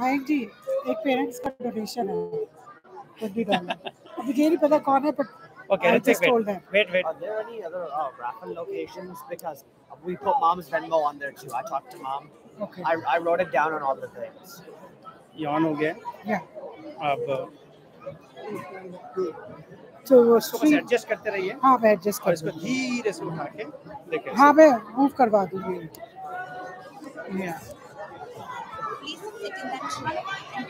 मयंक जी एक पेरेंट्स का डोनेशन है ट्वेंटी डॉलर अब मुझे नहीं पता कौन है but Okay, I just told them. wait, wait. Are there any other uh, raffle locations? Because we put mom's Venmo on there too. I talked to mom. Okay. I, I wrote it down on all the things. ये on हो गया Yeah. अब तो street adjust करते रहिए हाँ मैं adjust कर इसको धीरे से उठा के देखिए हाँ मैं मूव करवा दूँगी international and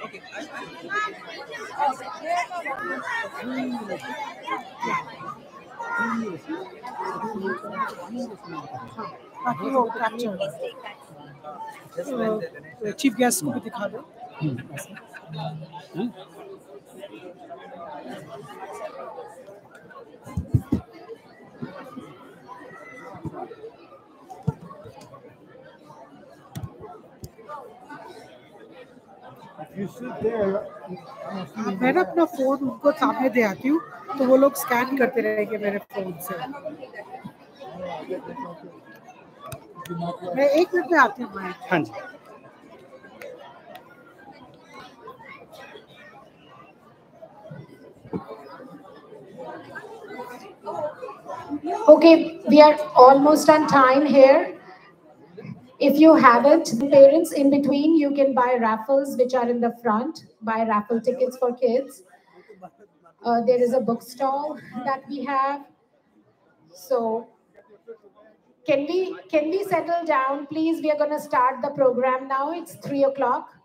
Okay. I, बाकी वो कैप्चर चीफ गेस्ट को भी दिखा दो मैं ना अपना फ़ोन उनको सामने दे आती हूँ तो वो लोग स्कैन करते रहेंगे मेरे फ़ोन से। मैं एक मिनट में आती हूँ मैं हाँ जी। Okay, we are almost on time here. If you haven't, parents in between, you can buy raffles which are in the front, buy raffle tickets for kids. Uh, there is a bookstall that we have. So can we can we settle down, please? We are going to start the program now. It's three o'clock.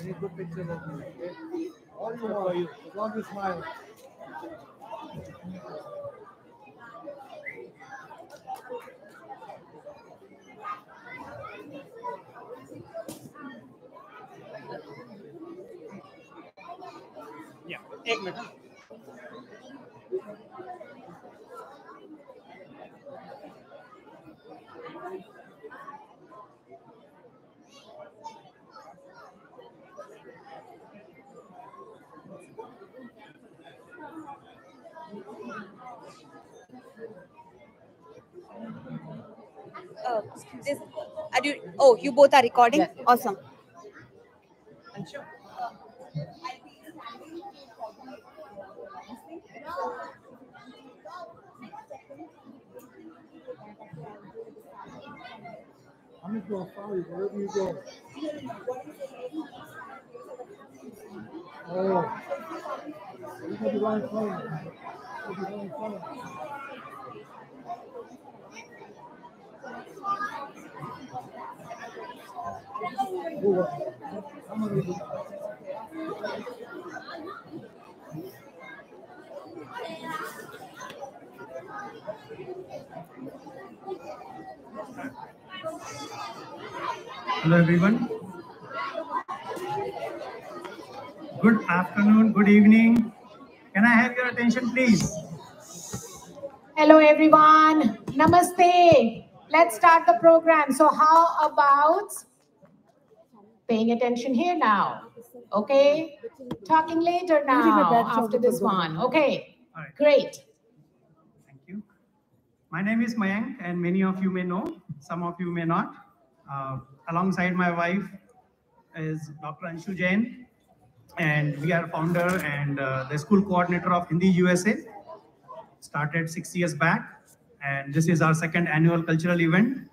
Any good pictures of you. okay? All you want, as long as you smile. एक minute Uh, this, are you, oh, you both are recording? Awesome. I'm just gonna follow you wherever you go. Oh. You're gonna be right in front of me. Gonna be gonna be- Hello, everyone. Good afternoon, good evening. Can I have your attention, please? Hello, everyone. Namaste. Let's start the program. So, how about paying attention here now? Okay. Talking later now after this one. Okay. Great. My name is Mayank, and many of you may know, some of you may not. Uh, alongside my wife is Dr. Anshu Jain, and we are founder and uh, the school coordinator of Hindi USA. Started six years back, and this is our second annual cultural event.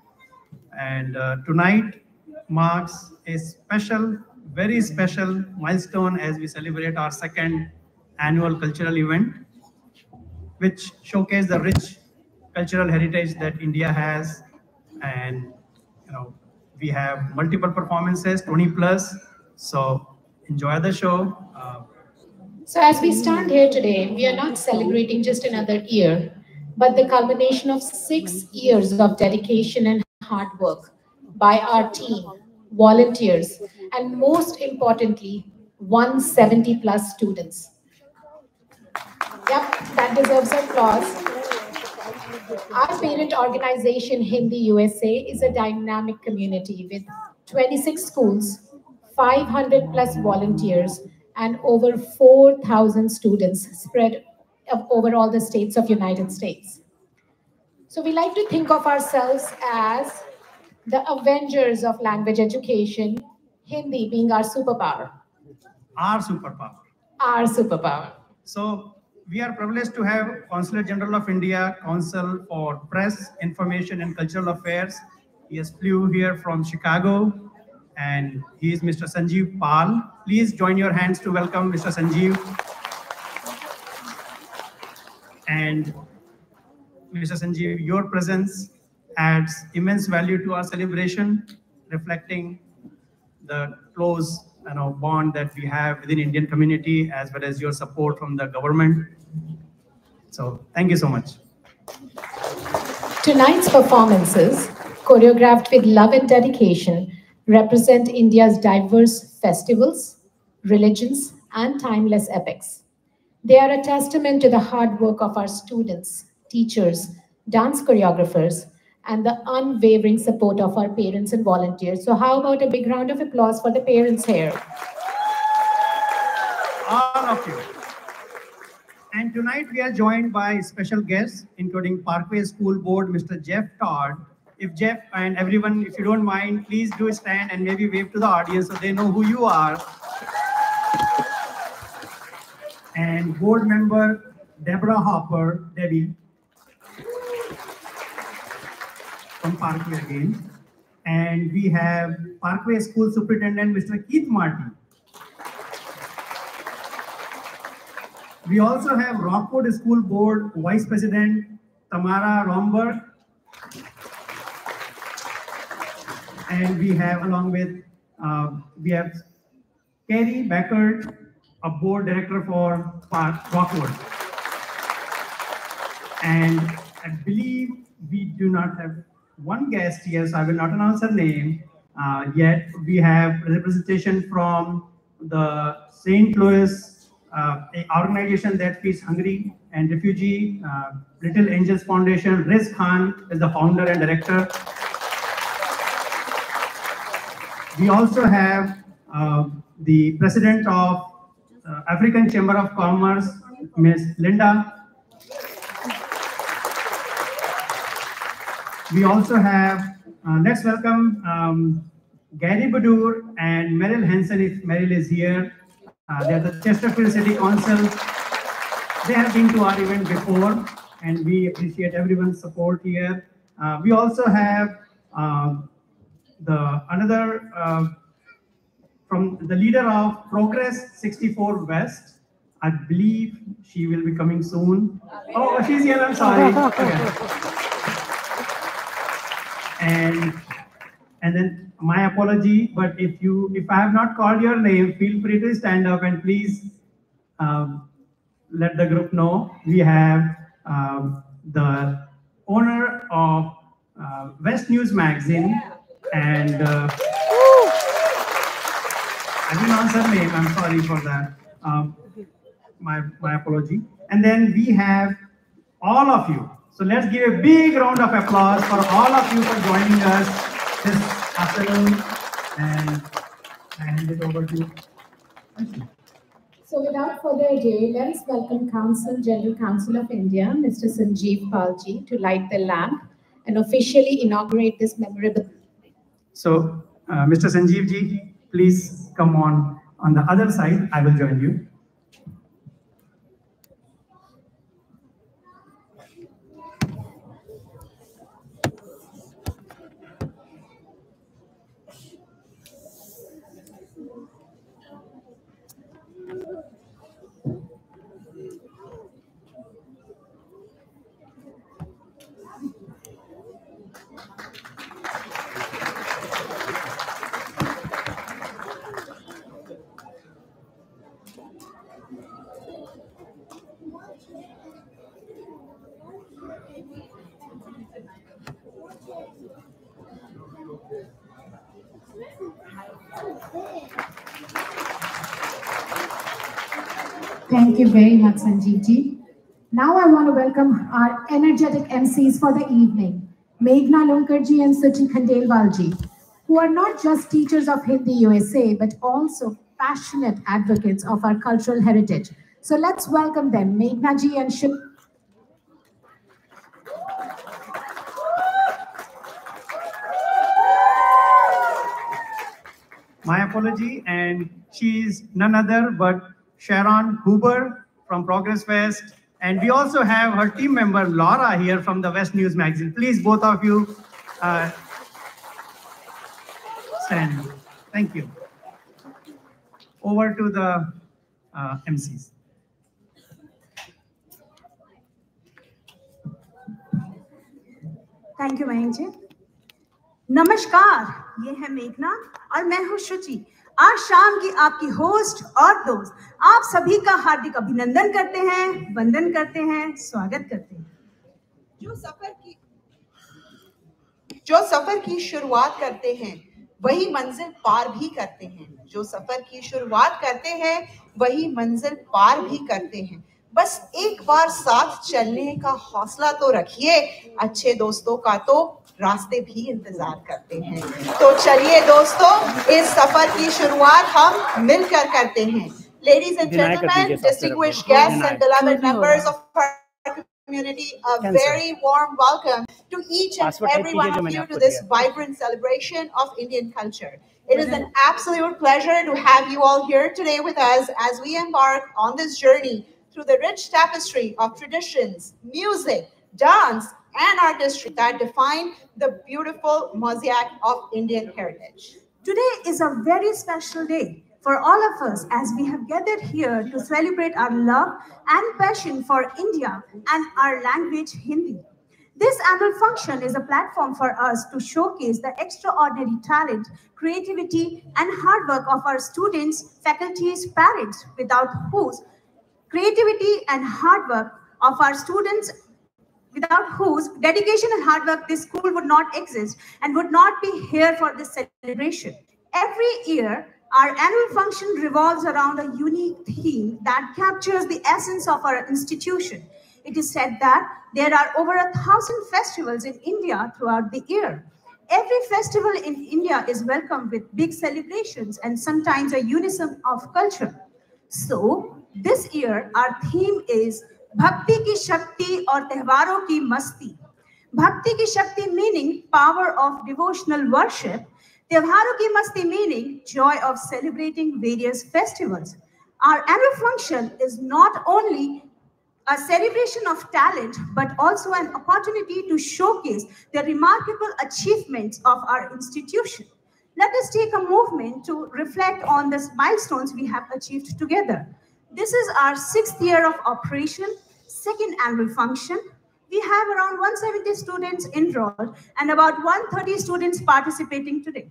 And uh, tonight marks a special, very special milestone as we celebrate our second annual cultural event, which showcase the rich cultural heritage that India has. And, you know, we have multiple performances, 20 plus. So enjoy the show. Uh, So as we stand here today, we are not celebrating just another year, but the culmination of six years of dedication and hard work by our team, volunteers, and most importantly, 170 plus students. Yep, that deserves applause. Our parent organization, Hindi USA, is a dynamic community with 26 schools, 500 plus volunteers, and over 4,000 students spread over all the states of United States. So we like to think of ourselves as the avengers of language education, Hindi being our superpower, our superpower. our superpower. So we are privileged to have Consular General of India, Council for Press, Information and Cultural Affairs. He has flew here from Chicago and he is Mr. Sanjeev Pal. Please join your hands to welcome Mr. Sanjeev. And Mr. Sanjeev, your presence adds immense value to our celebration, reflecting the close you know, bond that we have within Indian community as well as your support from the government. So thank you so much. Tonight's performances, choreographed with love and dedication, represent India's diverse festivals, religions, and timeless epics. They are a testament to the hard work of our students, teachers, dance choreographers, and the unwavering support of our parents and volunteers. So, how about a big round of applause for the parents here? All of you. And tonight we are joined by special guests, including Parkway School Board, Mr. Jeff Todd. If Jeff and everyone, if you don't mind, please do stand and maybe wave to the audience so they know who you are. And board member Deborah Hopper, Debbie, from Parkway again. And we have Parkway School Superintendent, Mr. Keith Martin. We also have Rockwood School Board Vice President Tamara Romberg. And we have along with, uh, we have Kerry Becker, a board director for Park Rockwood. And I believe we do not have one guest so I will not announce her name. Uh, yet we have representation from the St. Louis uh, organization that feeds hungry and refugee, uh, Little Angels Foundation. Riz Khan is the founder and director. We also have uh, the president of uh, African Chamber of Commerce, Ms. Linda. We also have, uh, let's welcome um, Gary Budoor and Merrell Hansen if Merrell is here. Uh, they're the Chesterfield City Council. They have been to our event before, and we appreciate everyone's support here. Uh, we also have uh, the another uh, from the leader of Progress 64 West. I believe she will be coming soon. Oh, she's here. I'm sorry. Okay. And and then my apology, but if you if I have not called your name, feel free to stand up and please um, let the group know. We have um, the owner of uh, West News Magazine and uh, I didn't answer name. I'm sorry for that. Um, my my apology. And then we have all of you. So let's give a big round of applause for all of you for joining us this afternoon. And I hand it over to you. So without further ado, let's welcome Council, General Council of India, Mr. Sanjeev Palji, to light the lamp and officially inaugurate this memorable So, uh, Mr. Sanjeev ji, please come on on the other side. I will join you. Thank you very much, Sanjeev ji. Now I want to welcome our energetic MCs for the evening, Meghna Lunkarji and Suchi Khandelwal ji, who are not just teachers of Hindi USA, but also passionate advocates of our cultural heritage. So let's welcome them, Meghna ji and Shuk. My apology, and she is none other but Sharon Huber from Progress West. And we also have her team member Laura here from the West News Magazine. Please, both of you, uh, stand. Thank you. Over to the uh, MCs. Thank you Mayank ji नमस्कार ये है मेघना और मैं हूँ शुचि आज शाम की आपकी होस्ट और दोस्त, आप सभी का हार्दिक अभिनंदन करते हैं, वंदन करते हैं, स्वागत करते हैं। जो सफ़र की, जो सफ़र की शुरुआत करते हैं, वही मंजिल पार भी करते हैं। जो सफ़र की शुरुआत करते हैं, वही मंजिल पार भी करते हैं। बस एक बार साथ चलने का हौसला तो रखिए, अच्छे दोस्तों का तो रास्ते भी इंतजार करते हैं तो चलिए दोस्तों इस सफर की शुरुआत हम मिलकर करते हैं लेडीज एंड Deny कर gentlemen दीजिए सबसे distinguished रखो। guests Deny। and beloved members of our community a Cancel. very warm welcome to each and Password type every कीजिए one जो of मैंने you आपको to this दिया। vibrant celebration of Indian culture. It is an absolute pleasure to have you all here today with us as we embark on this journey through the rich tapestry of traditions, music, dance, and artistry that define the beautiful mosaic of Indian heritage. Today is a very special day for all of us as we have gathered here to celebrate our love and passion for India and our language Hindi. This annual function is a platform for us to showcase the extraordinary talent, creativity, and hard work of our students, faculties, parents, without whose creativity and hard work of our students without whose dedication and hard work this school would not exist and would not be here for this celebration. Every year, our annual function revolves around a unique theme that captures the essence of our institution. It is said that there are over a thousand festivals in India throughout the year. Every festival in India is welcomed with big celebrations and sometimes a unison of culture. So, this year, our theme is भक्ति की शक्ति और त्योहारों की मस्ती भक्ति की शक्ति meaning power of devotional worship त्योहारों की मस्ती meaning joy of celebrating various festivals our annual function is not only a celebration of talent, but also an opportunity to showcase the remarkable achievements of our institution. Let us take a moment to reflect on the milestones we have achieved together. This is our sixth year of operation, second annual function. We have around 170 students enrolled and about 130 students participating today.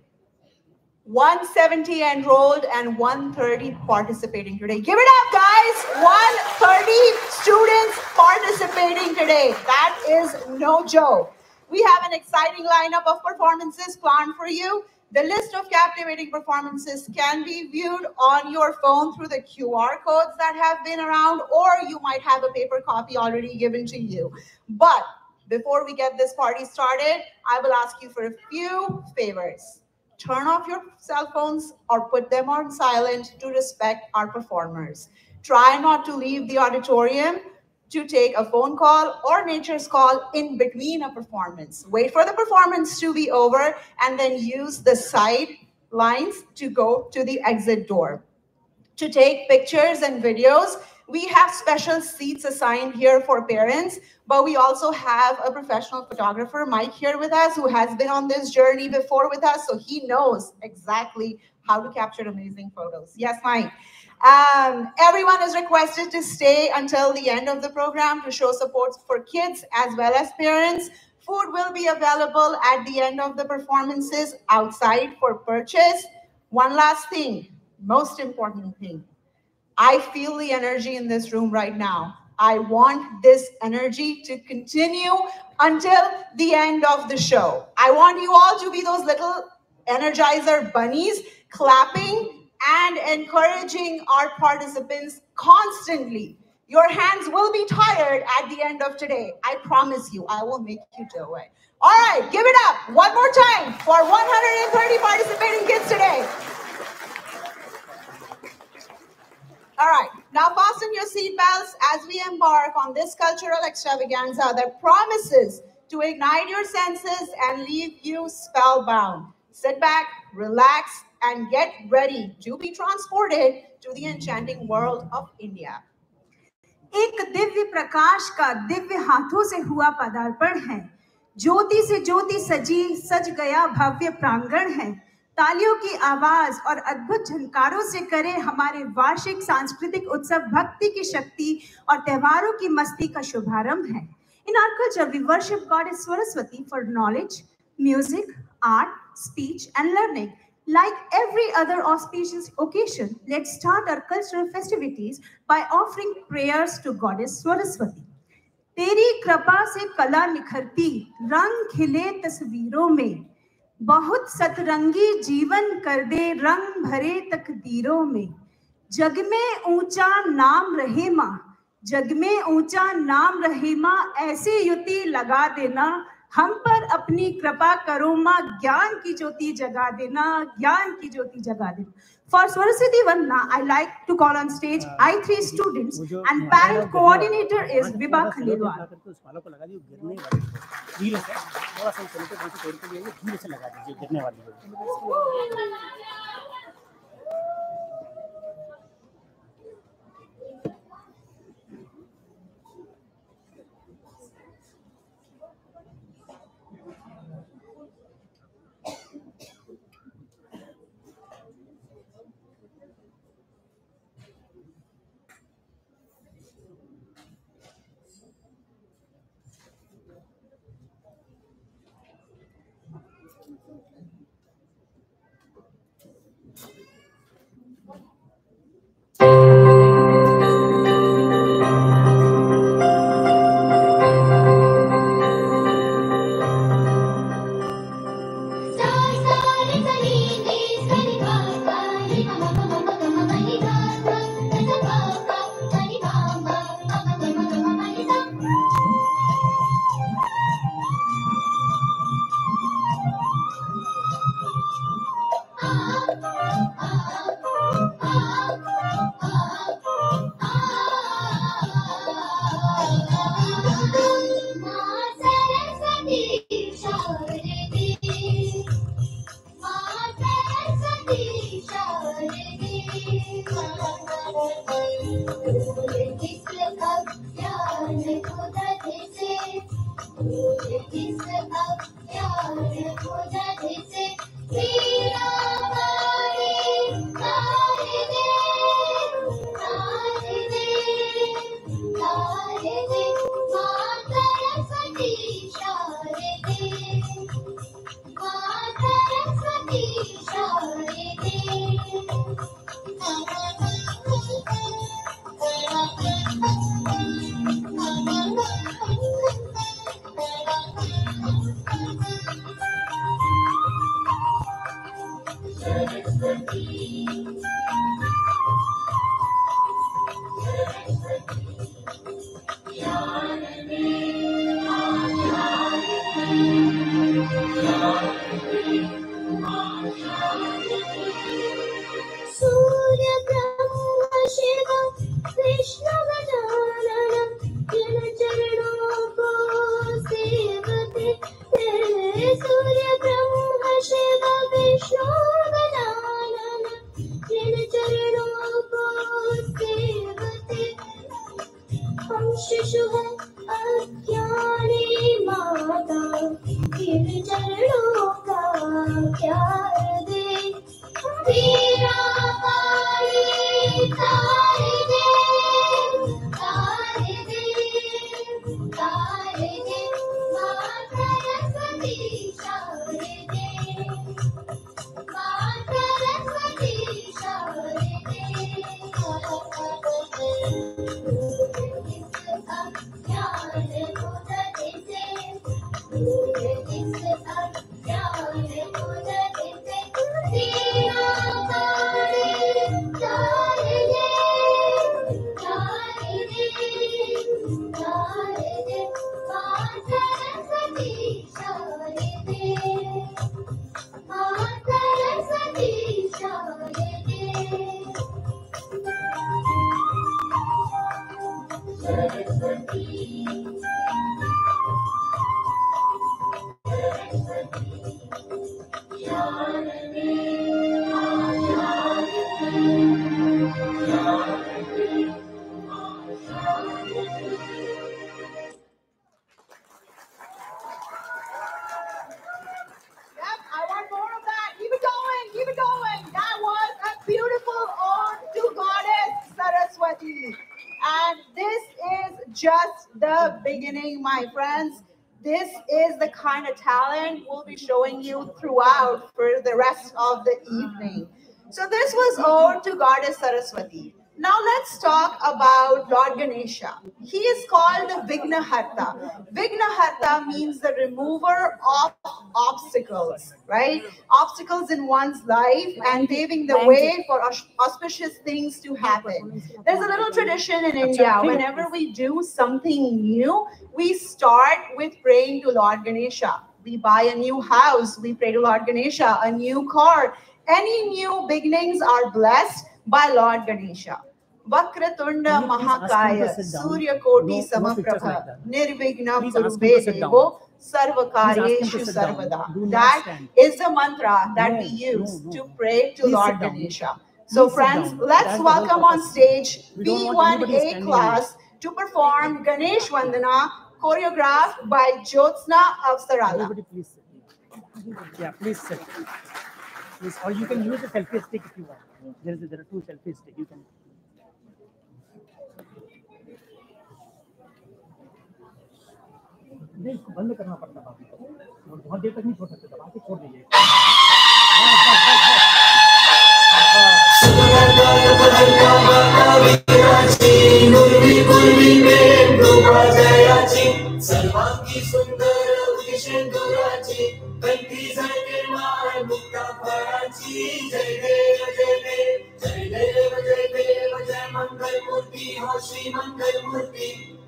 170 enrolled and 130 participating today. Give it up, guys! 130 students participating today. That is no joke. We have an exciting lineup of performances planned for you. The list of captivating performances can be viewed on your phone through the QR codes that have been around, or you might have a paper copy already given to you. But before we get this party started, I will ask you for a few favors turn off your cell phones or put them on silent to respect our performers. Try not to leave the auditorium to take a phone call or nature's call in between a performance. Wait for the performance to be over and then use the side lines to go to the exit door. To take pictures and videos, we have special seats assigned here for parents, but we also have a professional photographer, Mike, here with us, who has been on this journey before with us, so he knows exactly how to capture amazing photos. Yes, Mike. Um, everyone is requested to stay until the end of the program to show support for kids as well as parents. Food will be available at the end of the performances outside for purchase. One last thing, most important thing. I feel the energy in this room right now. I want this energy to continue until the end of the show. I want you all to be those little energizer bunnies clapping and encouraging our participants constantly. Your hands will be tired at the end of today. I promise you, I will make you do it. All right, give it up one more time for 130 participating kids today. All right, now fasten your seatbelts as we embark on this cultural extravaganza that promises to ignite your senses and leave you spellbound. Sit back, relax, and get ready to be transported to the enchanting world of India. एक दिव्य प्रकाश का दिव्य हाथों से हुआ पदार्पण है। ज्योति से ज्योति सजी, सज गया भव्य प्रांगण है। तालियों की आवाज़ और अद्भुत झनकारों से करे हमारे वार्षिक, सांस्कृतिक उत्सव भक्ति की शक्ति और त्योहारों की मस्ती का शुभारंभ है। In our culture we worship god is Saraswati for knowledge music art speech and learning Like every other auspicious occasion, let's start our cultural festivities by offering prayers to Goddess Swaraswati. तेरी कृपा से कला निखरती रंग खिले तस्वीरों में बहुत सतरंगी जीवन कर दे रंग भरे तकदीरों में जग में ऊँचा नाम रहे माँ जग में ऊँचा नाम रहे माँ ऐसे युति लगा देना हम पर अपनी कृपा करो माँ ज्ञान की ज्योति जगा देना ज्ञान की ज्योति जगा देना। For Saraswati Vandana I like to call on stage I three students and parent coordinator is Vibha Khandelwal rest of the evening. So this was ode to Goddess Saraswati. Now let's talk about Lord Ganesha. He is called the Vignaharta. Vignaharta means the remover of obstacles, right? Obstacles in one's life and paving the way for auspicious things to happen. There's a little tradition in India. Whenever we do something new, we start with praying to Lord Ganesha. We buy a new house, we pray to Lord Ganesha, a new car. Any new beginnings are blessed by Lord Ganesha. Vakratunda Can you please ask him to Mahakaya? Surya Koti No- no pictures like Samaprabha. Nirvigna Please ask him to Kurube sit down. Devo, Please ask him Sarvakaryeshu. Sarvada. That is the mantra that No, we use to pray to Please Lord. Ganesha. So, Please friends, let's That's welcome on stage We don't want anybody B1A class to perform Ganesh Vandana, choreographed by Jyotsna Avsarala. Everybody please sit. Yeah, please sit. Please, or you can use a selfie stick if you want. There is a, there are two selfie stick. You can. बंद करना पड़ता है बहुत देर तक नहीं छोड़ सकते दबा के छोड़ दीजिए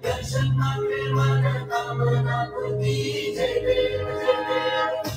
दर्शन मात्रे मन कामना पूर्ती जय देव जय देव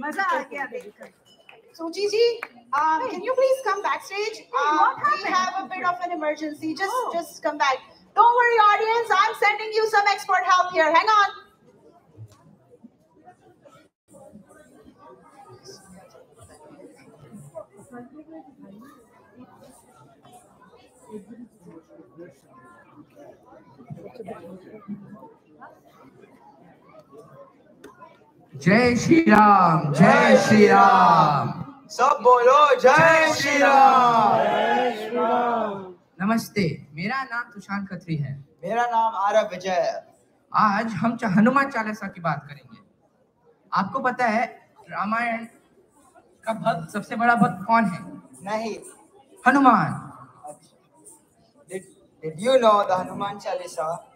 मजा आ गया देखकर Suji ji, um, can you please come backstage? Um, what we happened? have a bit of an emergency. Just, just come back. Don't worry, audience. I'm sending you some expert help here. Hang on. जय श्री राम जय श्री राम सब बोलो जय श्री राम नमस्ते मेरा नाम तुषार खत्री है। मेरा नाम आरव विजय है। आज हम हनुमान चालीसा की बात करेंगे। आपको पता है रामायण का भक्त सबसे बड़ा भक्त कौन है? नहीं। Hanuman. Did, did you know Hanuman Chalisa?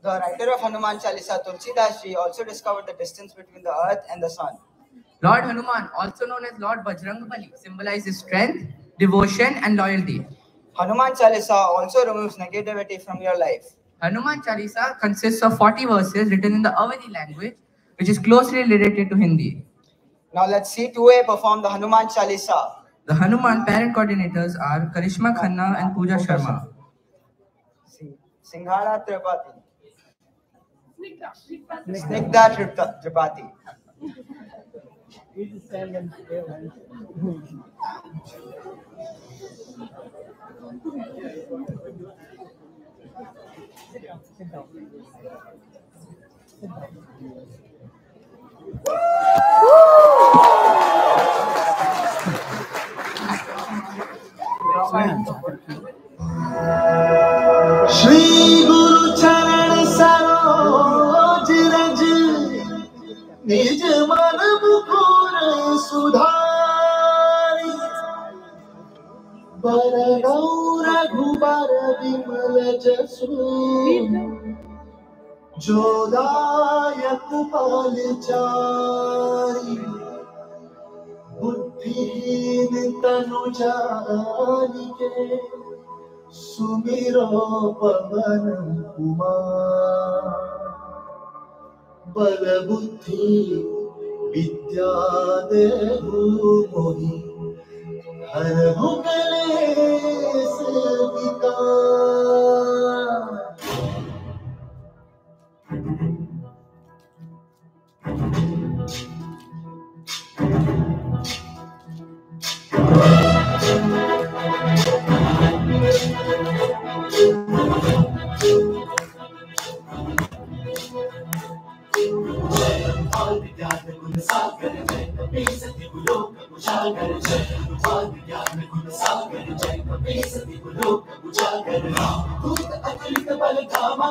The writer of Hanuman Chalisa, Tulsidas ji, also discovered the distance between the earth and the sun. Lord Hanuman, also known as Lord Bajrangbali, symbolizes strength, devotion, and loyalty. Hanuman Chalisa also removes negativity from your life. Hanuman Chalisa consists of 40 verses written in the Awadhi language, which is closely related to Hindi. Now let's see 2A perform the Hanuman Chalisa. The Hanuman parent coordinators are Karishma Khanna and Pooja Sharma. Singhara Tripathi. Snigdha Tripta- Tripathi. You just stand and stay on. Sit down. Sit down. निज मन मुकुर सुधारी। बरनौ रघुबर विमल जसु। जोदायक फल चारी दीन तनु जानिके। सुमिरो पवन कुमार। बुद्धि विद्या दे मोहि हर मुकले से विकार उजागर जय भगवान ज्ञान गुण सागर जय कबीर सति लोक उजागर दूत अतुलित बल धामा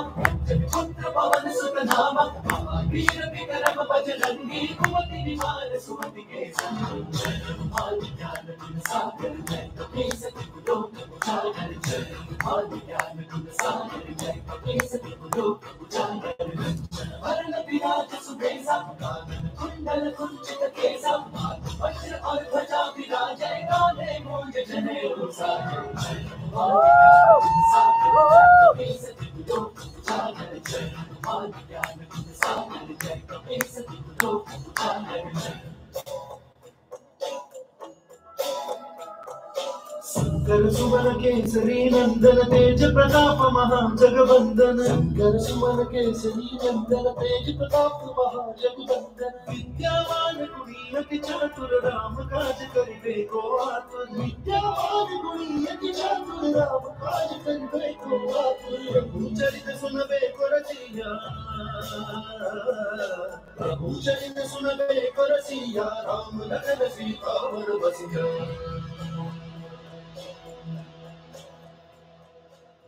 जन पुत्र पवन सुत नामा महावीर विक्रम बजरंगी कुमति निवार सुमति के संग जय भगवान ज्ञान गुण सागर जय कबीर सति लोक उजागर जय भगवान ज्ञान गुण सागर जय कबीर सति लोक उजागर वरण विराज सुबेसा गानन कुंडल कुंचित के संभाग वज्र और ध्वजा विराजे गाने गूंज जने साजे Thank you. आतुर प्रभु चरित सुनबे को रसिया प्रभु चरित सुनबे को रसिया राम लखन सीता वर बसिया रूप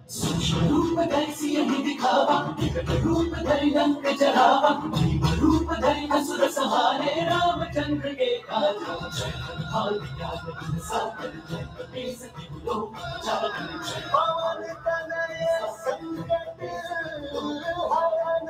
सूक्ष्म धैर्य दिखावा विकट रूप धरि लंक जरावा भीम रूप धरि असुर संहारे रामचंद्र के काजा हाल याद साथ जय कपी सखी लो पवन तनय संकट हरण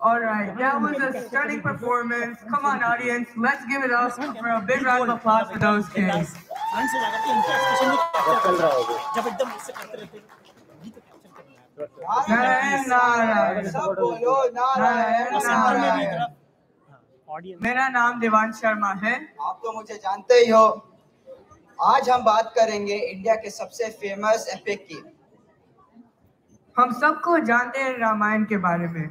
All right, that was a stunning performance. Come on, audience, let's give it up for a big round of applause for those kids. जब एकदम इससे करते रहते नारायण नारायण सब बोलो नारायण नारायण मेरा नाम देवान शर्मा है आप तो मुझे जानते ही हो आज हम बात करेंगे इंडिया के सबसे फ़ेमस एपिक की हम सबको जानते हैं रामायण के बारे में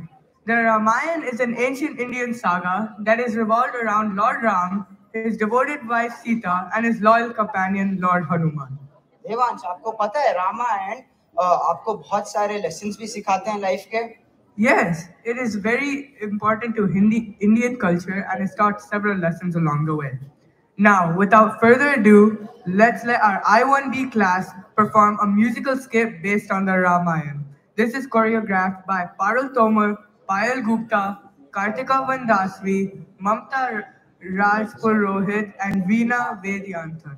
The Ramayana is an ancient Indian saga that is revolved around Lord Ram, his devoted wife Sita, and his loyal companion Lord Hanuman. Devansh आपको पता है रामायण अ, आपको बहुत सारे लेसन्स भी सिखाते हैं लाइफ के Yes, it is very important to Hindi, Indian culture and has taught several lessons along the way. Now, without further ado, let's let our I1B class perform a musical skit based on the Ramayana. This is choreographed by Parul Tomar, Payal Gupta, Kartika Vandasvi, Mamta Rajpur Rohit, and Veena Vedyantan.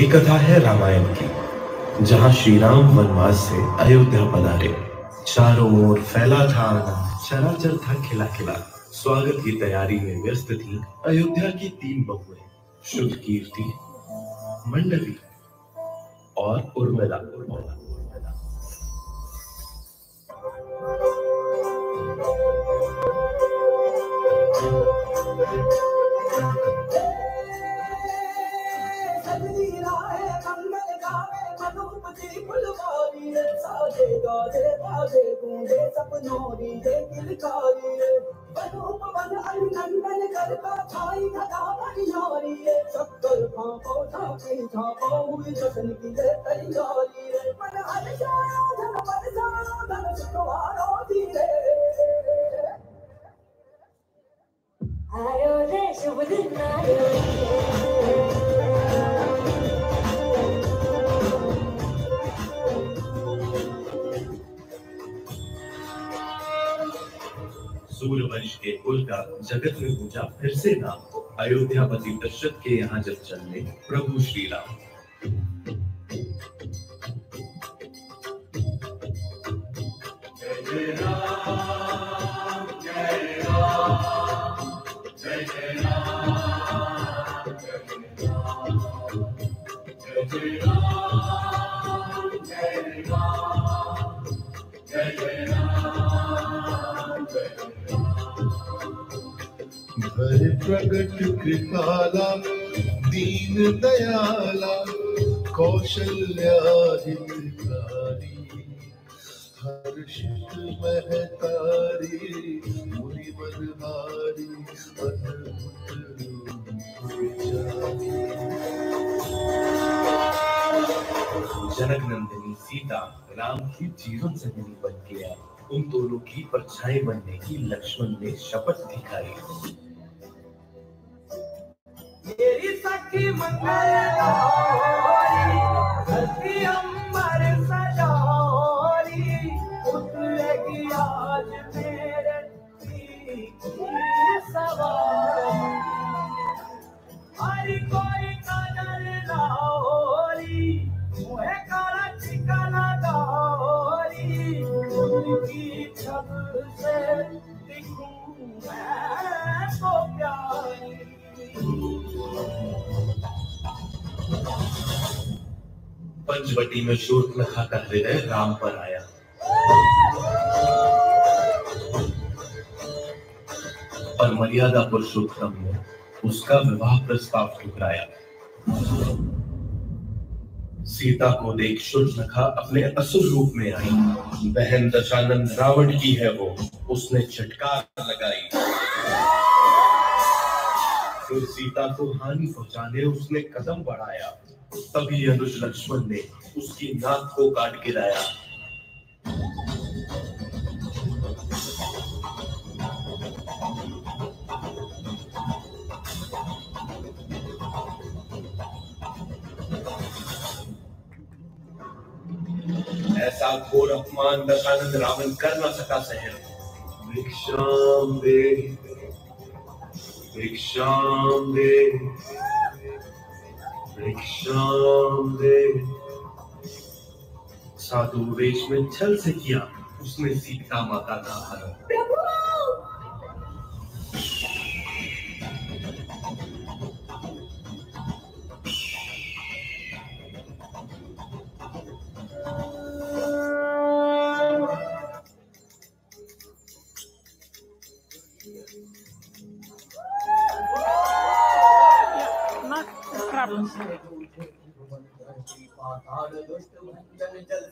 ये कथा है रामायण की, जहाँ श्री राम वनवास से अयोध्या पधारे। चारों ओर फैला था आनंद चराचर था खिला खिला स्वागत की तैयारी में व्यस्त थी अयोध्या की तीन बहुएँ, शुद्ध कीर्ति, मंडली और उर्मिला। उर्मिला सजनी मनुपति फुलवारी रे साजे गाजे बाजे गूंजे सपनोरी रे किलकारी रे बनूप बन अभिनंदन करता छाई घटा बनियारी रे शक्कर भापो झांकी झापो हुई जश्न की रे तैयारी रे मन हर जाया धन बरसा धन सुखवारो धीरे आयो रे शुभ दिन आयो सूर्यवंश के कुल का जगत में पूजा फिर से नाम अयोध्यापति दशरथ के यहाँ जब चलने प्रभु श्री राम। भय प्रगट कृपाला, दीन दयाला कौशल्याधिकारी हर्षित महतारी मुनि अद्भुत जनक नंदिनी सीता राम की जीवन संगिनी बन गया। उन दोनों की परछाई बनने की लक्ष्मण ने शपथ दिखाई। मेरी सखी मंगल धरती अंबर सजारी उतरेगी आज मेरे सवारी। हरी कोई कदर ना होरी मुहे काला ठिकाना दौरी उनकी छब से दिखूं मैं तो प्यारी। पंचवटी में शूर्पणखा का हृदय राम पर आया। पर मर्यादा पुरुषोत्तम ने उसका विवाह प्रस्ताव ठुकराया। सीता को देख शूर्पणखा अपने असुर रूप में आई। बहन दशानंद रावण की है वो, उसने झटकार लगाई। फिर सीता को हानि पहुँचाने उसने कदम बढ़ाया। तभी अनुज लक्ष्मण ने उसकी नाक को काट गिराया। ऐसा घोर अपमान दशानंद रावण कर न सका सहन भिक्षाम दे दे साधु वेश में छल से किया उसने सीता माता का हरण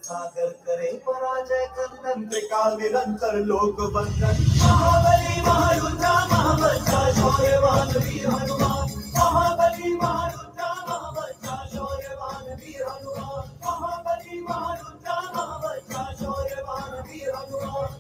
सागर करे पराजय कंदन, त्रिकाल निरंतर लोक बंधन महाबली महारुद्रा महाबली शौर्यवान वीर हनुमान। महाबली महारुद्रा महाबली शौर्यवान वीर हनुमान। महाबली महारुद्रा महाबली शौर्यवान वीर हनुमान।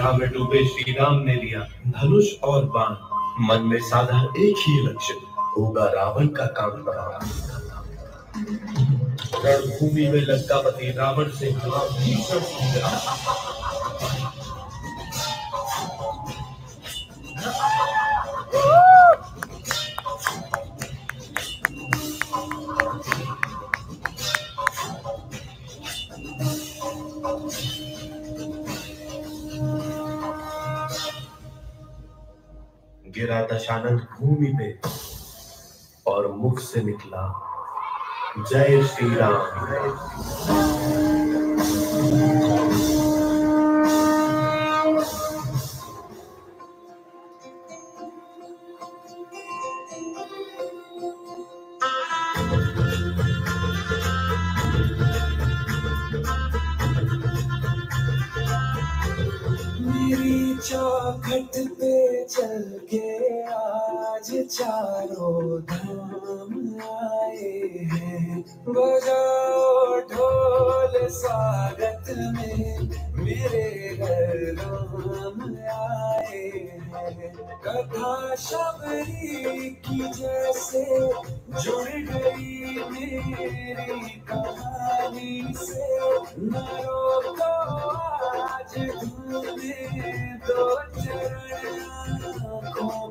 विरा में डूबे श्री राम ने लिया धनुष और बाण। मन में साधा एक ही लक्ष्य, होगा रावण का काम रणभूमि में लंकापति रावण से हुआ भीषण गिरा दशानंद भूमि पे और मुख से निकला जय श्री राम चौखट पे चल के आज चारों धाम आए हैं। बजाओ ढोल स्वागत में मेरे घर राम आए हैं। कथा शबरी की जैसे जुड़ गई मेरी कहानी से। न रोको आज धूने दो चरण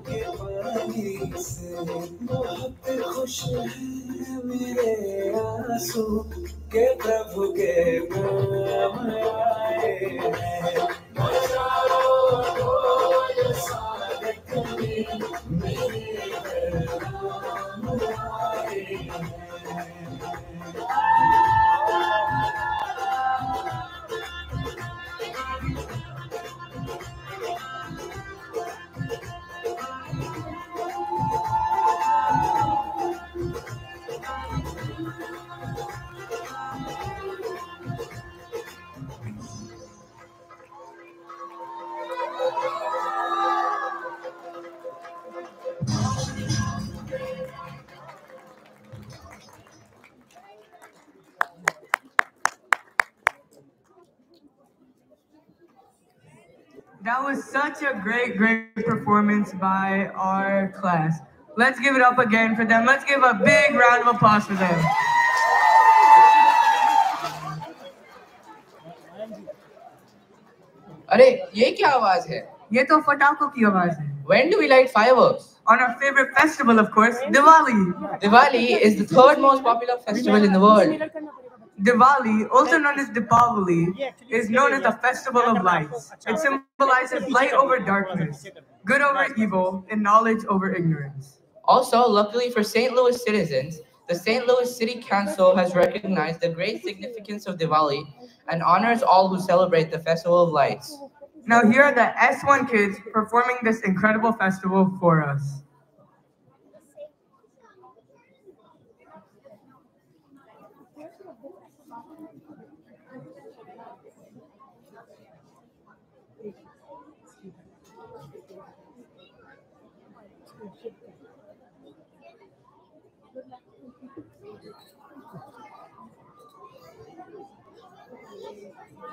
के पानी से। बहुत खुश है मेरे आँसू के प्रभु के नाम आए। मेरी That was such a great, great performance by our class. Let's give it up again for them. Let's give a big round of applause for them. अरे ये क्या आवाज है ये तो पटाखों की आवाज है When do we light fireworks? On our favorite festival, of course, Diwali. Diwali is the third most popular festival in the world. Diwali, also known as Deepavali, is known as the festival of lights. It symbolizes light over darkness, good over evil, and knowledge over ignorance. Also, luckily for St. Louis citizens, the St. Louis City Council has recognized the great significance of Diwali and honors all who celebrate the Festival of Lights. Now, here are the S1 kids performing this incredible festival for us.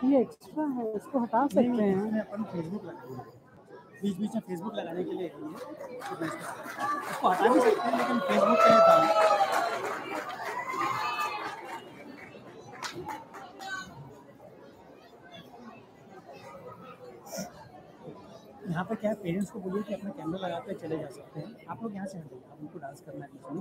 ये extra है इसको हटा सकते हैं। इसमें अपन Facebook लगाएँगे बीच बीच में Facebook लगाने के लिए इसको हटा भी सकते हैं लेकिन फेसबुक के लिए था यहाँ पे क्या है पेरेंट्स को बोलिए कि अपना कैमरा लगा के चले जा सकते हैं। आप लोग यहाँ से हटो आप उनको डांस करना है बीच में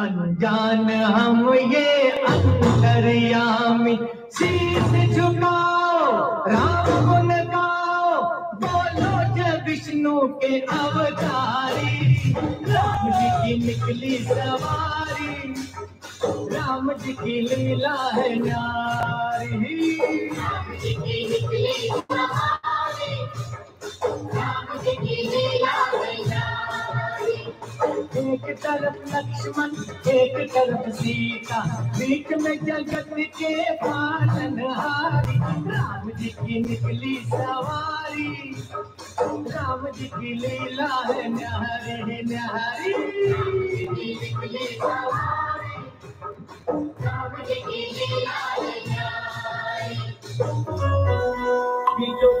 अनजान हम ये अंतर्यामी शीश झुकाओ, राम गुण गाओ। बोलो जय विष्णु के अवतारी। राम जी की निकली सवारी। राम जी की लीला है नारी। राम जी की निकली सवारी। राम जी की लीला है एक तरफ़ लक्ष्मण, एक तरफ़ सीता। बीच में जगत के पालनहारी राम जी की निकली सवारी। राम जी की लीला है न्यारी न्यारी। कि जो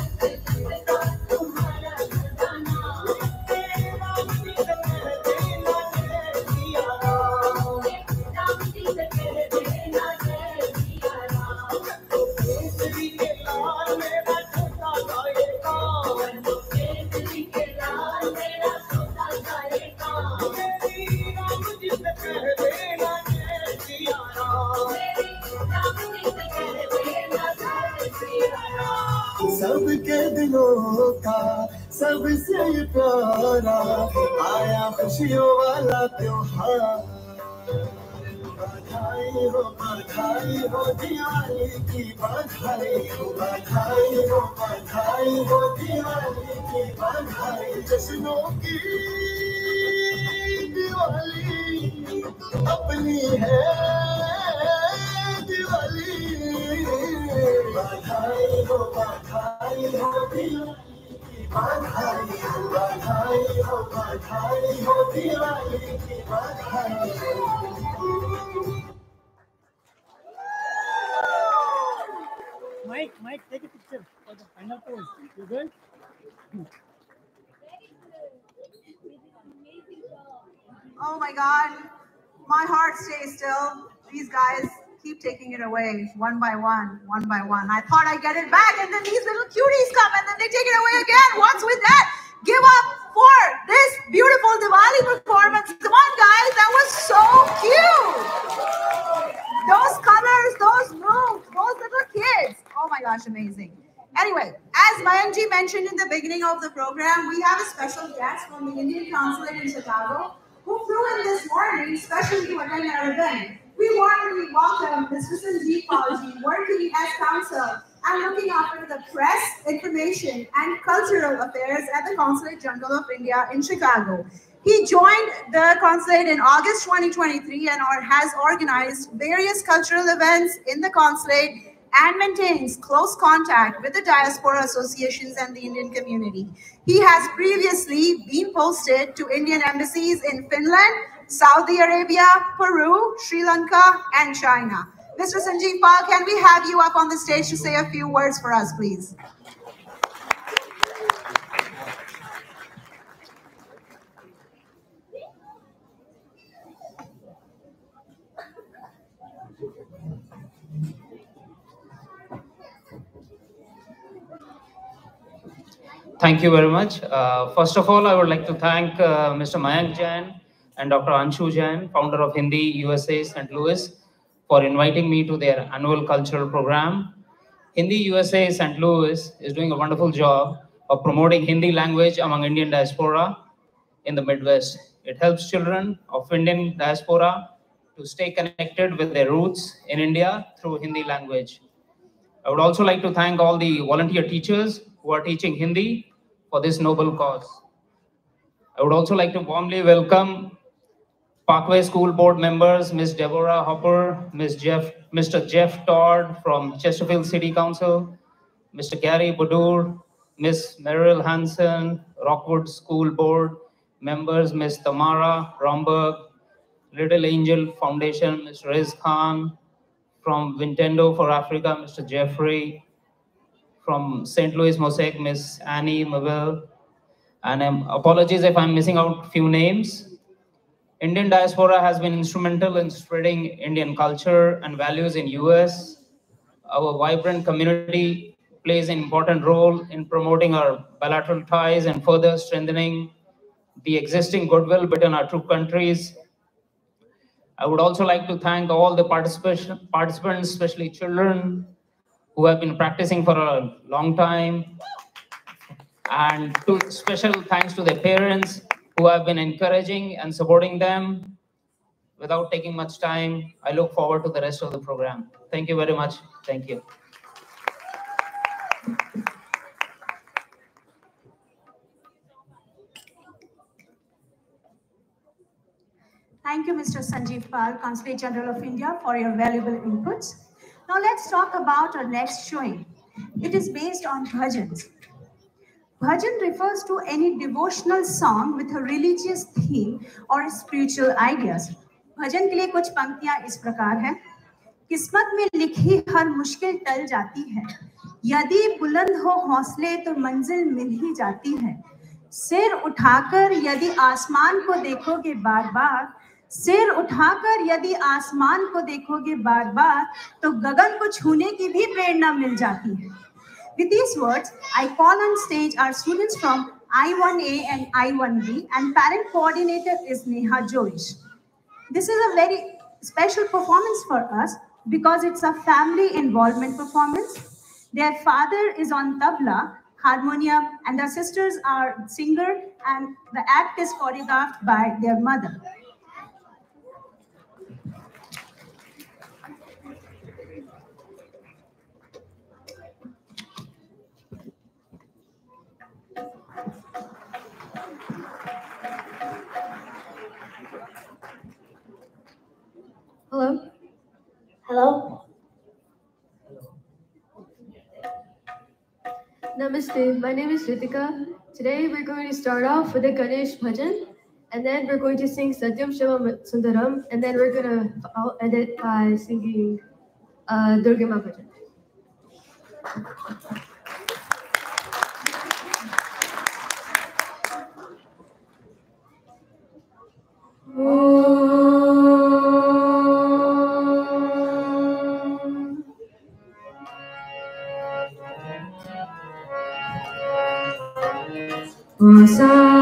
खुशियों वाला त्योहार। बधाई हो बधाई हो, दिवाली की बधाई हो बधाई हो बधाई हो, दिवाली की बधाई। जश्नों की दिवाली अपनी है, दिवाली। बधाई हो बधाई हो, दिवाली। बधाई हो बधाई हो बधाई हो दिवाली की बधाई Mike, Mike, take a picture for the final pose. You good? Oh my God, my heart stays still. These guys keep taking it away one by one, one by one. I thought I'd get it back, and then these little cuties come and then they take it away again. What's with that? Give up for this beautiful Diwali performance. Come on, guys, that was so cute. Those colors, those moves, those little kids. Oh my gosh, amazing. Anyway, as Mayankji mentioned in the beginning of the program, we have a special guest from the Indian Consulate in Chicago who flew in this morning especially to attend our event. We warmly welcome Mr. Sanjeev Palji, working as counsel and looking after the press, information, and cultural affairs at the Consulate General of India in Chicago. He joined the consulate in August 2023 and has organized various cultural events in the consulate and maintains close contact with the diaspora associations and the Indian community. He has previously been posted to Indian embassies in Finland, Saudi Arabia, Peru, Sri Lanka, and China. Mr. Sanjeev Pal, can we have you up on the stage to say a few words for us, please? Thank you very much. Uh, first of all, I would like to thank uh, Mr. Mayank Jain and Dr. Anshu Jain, founder of Hindi USA St. Louis, for inviting me to their annual cultural program. Hindi USA St. Louis is doing a wonderful job of promoting Hindi language among Indian diaspora in the Midwest. It helps children of Indian diaspora to stay connected with their roots in India through Hindi language. I would also like to thank all the volunteer teachers who are teaching Hindi for this noble cause. I would also like to warmly welcome Parkway School Board members, Ms. Deborah Hopper, Ms. Jeff, Mr. Jeff Todd from Chesterfield City Council, Mr. Gary Budoor, Ms. Merrell Hansen, Rockwood School Board members, Ms. Tamara Romberg, Little Angel Foundation, Ms. Riz Khan, from Nintendo for Africa, Mr. Jeffrey, from St. Louis Mosaic, Miss Annie Mabel. And um, apologies if I'm missing out few names. Indian diaspora has been instrumental in spreading Indian culture and values in US. Our vibrant community plays an important role in promoting our bilateral ties and further strengthening the existing goodwill between our two countries. I would also like to thank all the participants, especially children, who have been practicing for a long time. And special thanks to their parents who have been encouraging and supporting them. Without taking much time, I look forward to the rest of the program. Thank you very much. Thank you. Thank you, Mr. Sanjeev Pal, Consulate General of India, for your valuable inputs. Now let's talk about our next showing. It is based on bhajans. Bhajan refers to any devotional song with a religious theme or spiritual ideas. भजन के लिए कुछ पंक्तियाँ इस प्रकार हैं। किस्मत में लिखी हर मुश्किल टल जाती है। यदि बुलंद हो हौसले तो मंजिल मिल ही जाती है। सिर उठाकर यदि आसमान को देखोगे बार बार सिर उठाकर यदि आसमान को देखोगे बार बार तो गगन को छूने की भी प्रेरणा मिल जाती है। With these words, I call on stage our students from I1A and I1B, and parent coordinator is Neha Joish. This is a very special performance for us because it's a family involvement performance. Their father is on tabla, harmonium, and their sisters are singer, and the act is choreographed by their mother. Hello. Hello. Namaste. My name is Ritika. Today we're going to start off with a Ganesh bhajan, and then we're going to sing Satyam Shivam Sundaram, and then we're going to I'll end it by singing uh, Durga Ma bhajan. Masa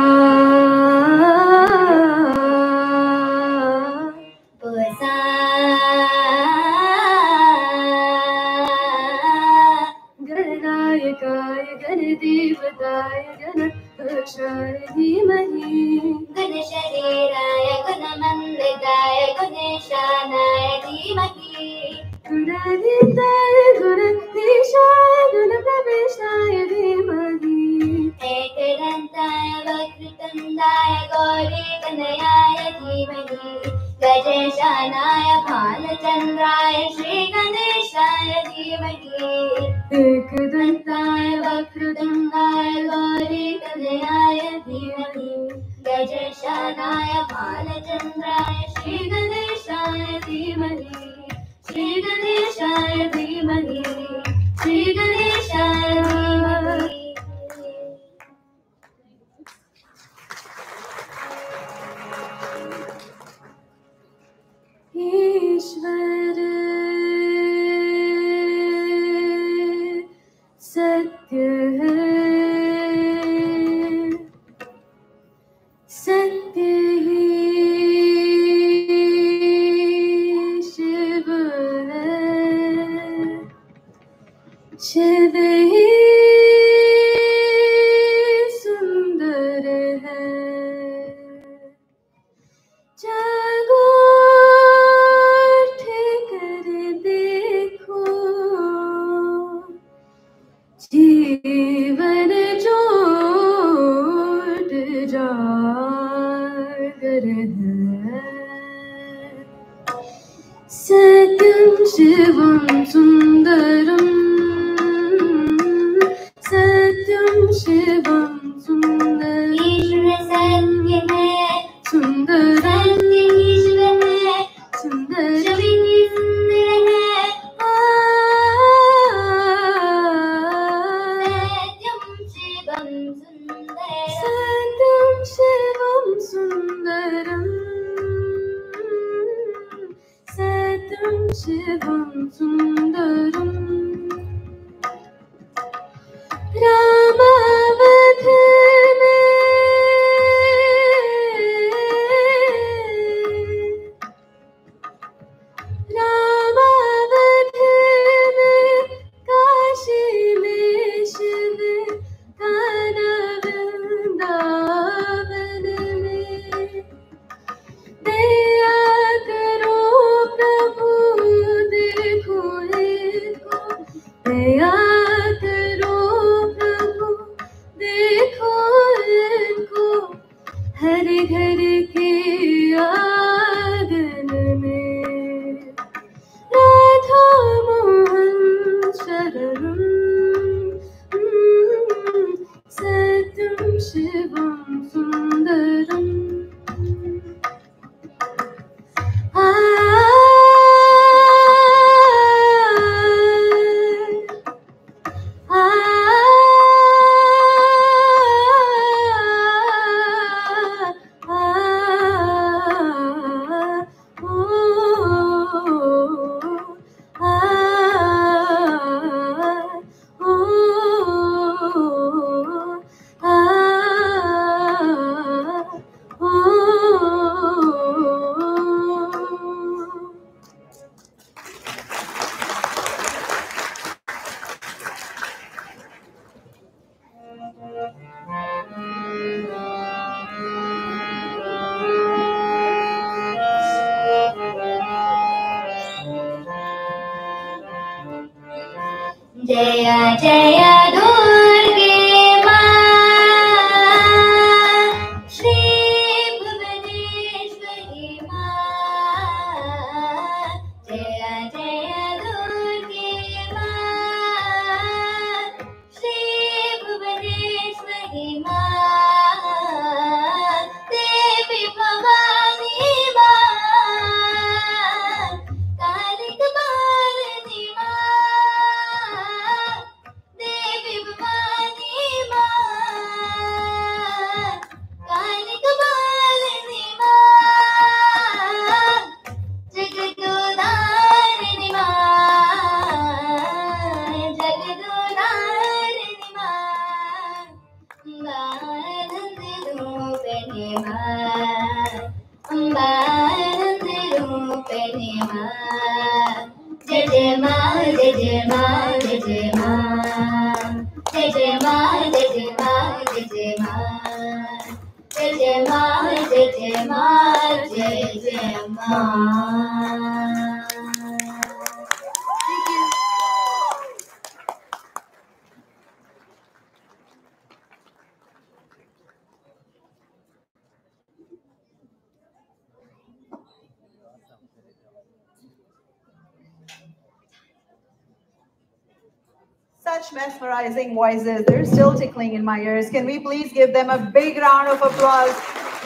voices. They're still tickling in my ears. Can we please give them a big round of applause?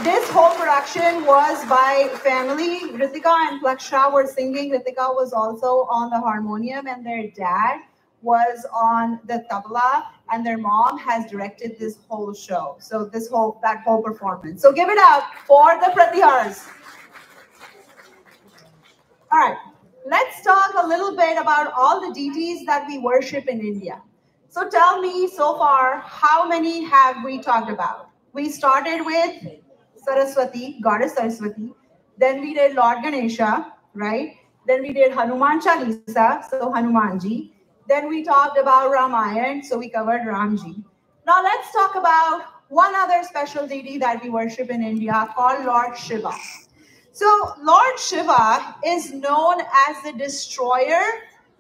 This whole production was by family. Ritika and Plaksha were singing. Ritika was also on the harmonium, and their dad was on the tabla, and their mom has directed this whole show. So this whole that whole performance. So give it up for the Pratihars. All right, let's talk a little bit about all the deities that we worship in India. So tell me so far, how many have we talked about? We started with Saraswati, goddess Saraswati. Then we did Lord Ganesha, right? Then we did Hanuman Chalisa, so Hanumanji. Then we talked about Ramayan, so we covered Ramji. Now let's talk about one other special deity that we worship in India called Lord Shiva. So Lord Shiva is known as the destroyer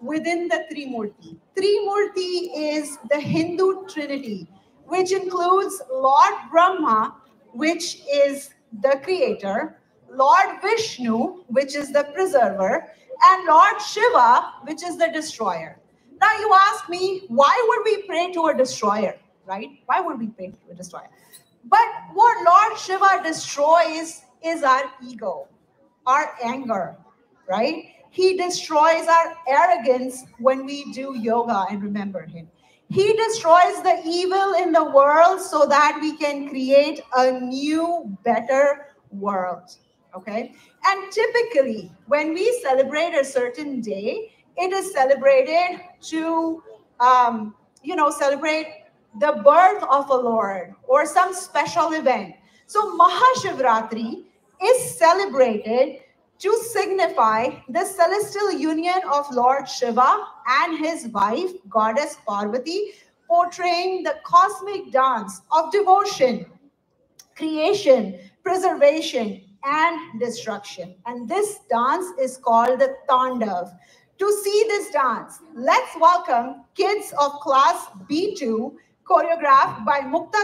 within the Trimurti. Trimurti is the Hindu trinity, which includes Lord Brahma, which is the creator, Lord Vishnu, which is the preserver, and Lord Shiva, which is the destroyer. Now you ask me, why would we pray to a destroyer, right? Why would we pray to a destroyer? But what Lord Shiva destroys is our ego, our anger, right? He destroys our arrogance when we do yoga and remember Him. He destroys the evil in the world so that we can create a new, better world. Okay? And typically, when we celebrate a certain day, it is celebrated to, um, you know, celebrate the birth of a Lord or some special event. So Mahashivratri is celebrated to signify the celestial union of Lord Shiva and his wife, goddess Parvati, portraying the cosmic dance of devotion, creation, preservation, and destruction. And this dance is called the Tandav. To see this dance, let's welcome kids of class B2, choreographed by Mukta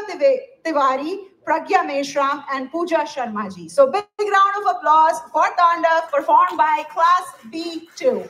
Tiwari, Pragya Meshram, and Pooja Sharma ji. So big, round of applause for Tandav, performed by class B2.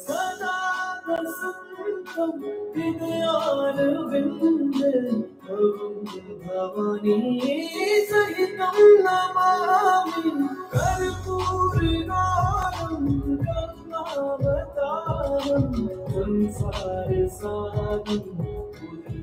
സദാ ഭവാനി സഹിതം നമാമി കർപ്പൂരിനാളം കർണാവതാരം സംസാര സാരം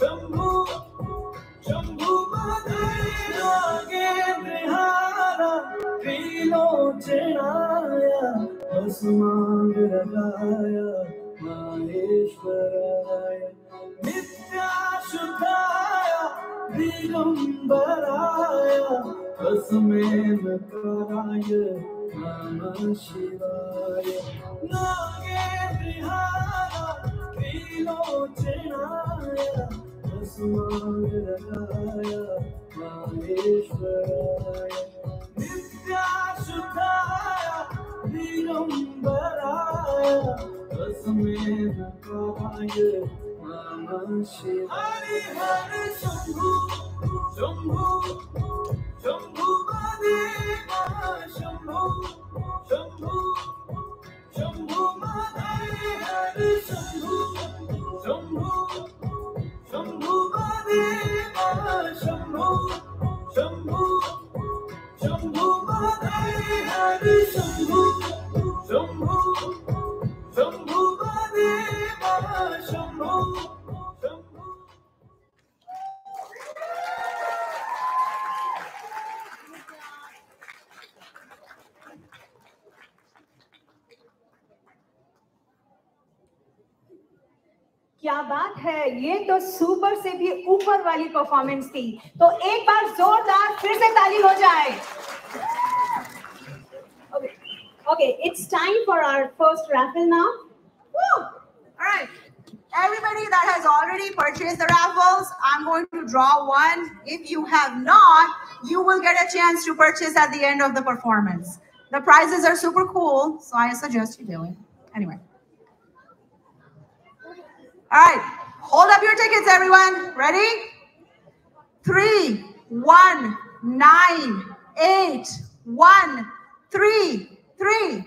शंभु शंभु बिहारा चढ़ाया असमान लगाया माहेश्वराय नित्या शुद्धाया, दिगंबराया तस्में कराय नमः शिवाय। नागे बिहारा त्रिलोचनाय अस्माङ्गराय माहेश्वराय नित्याशुद्धाय दिगम्बराय तस्मेन्काराय नमः शिवाय हरे शम्भु शम्भु शम्भु मादेवा शम्भु शम्भु शम्भु मादेवा हरे शम्भु शम्भु है ये तो सुपर से भी ऊपर वाली परफॉर्मेंस थी तो एक बार जोरदार फिर से ताली हो जाए okay okay it's time for our first raffle now Woo! All right. Everybody that has already purchased the raffles, I'm going to draw one. If you have not, you will get a chance to purchase at the end of the performance. The prizes are super cool, so I suggest you do it. Anyway. All right. Hold up your tickets, everyone. Ready? Three, one, nine, eight, one, three, three.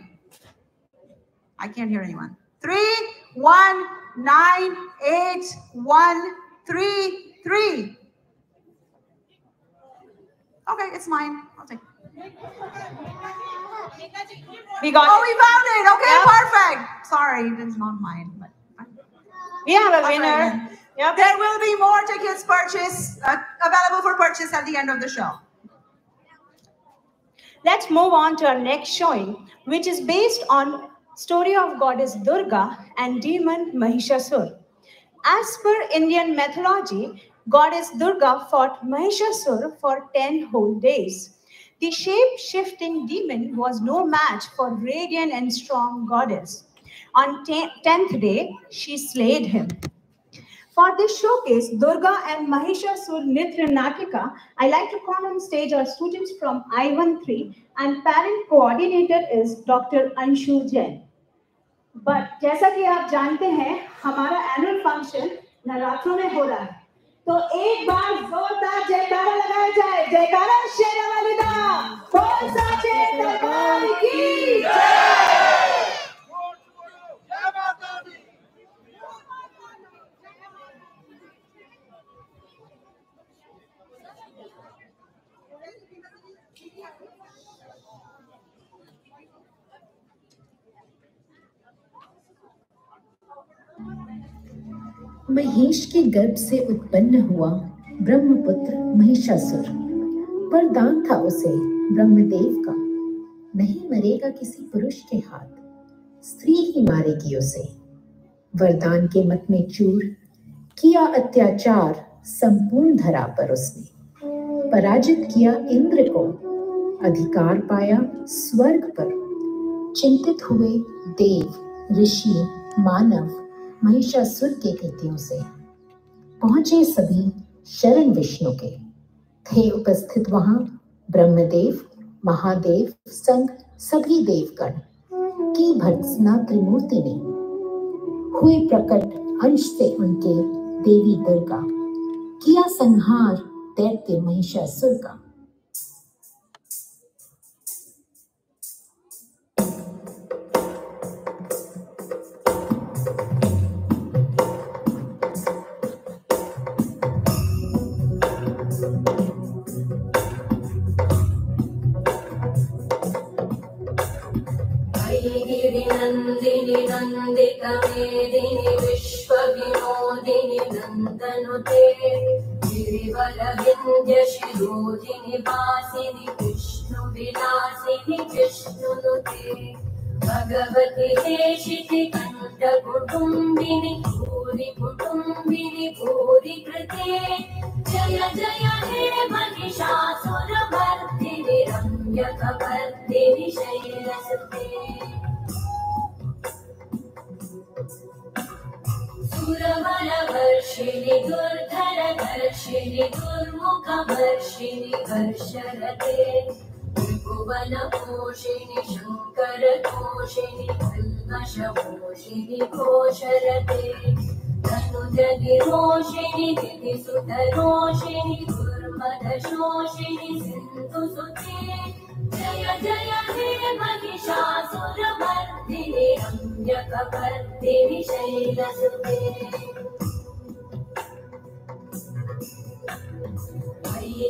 I can't hear anyone. Three, one, nine, eight, one, three, three. Okay, it's mine. I'll take it. we got oh, it. we found it. Okay, Yep. perfect. Sorry, it is not mine. We have a winner then. There will be more tickets purchased uh, available for purchase at the end of the show. Let's move on to our next showing, which is based on story of goddess Durga and demon Mahishasur. As per Indian mythology, goddess Durga fought Mahishasur for 10 whole days. The shape-shifting demon was no match for radiant and strong goddess. On 10th day, she slayed him. For this showcase, Durga and Mahishasur Nitra Natika, I like to call on stage our students from I13 and parent coordinator is Dr. Anshu Jain. But जैसा कि आप जानते हैं हमारा annual function नवरात्रों में हो रहा है तो एक बार जोरदार जयकारा लगाया जाए जयकारा शेरा वाली दा बोल साचे दरबार की जय महेश के गर्भ से उत्पन्न हुआ ब्रह्मपुत्र महिषासुर। वरदान था उसे ब्रह्मदेव का। नहीं मरेगा किसी पुरुष के हाथ। स्त्री ही मारेगी उसे। वरदान के मत में चूर किया अत्याचार संपूर्ण धरा पर उसने। पराजित किया इंद्र को। अधिकार पाया स्वर्ग पर। चिंतित हुए देव, ऋषि, मानव महिषासुर के कृत्यों से पहुँचे सभी शरण विष्णु के। थे उपस्थित वहाँ ब्रह्मदेव, महादेव संग सभी देवगण। की भर्त्सना त्रिमूर्ति ने हुए प्रकट अंश से उनके देवी दुर्गा किया संहार दैत्य महिषासुर का। गिरिनन्दिनि नन्दितमेदिनि विश्वविनोदिनि नन्दनुते। गिरिवरविन्द्यशिरोधिनि वासिनि विष्णुविलासिनि जिष्णुनुते भगवति देशिति कण्ठकुटुम्बिनि भूरि कुटुम्बिनि भूरि कृते जय जय महिषासुरमर्दिनि रम्यकवर्दिनि शैलसुते सुरवरवर्षिणि दुर्धरदर्शिनि दुर्मुखवर्षिणि हर्षरते त्रिभुवनपोषिणि शङ्करतोषिणि कल्मषपोषिणि घोषरते धनुजनिरोषिणि दितिसुतरोषिणि दुर्मदशोषिणि सिन्धुसुते जय जय हे महिषासुरमर्दिनि मयि शैलसुते। मयि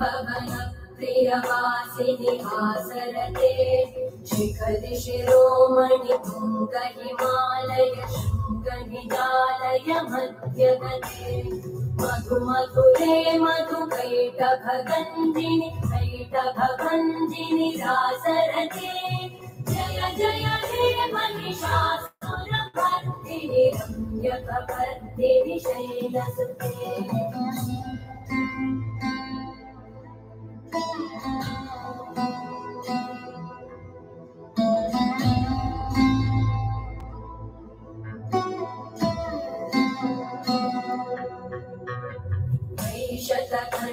भवन प्रियवासिनि आसरते शिखरि शिरोमणि पुङ्ग शृङ्गनिजालय मध्यगते। मधु मधुरे मधु कैटभगञ्जिनि रासरते जय जय हे महिषासुरमर्दिनि रम्यकवर्दिनि शैलसुते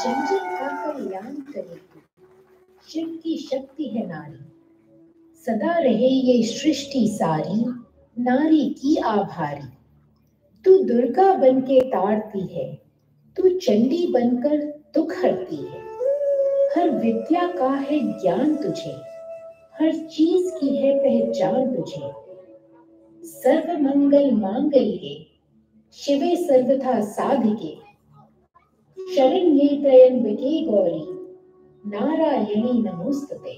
जन जन का कल्याण करे। शिव की शक्ति है नारी। सदा रहे ये सृष्टि सारी, नारी की आभारी। तू दुर्गा बन के ताड़ती है, तू चंडी बनकर दुख हरती है। हर विद्या का है ज्ञान तुझे। हर चीज़ की है पहचान तुझे। सर्व मंगल मांगल के शिवे सर्वथा साधिके। शरण्ये त्र्यंबके गौरी, नारायणी नमोस्तुते।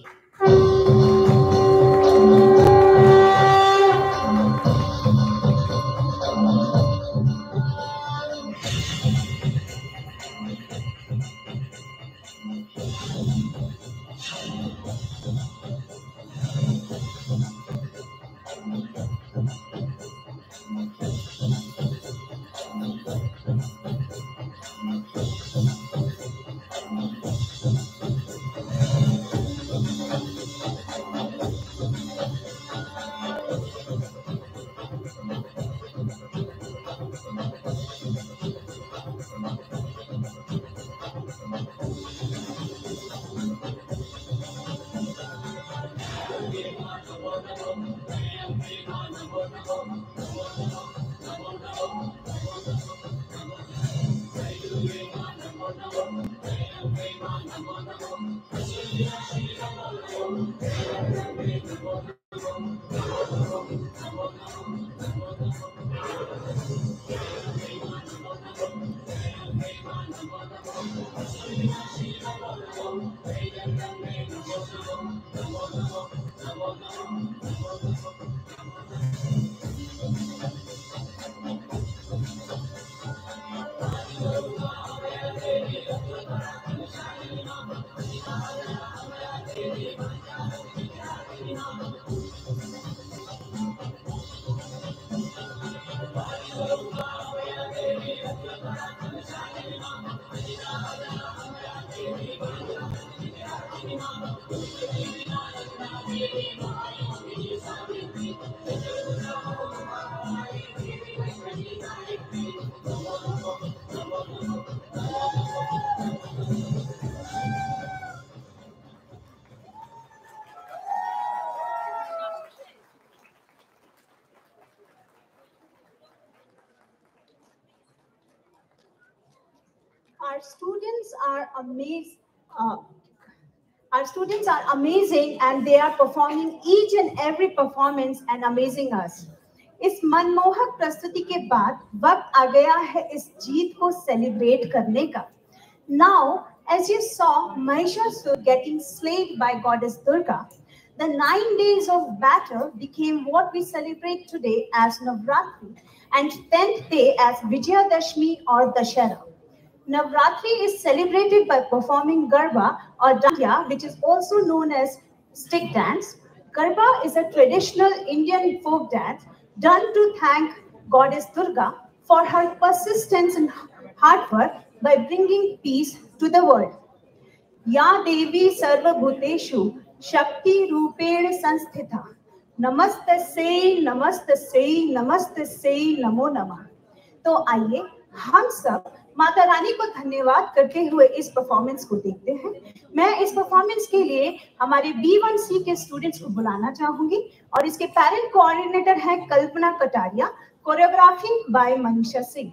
are amazed. Uh, our students are amazing and they are performing each and every performance and amazing us. इस मनमोहक प्रस्तुति के बाद वक्त आ गया है इस जीत को सेलिब्रेट करने का Now, as you saw Mahishasur getting slayed by goddess Durga, the nine days of battle became what we celebrate today as Navratri and 10th day as Vijayadashmi or Dashera. Navratri is celebrated by performing Garba or Dandiya, which is also known as stick dance. Garba is a traditional Indian folk dance done to thank goddess Durga for her persistence and hard work by bringing peace to the world. Ya Devi Sarva Bhuteshu Shakti Ruped Sanstitha नमस्ते से नमस्ते से नमस्ते से नमो नमः तो आइए हम सब माता रानी को धन्यवाद करते हुए इस परफॉर्मेंस को देखते हैं। मैं इस परफॉर्मेंस के लिए हमारे बी वन सी के स्टूडेंट्स को बुलाना चाहूँगी और इसके पेरेंट कोऑर्डिनेटर हैं Kalpana Kataria choreography by Manisha Singh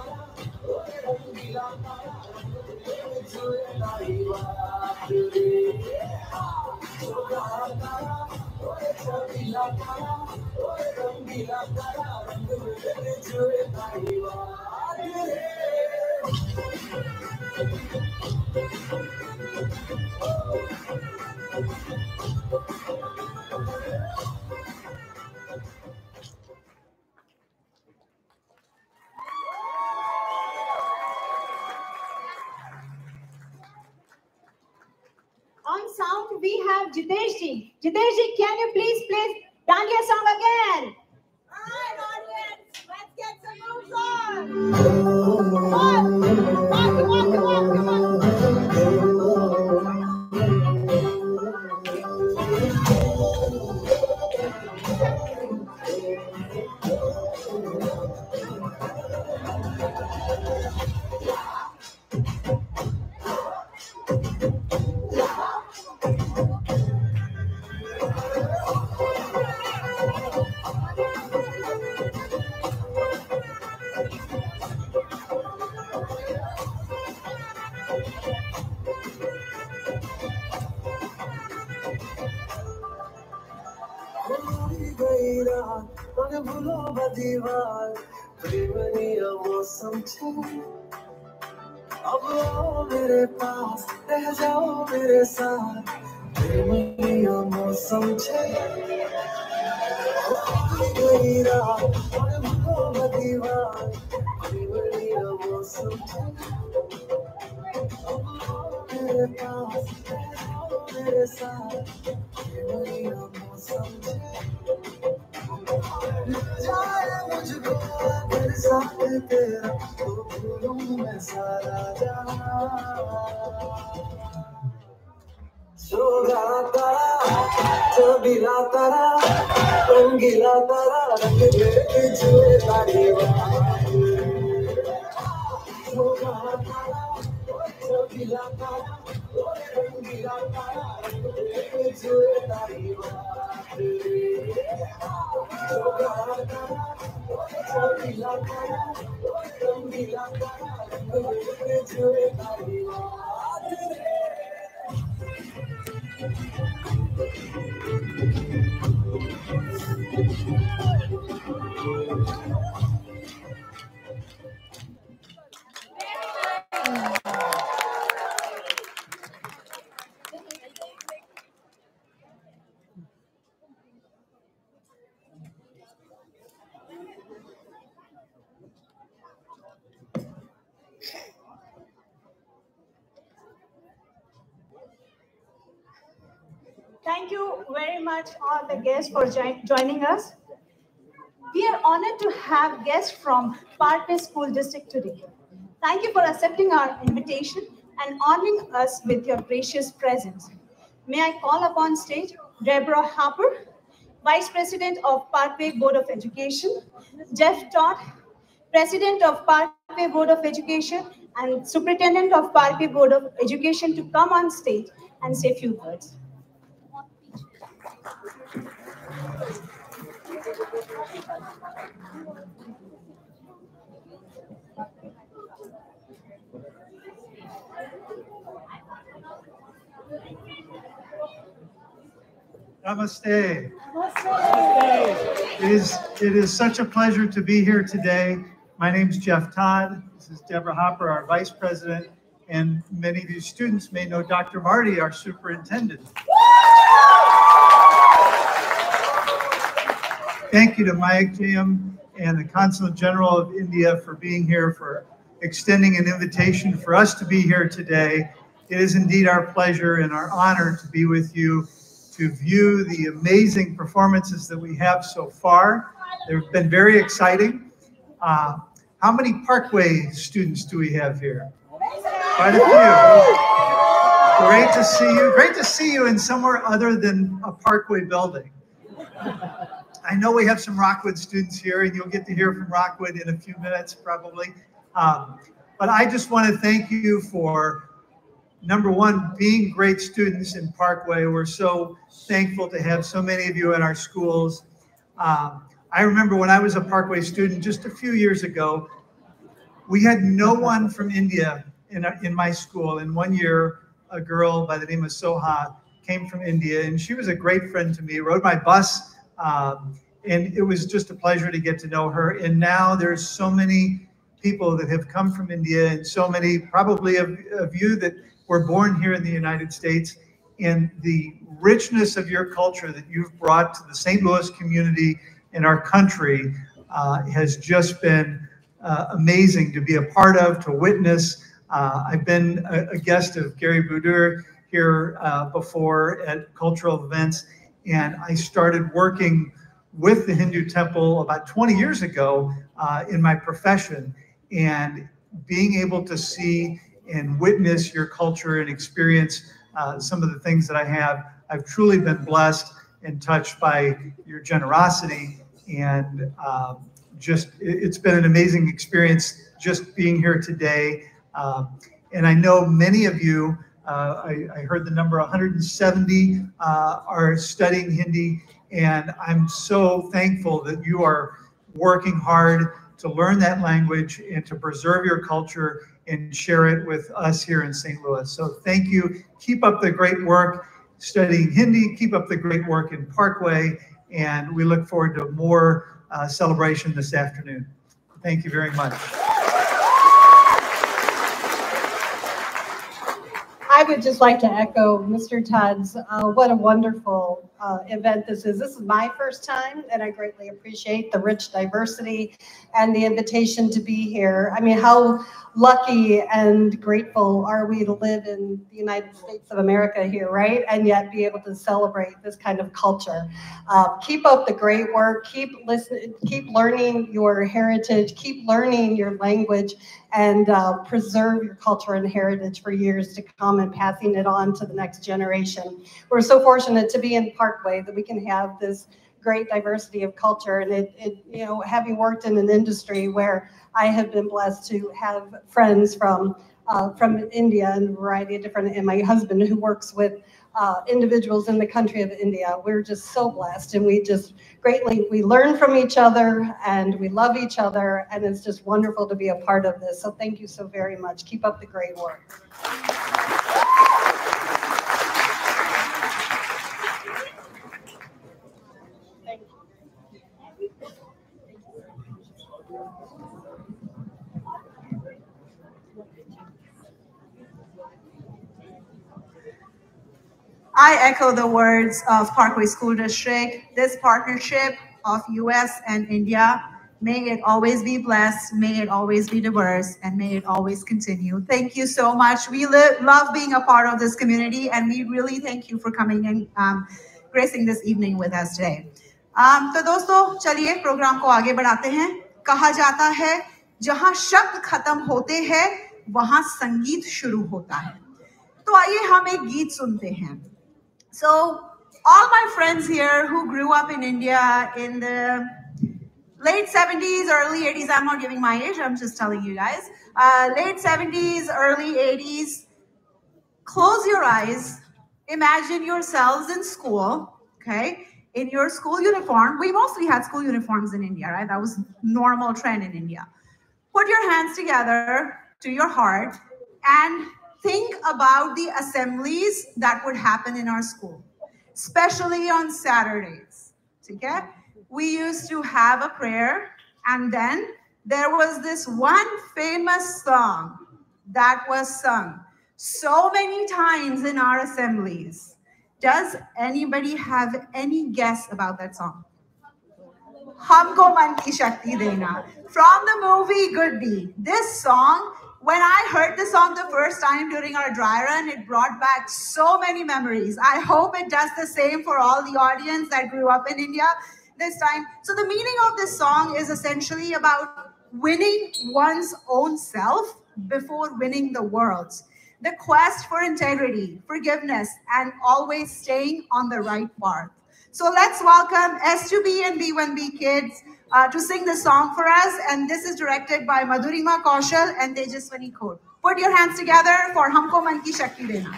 On sound, we have Jitesh ji. Jitesh ji, can you please play तेरा तो भूलूं मैं तारा रंगीला तारा जुए तारी तारा रंगीला तारी Thank you very much, all the guests, for join- joining us. We are honored to have guests from Parkway School District today. Thank you for accepting our invitation and honoring us with your gracious presence. May I call upon stage Deborah Harper, Vice President of Parkway Board of Education, Jeff Todd, President of Parkway Board of Education, and Superintendent of Parkway Board of Education to come on stage and say a few words. Namaste. It is, it is such a pleasure to be here today. My name is Jeff Todd. This is Deborah Hopper, our vice president, and many of you students may know Dr. Marty, our superintendent. Thank you to Jam and the Consul General of India for being here, for extending an invitation for us to be here today. It is indeed our pleasure and our honor to be with you to view the amazing performances that we have so far. They've been very exciting. Uh, how many Parkway students do we have here? Quite a few. Great to see you. Great to see you in somewhere other than a Parkway building. I know we have some Rockwood students here, and you'll get to hear from Rockwood in a few minutes, probably. Um, but I just want to thank you for number one, being great students in Parkway. We're so thankful to have so many of you in our schools. Um, I remember when I was a Parkway student just a few years ago, we had no one from India in, in my school. And one year, a girl by the name of Soha came from India, and she was a great friend to me, rode my bus. Um, and it was just a pleasure to get to know her. And now there's so many people that have come from India, and so many probably of, of you that were born here in the United States. And the richness of your culture that you've brought to the St. Louis community in our country uh, has just been uh, amazing to be a part of, to witness. Uh, I've been a, a guest of Gary Budoor here uh, before at cultural events, and I started working with the Hindu temple about 20 years ago uh, in my profession. And being able to see and witness your culture and experience uh, some of the things that I have, I've truly been blessed and touched by your generosity. And um, just, it- it's been an amazing experience just being here today. Um, and I know many of you, uh, Uh, I, I heard the number 170 uh, are studying Hindi, and I'm so thankful that you are working hard to learn that language and to preserve your culture and share it with us here in St. Louis. So thank you. Keep up the great work studying Hindi. Keep up the great work in Parkway, and we look forward to more uh, celebration this afternoon. Thank you very much. I would just like to echo Mr. Todd's, uh, what a wonderful uh, event this is. This is my first time, and I greatly appreciate the rich diversity and the invitation to be here. I mean, how lucky and grateful are we to live in the United States of America here, right? And yet be able to celebrate this kind of culture. Uh, keep up the great work. Keep listening. Keep learning your heritage. Keep learning your language, and uh, preserve your culture and heritage for years to come, and passing it on to the next generation. We're so fortunate to be in Parkway that we can have this great diversity of culture. And it, it you know having worked in an industry where i have been blessed to have friends from uh, from india and a variety of different and my husband who works with uh, individuals in the country of india we're just so blessed. And we just greatly we learn from each other and we love each other. And it's just wonderful to be a part of this. So thank you so very much. Keep up the great work I echo the words of Parkway School District. This partnership of US and India, may it always be blessed, may it always be diverse, and may it always continue. Thank you so much. We li- love being a part of this community, and we really thank you for coming and um, gracing this evening with us today. Um, तो दोस्तों चलिए programme को आगे बढ़ाते हैं कहा जाता है जहां शब्द खत्म होते हैं वहां संगीत शुरू होता है तो आइए हम एक गीत सुनते हैं so, all my friends here who grew up in India in the late 70s, early 80s, I'm not giving my age, I'm just telling you guys. Uh, late 70s, early 80s, close your eyes, imagine yourselves in school, okay? In your school uniform. We mostly had school uniforms in India, right? That was normal trend in India. Put your hands together to your heart and think about the assemblies that would happen in our school, especially on Saturdays. Okay? We used to have a prayer, and then there was this one famous song that was sung so many times in our assemblies. Does anybody have any guess about that song? Humko Man Ki Shakti Dena from the movie Guddi. This song when I heard the song the first time during our dry run, it brought back so many memories. I hope it does the same for all the audience that grew up in India this time. So, the meaning of this song is essentially about winning one's own self before winning the world's. The quest for integrity, forgiveness, and always staying on the right path. So let's welcome S2B and B1B kids uh, to sing the song for us. And this is directed by Madhurima Kaushal and Tejaswani Kaur. Put your hands together for Humko Man Ki Shakti Dena.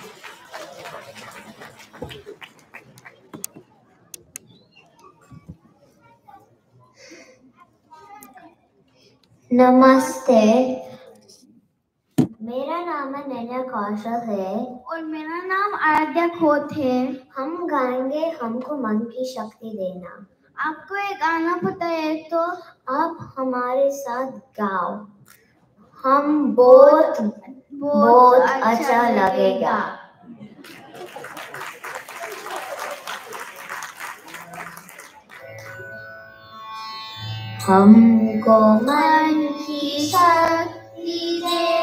Namaste. मेरा नाम है नैना कौशल है। और मेरा नाम आराध्या खोत है। हम गाएँगे हमको मन की शक्ति देना। आपको एक गाना पता है तो आप हमारे साथ गाओ। हम बहुत बहुत अच्छा लगेगा। हमको मन की शक्ति देना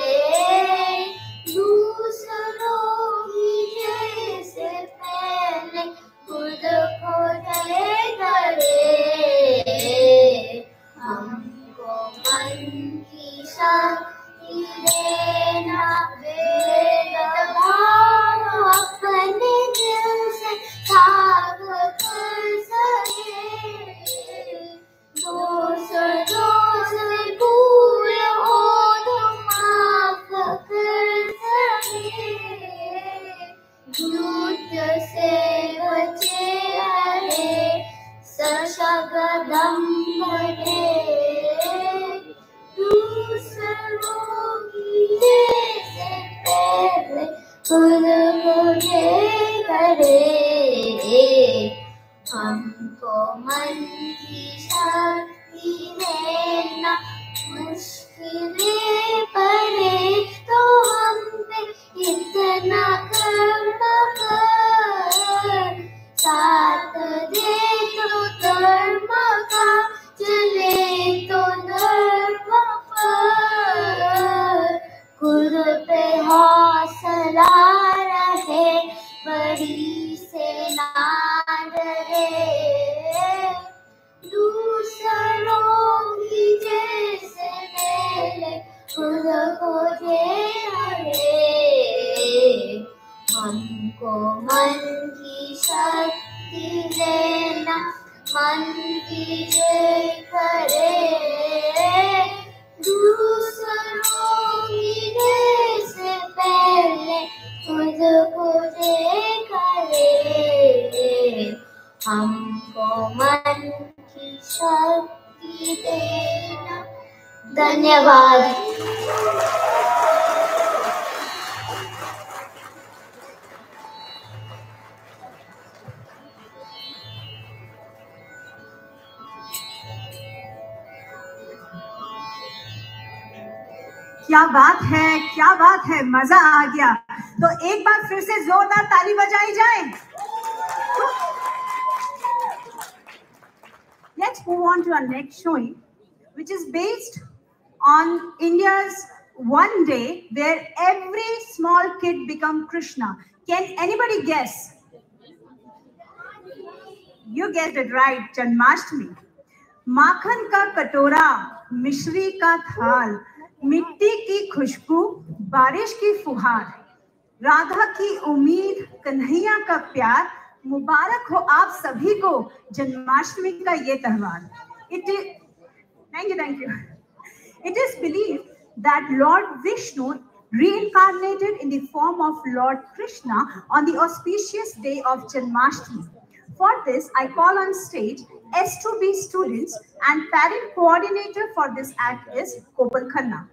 した खुद मुझे करे हमको मन की शक्ति देना मुश्किलें पड़े तो हम पे इतना कर साथ दे तो धर्म का चले तो धर्म पर। खुद पे हौसला रहे, बड़ी से ना डरे दूसरों की जैसे मेले खुद को जे हरे हमको मन की शक्ति देना, मन की जय करे दूसरों से पहले मुझको देखा हमको मन की शक्ति देना धन्यवाद। क्या बात है, क्या बात है, मज़ा आ गया। तो एक बार फिर से जोरदार ताली बजाई जाए। Let's move on to next showing which is based on India one day where every small kid become Krishna can anybody guess you get it right Janmashtami माखन का कटोरा मिश्री का थाल मिट्टी की खुशबू, बारिश की फुहार। राधा की उम्मीद, कन्हैया का प्यार। मुबारक हो आप सभी को जन्माष्टमी का ये त्योहार। It is thank you thank you it is believe that lord Vishnu reincarnated in the form of lord krishna on the auspicious day of janmashtami. For this, I call on stage S2B students and parent coordinator for this act is Kopal Khanna.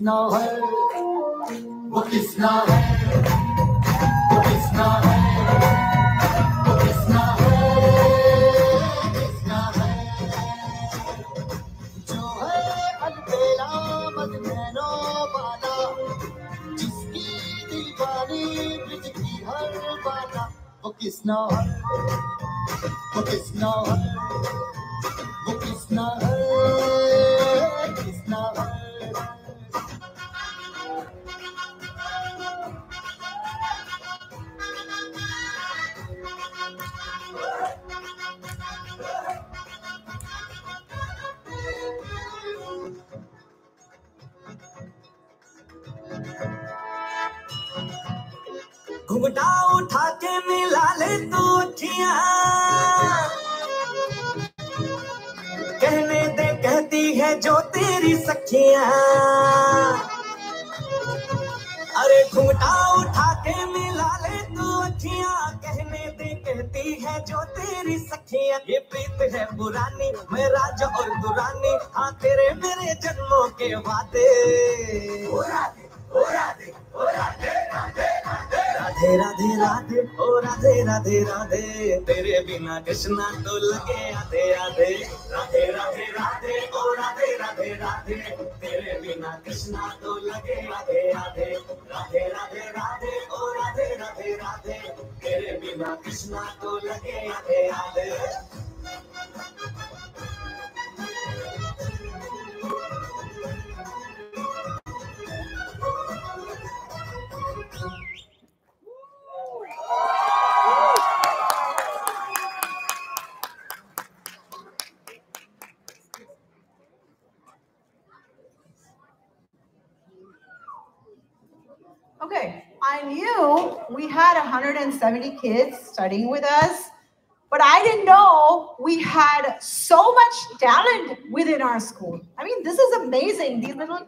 No.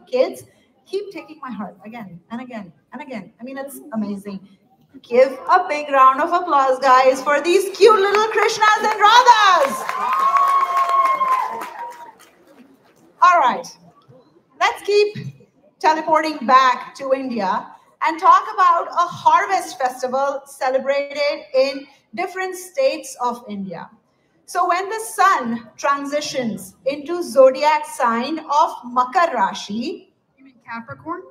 Kids keep taking my heart again and again and again. I mean, it's amazing. Give a big round of applause, guys, for these cute little Krishnas and Radhas. All right, let's keep teleporting back to India and talk about a harvest festival celebrated in different states of India. So when the sun transitions into zodiac sign of Makar Rashi, you mean Capricorn?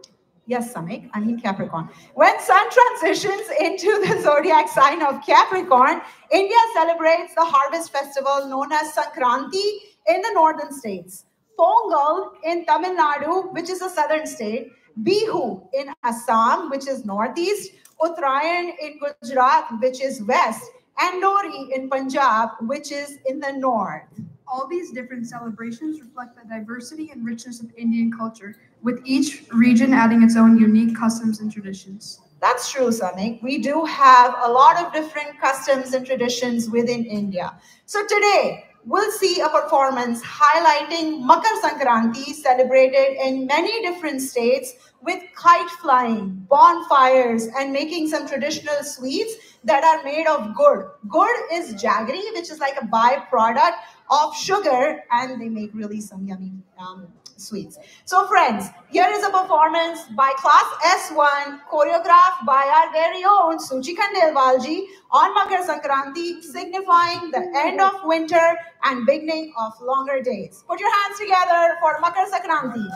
Yes, Samik, I mean Capricorn. When sun transitions into the zodiac sign of Capricorn, India celebrates the harvest festival known as Sankranti in the northern states. Pongal in Tamil Nadu, which is a southern state, Bihu in Assam, which is northeast, Uttarayan in Gujarat, which is west, and Lohri in Punjab, which is in the north. All these different celebrations reflect the diversity and richness of Indian culture, with each region adding its own unique customs and traditions. That's true, Samik. We do have a lot of different customs and traditions within India. So today, we'll see a performance highlighting Makar Sankranti celebrated in many different states with kite flying, bonfires, and making some traditional sweets that are made of gur. Gur is jaggery, which is like a byproduct of sugar, and they make really some yummy um, sweets. So, friends, here is a performance by Class S1, choreographed by our very own Suchi Khandelwalji on Makar Sankranti, signifying the end of winter and beginning of longer days. Put your hands together for Makar Sankranti.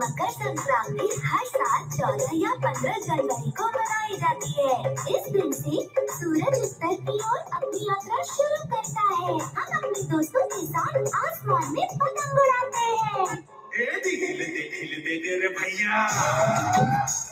Makar Sankranti हर साल चौदह या पंद्रह जनवरी को मनाई जाती है इस दिन से सूरज उत्तर की ओर अपनी यात्रा शुरू करता है हम अपने दोस्तों के साथ आसमान में पतंग उड़ाते हैं भैया।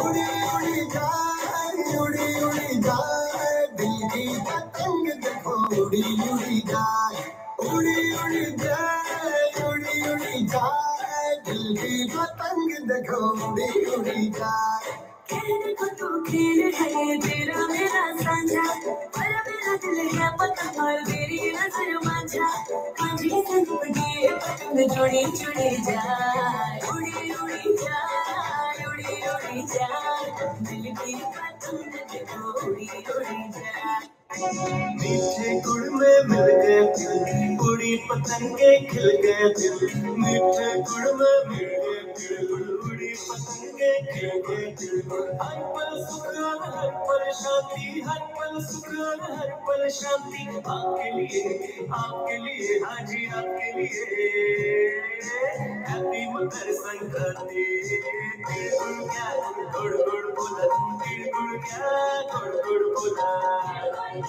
उड़ी उड़ी जाए उड़ी उड़ी जाए दिल पतंग देखो उड़ी उड़ी जाए उड़ी उड़ी जाए उड़ी उड़ी जाए दिल पतंग देखो उड़ी उड़ी जाए खेल को तू खेल है तेरा मेरा साझा पर मेरा दिल है पतंग और तेरी नज़र मांझा कांजी संग बगे पतंग जोड़ी जुड़ी जाए उड़ी उड़ी जाए उड़ी उड़ी जाए दिल की पतंग देखो उड़ी उड़ी जाए मीठे गुड़ में मिल गए दिल उड़ी पतंगे खिल गए दिल। मीठे गुड़ में मिल गए दिल उड़ी पतंगे खिल गए दिल। हर पल सुकून, हर पल शांति, हर पल सुकून, हर पल शांति। आपके लिए आपके लिए हाँ जी आपके लिए। हैप्पी मकर संक्रांति। तिल गुड़ गुड़ बोला तिल गुड़ क्या, गुड़ गुड़ बोला। That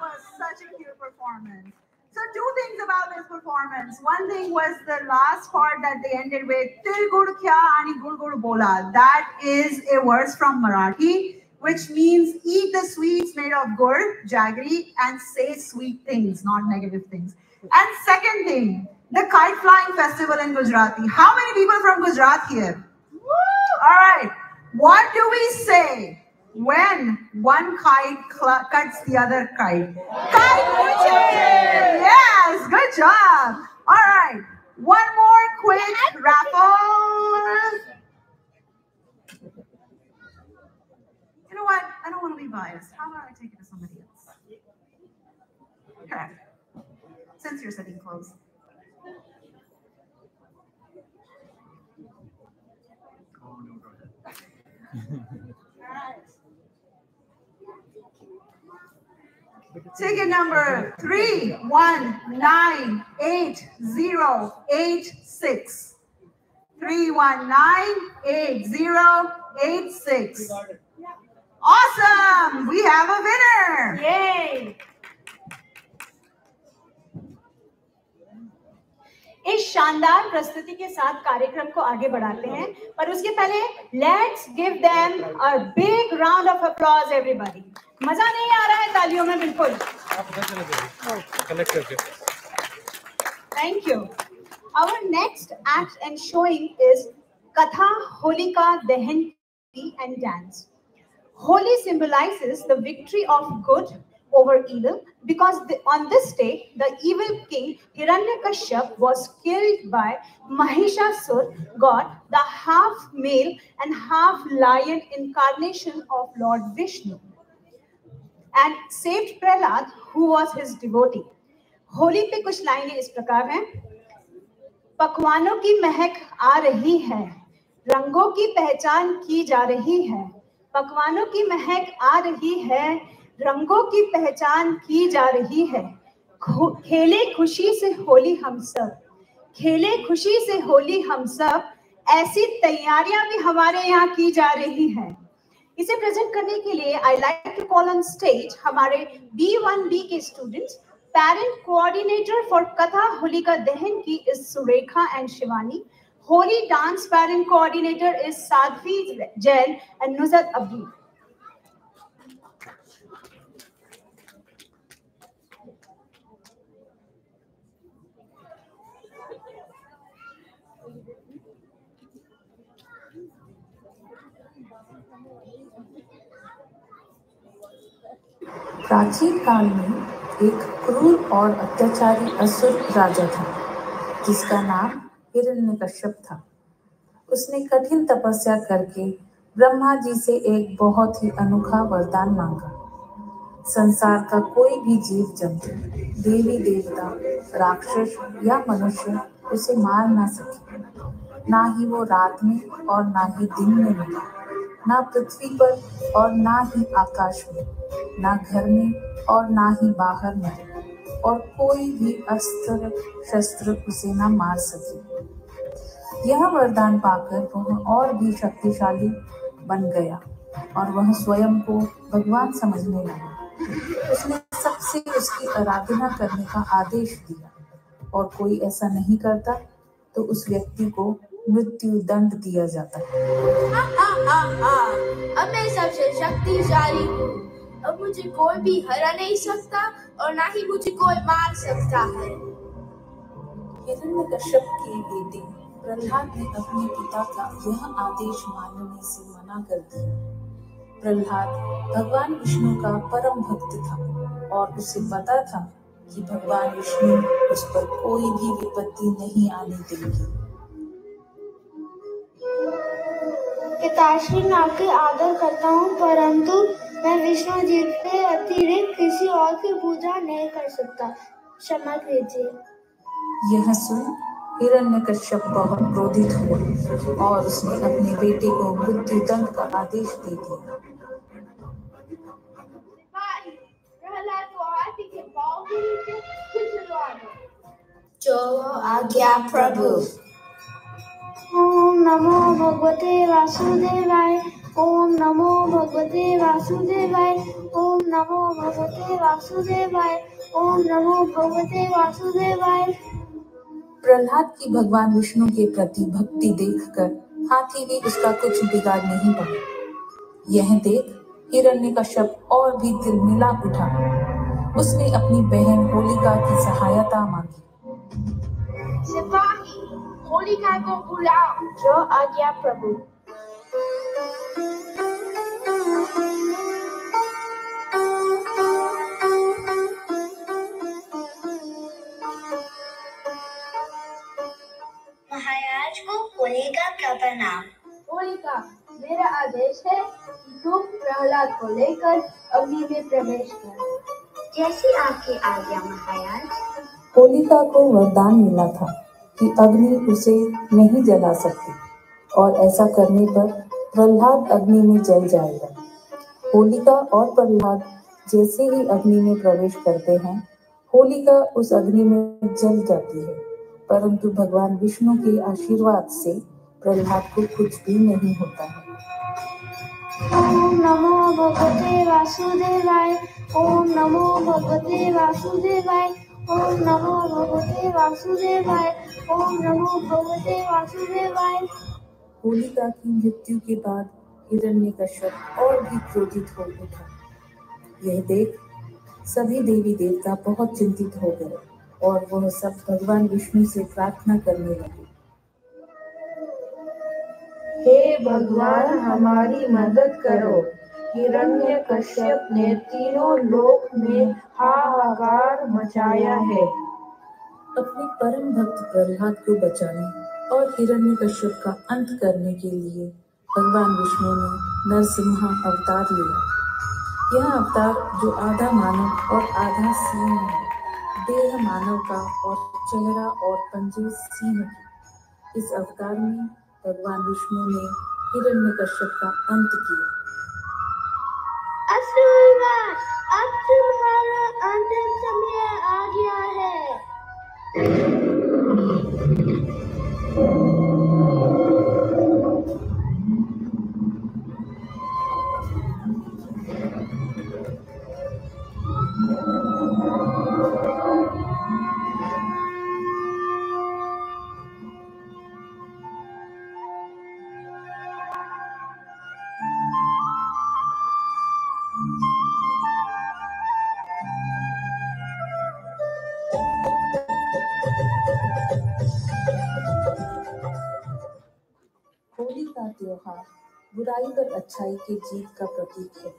was such a cute performance. So two things about this performance. One thing was the last part that they ended with Til gud kya ani gud gud bola. That is a verse from Marathi, which means eat the sweets made of gur, jaggery, and say sweet things, not negative things. And second thing, the kite flying festival in Gujarati. How many people from Gujarat here? Woo! All right. What do we say when one kite cl- cuts the other kite? Kite uche! Yes, good job. All right. One more quick raffle. Know what? I don't want to be biased. How about I take it to somebody else? Okay. Since you're sitting close. Ticket number three one nine eight zero eight six. Three one nine eight zero eight six. Awesome! We have a winner. Yay! इस शानदार प्रस्तुति के साथ कार्यक्रम को आगे बढ़ाते हैं पर उसके पहले let's give them a big round of applause everybody मज़ा नहीं आ रहा है तालियों में बिल्कुल कनेक्ट करके Thank you. Our next act and showing is Katha Holika Dahan Holy symbolizes the victory of good over evil because the- on this day, the evil king Hiranyakashyap was killed by Mahishasur god, the half male and half lion incarnation of Lord Vishnu, and saved Prahlad, who was his devotee. Holi पे कुछ लाइनें इस प्रकार हैं पकवानों की महक आ रही है रंगों की पहचान की जा रही है पकवानों की महक आ रही है, रंगों की पहचान की जा रही है। खेले खुशी से होली हम सब, खेले खुशी से होली हम सब, ऐसी तैयारियाँ भी हमारे यहाँ की जा रही हैं। इसे प्रेजेंट करने के लिए I like to call on stage हमारे बी वन बी के स्टूडेंट्स पेरेंट कोऑर्डिनेटर फॉर कथा होलिका दहन की is Surekha and Shivani Holi dance parent coordinator is Sadhvi Jain and Nuzat Abdi. प्राचीन काल में एक क्रूर और अत्याचारी असुर राजा था जिसका नाम हिरण्यकश्यप था। उसने कठिन तपस्या करके ब्रह्मा जी से एक बहुत ही अनोखा वरदान मांगा। संसार का कोई भी जीव, जंतु, देवी, देवता, राक्षस या मनुष्य उसे मार ना सके। ना ही वो रात में और ना ही दिन में मिले, ना पृथ्वी पर और ना ही आकाश में, ना घर में और ना ही बाहर में, और कोई भी अस्त्र, शस्त्र उसे ना मार सके। यह वरदान पाकर वह और भी शक्तिशाली बन गया और वह स्वयं को भगवान समझने लगा। उसने सबसे उसकी आराधना करने का आदेश दिया और कोई ऐसा नहीं करता तो उस व्यक्ति को मृत्यु दंड दिया जाता है। अब मैं सबसे शक्तिशाली हूँ। अब मुझे कोई भी हरा नहीं सकता और ना ही मुझे कोई मार सकता है। हिरण्यकश्यप के बेटे। प्रहलाद ने अपने पिता का यह आदेश मानने से मना कर दिया। प्रहलाद भगवान विष्णु का परम भक्त था और उसे पता था कि भगवान विष्णु उस पर कोई भी विपत्ति नहीं आने देंगे। पिताश्री मैं आपके आदर करता हूँ परंतु मैं विष्णु जी के अतिरिक्त किसी और की पूजा नहीं कर सकता। क्षमा कीजिए। यह सुन हिरण्यकश्यप बहुत क्रोधित हुआ और उसने अपने बेटे को मृत्यु दंड का आदेश दे दिया। जो आज्ञा प्रभु। ओम नमो भगवते वासुदेवाय ओम नमो भगवते वासुदेवाय ओम नमो भगवते वासुदेवाय ओम नमो भगवते वासुदेवाय। प्रहलाद की भगवान विष्णु के प्रति भक्ति देखकर हाथी भी उसका कुछ बिगाड़ नहीं पाया। यह देख हिरण्यकश्यप और भी दिल मिला उठा। उसने अपनी बहन होलिका की सहायता मांगी। सिपाही, होलिका को बुलाओ। जो आज्ञा प्रभु। को होलिका का प्रणाम होलिका मेरा आदेश है कि तुम प्रहलाद को लेकर अग्नि में प्रवेश करो। जैसी आपकी आज्ञा महाराज होलिका को वरदान मिला था कि अग्नि उसे नहीं जला सकती और ऐसा करने पर प्रहलाद अग्नि में जल जाएगा। होलिका और प्रहलाद जैसे ही अग्नि में प्रवेश करते हैं होलिका उस अग्नि में जल जाती है। परंतु भगवान विष्णु के आशीर्वाद से प्रहलाद को कुछ भी नहीं होता है। ओम नमो भगवते वासुदेवाय ओम नमो भगवते वासुदेवाय ओम नमो भगवते वासुदेवाय ओम नमो भगवते वासुदेवाय। होलिका की मृत्यु के बाद हिरण्य हिरण्यकश्यप और भी क्रोधित हो उठा। यह देख सभी देवी देवता बहुत चिंतित हो गए। और वह सब भगवान विष्णु से प्रार्थना करने लगे। हे भगवान हमारी मदद करो। हिरण्य कश्यप ने तीनों लोक में हाहाकार मचाया है। अपने परम भक्त प्रहलाद को बचाने और हिरण्य कश्यप का अंत करने के लिए भगवान विष्णु ने नरसिम्हा अवतार लिया। यह अवतार जो आधा मानव और आधा सिंह है। देह मानव का और चेहरा और पंजे सिंह की। इस अवतार में भगवान विष्णु ने हिरण्य कश्यप का अंत किया। तुम्हारा अंतिम समय आ गया है। त्योहार बुराई पर अच्छाई की जीत का प्रतीक है।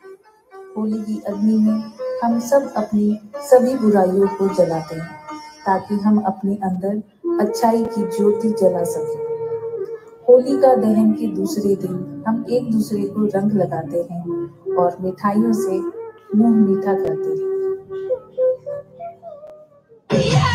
होली की अग्नि में हम सब अपनी सभी बुराइयों को जलाते हैं, ताकि हम अपने अंदर अच्छाई की ज्योति जला सकें। होली का दहन के दूसरे दिन हम एक दूसरे को रंग लगाते हैं और मिठाइयों से मुँह मीठा करते हैं। होलिया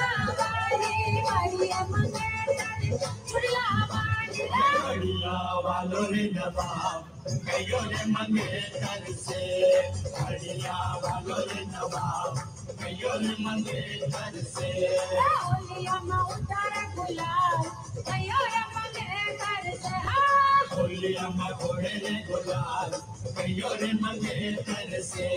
वालों ने नवाब कईयों ने मंगेतर से हड़िया वालों ने नवाब कईयों ने मंगेतर से होलिया में उतारा गुलाल कईयों ने मंगेतर से होलिया में घोड़े ने गुलाल कईयों ने मंगेतर से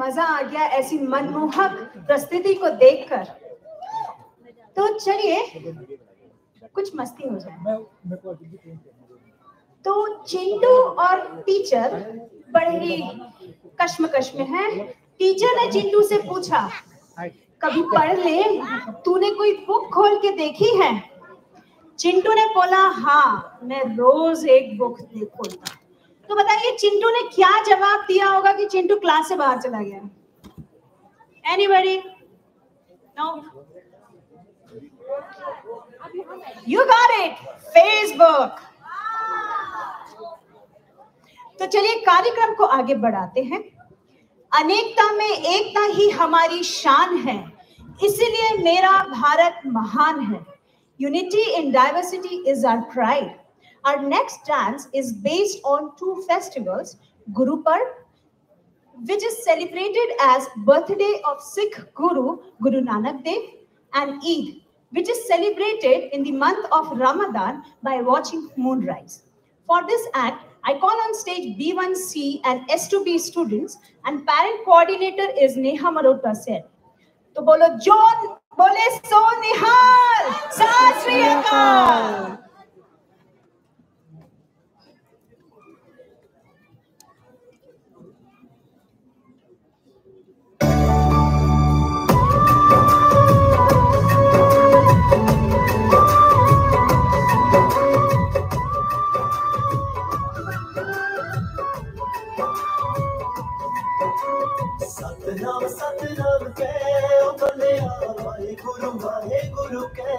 मज़ा आ गया ऐसी मनमोहक प्रस्तुति को देखकर। तो चलिए कुछ मस्ती हो जाए। तो चिंटू और टीचर बड़े ही कश्मकश में हैं। टीचर ने चिंटू से पूछा कभी पढ़ ले? तूने कोई बुक खोल के देखी है? चिंटू ने बोला हाँ मैं रोज एक बुक खोलता। तो बताइए, चिंटू ने क्या जवाब दिया होगा कि चिंटू क्लास से बाहर चला गया? Anybody know you got it Facebook तो चलिए, कार्यक्रम को आगे बढ़ाते हैं। अनेकता में एकता ही हमारी शान है। इसीलिए मेरा भारत महान है। Unity in diversity is our pride Our next dance is based on two festivals, Guru Parv, which is celebrated as birthday of Sikh Guru, Guru Nanak Dev, and Eid, which is celebrated in the month of Ramadan by watching moonrise. For this act, I call on stage B1C and S2B students, and parent coordinator is Neha Marota said. तो बोलो zone बोले सो निहाल सत श्री अकाल सतनाम कै ओ बंदेया वाहेगुरु वाहेगुरु कै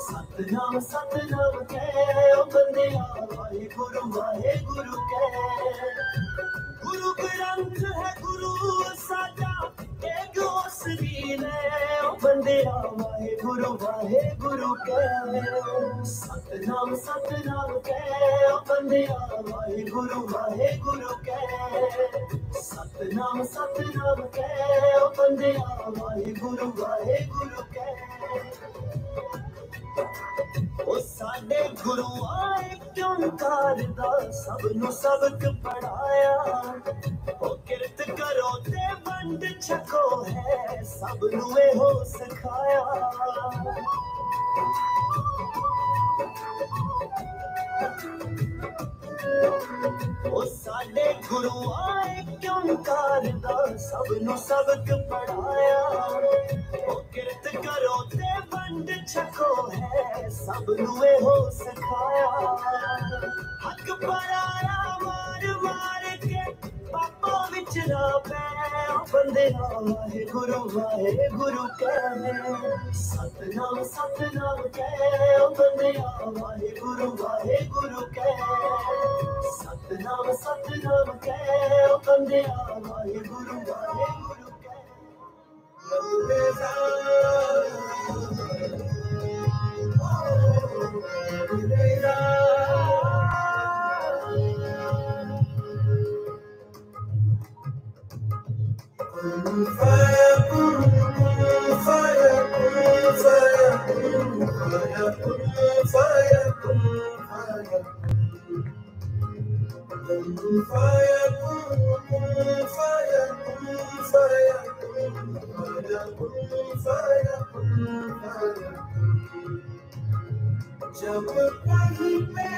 सतनाम सतनाम कै ओ बंदेया वाहेगुरु वाहेगुरु कै गुरु ग्रंथ है गुरु साजा वाहे गुरु वाहे, गुरु कै सतनाम सतनाम कह बंदेरा वाहे गुरु वाहे, गुरु कह। सतनाम सतनाम कह बंदेरा वाहे गुरु वाहे, गुरु कह। साडे गुरु आए, क्यों करदा सब नु सबक पढ़ाया। ओ किरत करो ते वंड छको है सब नु हो सिखाया। सबक पढ़ाया। किरत करो ते छको है। सब नु ए हक पराया मार मार के ਪਾਪਾ ਵਿੱਚ ਨਾ ਪੈ। ਉਹ ਬੰਦੇ ਵਾਹੇ ਗੁਰੂ ਵਾਹੇ ਗੁਰੂ ਕਹੇ। ਸਤਨਾਮ ਸਤਨਾਮ ਕਹਿ। ਉਹ ਬੰਦੇ ਵਾਹੇ ਗੁਰੂ ਵਾਹੇ ਗੁਰੂ ਕਹੇ। ਸਤਨਾਮ ਸਤਨਾਮ ਕਹਿ। ਉਹ ਬੰਦੇ ਵਾਹੇ ਗੁਰੂ ਵਾਹੇ ਗੁਰੂ जब कहीं पे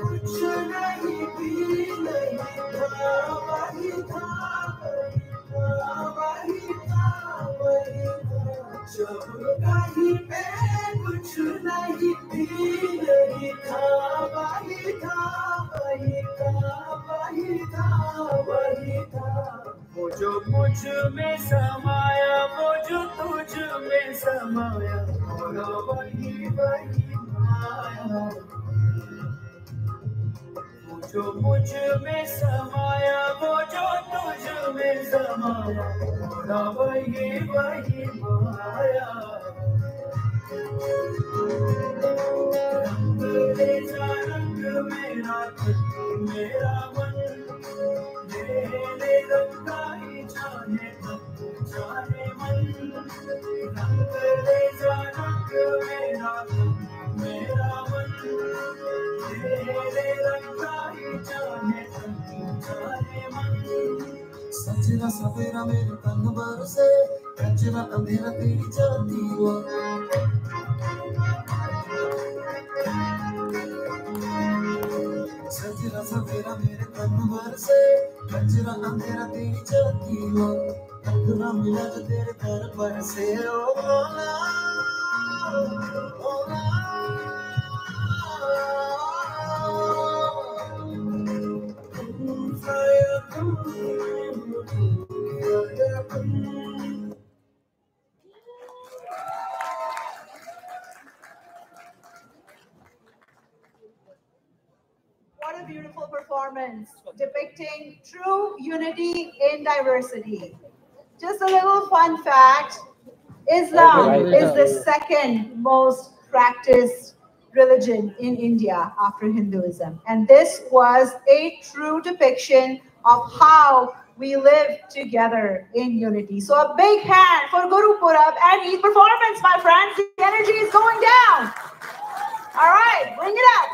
कुछ नहीं भी नहीं था वही था वही था वही था जब कहीं पे कुछ नहीं भी नहीं था वही था वही था वही था वही था जो मुझमें समाया, वो तुझ में समाया वही वही जो मुझमें समाया, वो जो तुझ में समाया होगा वही वही माया रंग रंग मेरा मेरा मन। मेरे रंग का ही जाने जाने मन। रंग तेरा रंग मेरा मेरा मन। मेरे रंग कचरा सवेरा मेरे कन बरसे कचरा अंधेरा तेरी चलती हुआ। कचरा सवेरा मेरे कन बरसे कचरा अंधेरा तेरी चलती हुआ। कचरा मिला जो तेरे घर पर से ओ मौला मौला। Fire, come on. What a beautiful performance depicting true unity in diversity. Just a little fun fact Islam is the second most practiced religion in India after Hinduism. And this was a true depiction of how we live together in unity. So a big hand for Guru Purab and Eid performance, my friends. The energy is going down. All right, bring it up.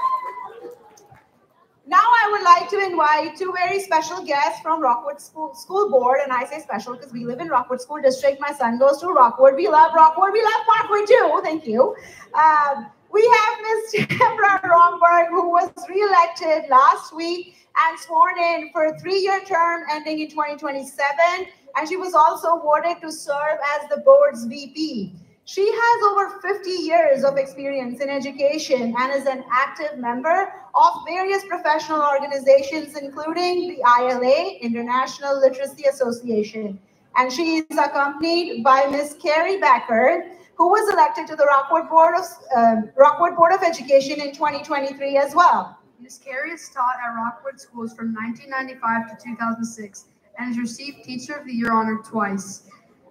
Now I would like to invite two very special guests from Rockwood School, School Board, and I say special because we live in Rockwood School District. My son goes to Rockwood. We love Rockwood. We love Parkway too. Thank you. Um, we have Ms. Deborah Romberg, who was re-elected last week and sworn in for a three-year term ending in 2027, and she was also awarded to serve as the board's VP. She has over 50 years of experience in education and is an active member of various professional organizations, including the ILA, International Literacy Association. And she is accompanied by Ms. Carrie Becker, who was elected to the Rockwood Board of um, Rockwood Board of Education in 2023 as well. Ms. Carey has taught at Rockwood Schools from 1995 to 2006 and has received Teacher of the Year honor twice.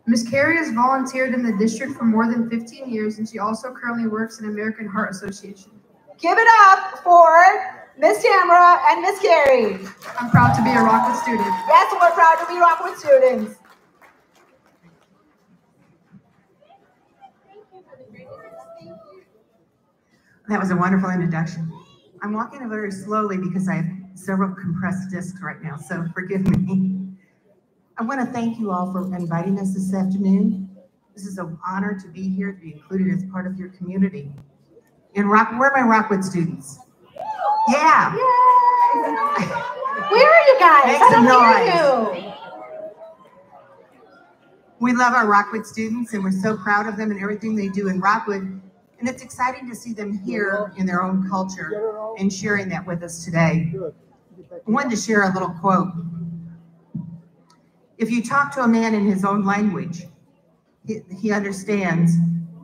Ms. Carey has volunteered in the district for more than 15 years, and she also currently works in American Heart Association. Give it up for Miss Tamara and Miss Carey. I'm proud to be a Rockwood student. Yes, we're proud to be Rockwood students. That was a wonderful introduction. I'm walking very slowly because I have several compressed discs right now, so forgive me. I want to thank you all for inviting us this afternoon. This is an honor to be here, to be included as part of your community. In Rock, where are my Rockwood students? Yeah. Where are you guys? Make I some noise. We love our Rockwood students and we're so proud of them and everything they do in Rockwood. And it's exciting to see them here in their own culture and sharing that with us today. I wanted to share a little quote. If you talk to a man in his own language, he, he understands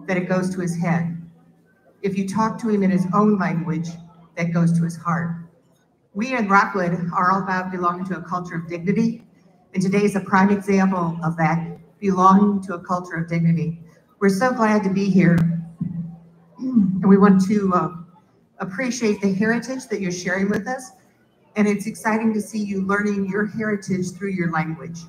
that it goes to his head. If you talk to him in his own language, that goes to his heart. We in Rockwood are all about belonging to a culture of dignity, and today is a prime example of that, belonging to a culture of dignity. We're so glad to be here, and we want to uh, appreciate the heritage that you're sharing with us, and it's exciting to see you learning your heritage through your language.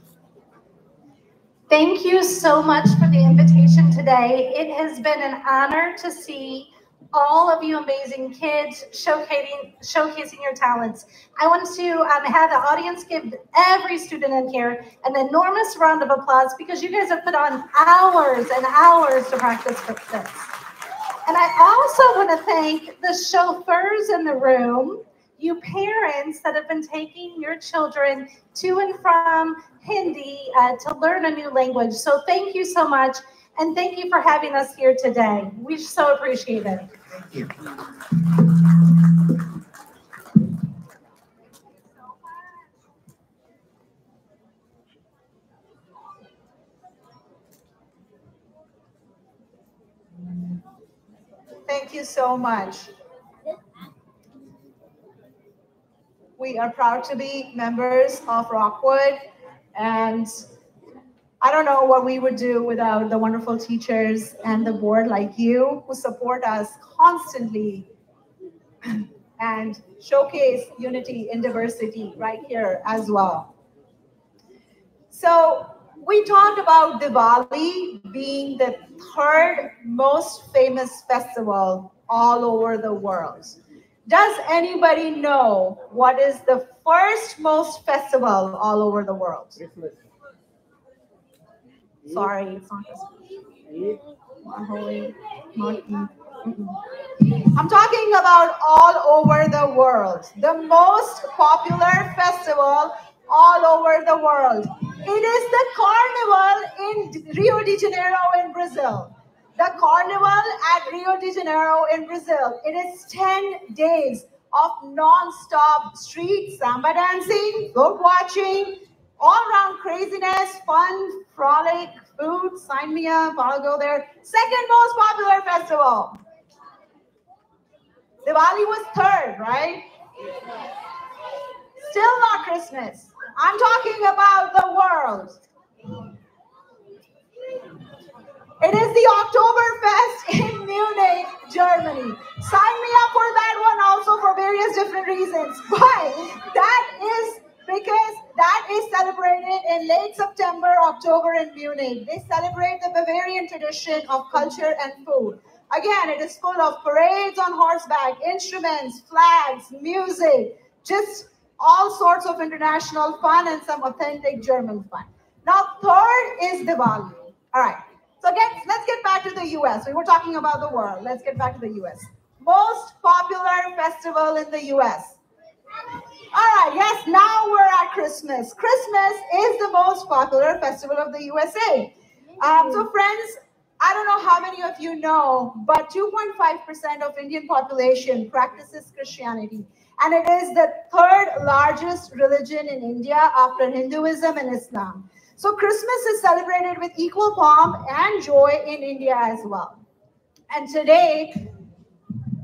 Thank you so much for the invitation today. It has been an honor to see all of you amazing kids showcasing showcasing your talents. I want to um, have the audience give every student in here an enormous round of applause because you guys have put on hours and hours to practice for this. And I also want to thank the chauffeurs in the room, you parents that have been taking your children to and from Hindi uh, to learn a new language. So thank you so much. And thank you for having us here today. We so appreciate it. Thank you. Thank you so much. We are proud to be members of Rockwood, and I don't know what we would do without the wonderful teachers and the board like you who support us constantly and showcase unity in diversity right here as well. So we talked about Diwali being the third most famous festival all over the world. Does anybody know what is the first most festival all over the world? Sorry, it's not Christmas. I'm talking about all over the world. The most popular festival all over the world. It is the carnival in Rio de Janeiro in Brazil. The carnival at Rio de Janeiro in Brazil. It is 10 days of non-stop street samba dancing, goat watching, all around craziness, fun, frolic, food. Sign me up. I'll go there. Second most popular festival. Diwali was third, right? Still not Christmas. I'm talking about the world. It is the Oktoberfest in Munich, Germany. Sign me up for that one also for various different reasons. But that is because that is celebrated in late September, October in Munich. They celebrate the Bavarian tradition of culture and food. Again, it is full of parades on horseback, instruments, flags, music, just all sorts of international fun and some authentic German fun. Now, third is Diwali. All right. So get, let's get back to the US. We were talking about the world. Let's get back to the US. Most popular festival in the US. All right, yes, now we're at Christmas. Christmas is the most popular festival of the USA. Um, so, friends, I don't know how many of you know, but 2.5% of Indian population practices Christianity. And it is the third largest religion in India after Hinduism and Islam. So Christmas is celebrated with equal pomp and joy in India as well. And today,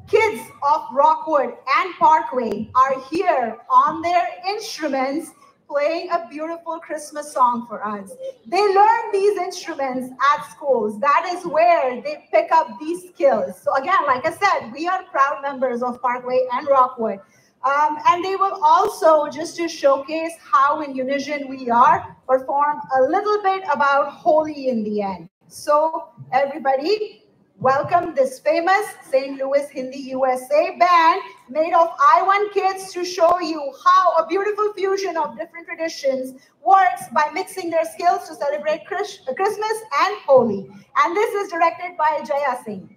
kids of Rockwood and Parkway are here on their instruments playing a beautiful Christmas song for us. They learn these instruments at schools. That is where they pick up these skills. So again, like I said, we are proud members of Parkway and Rockwood. Um, and they will also, just to showcase how in unison we are, perform a little bit about Holi in the end. So everybody, welcome this famous St. Louis Hindi USA band made of I1 kids to show you how a beautiful fusion of different traditions works by mixing their skills to celebrate Chris- Christmas and Holi. And this is directed by Jaya Singh.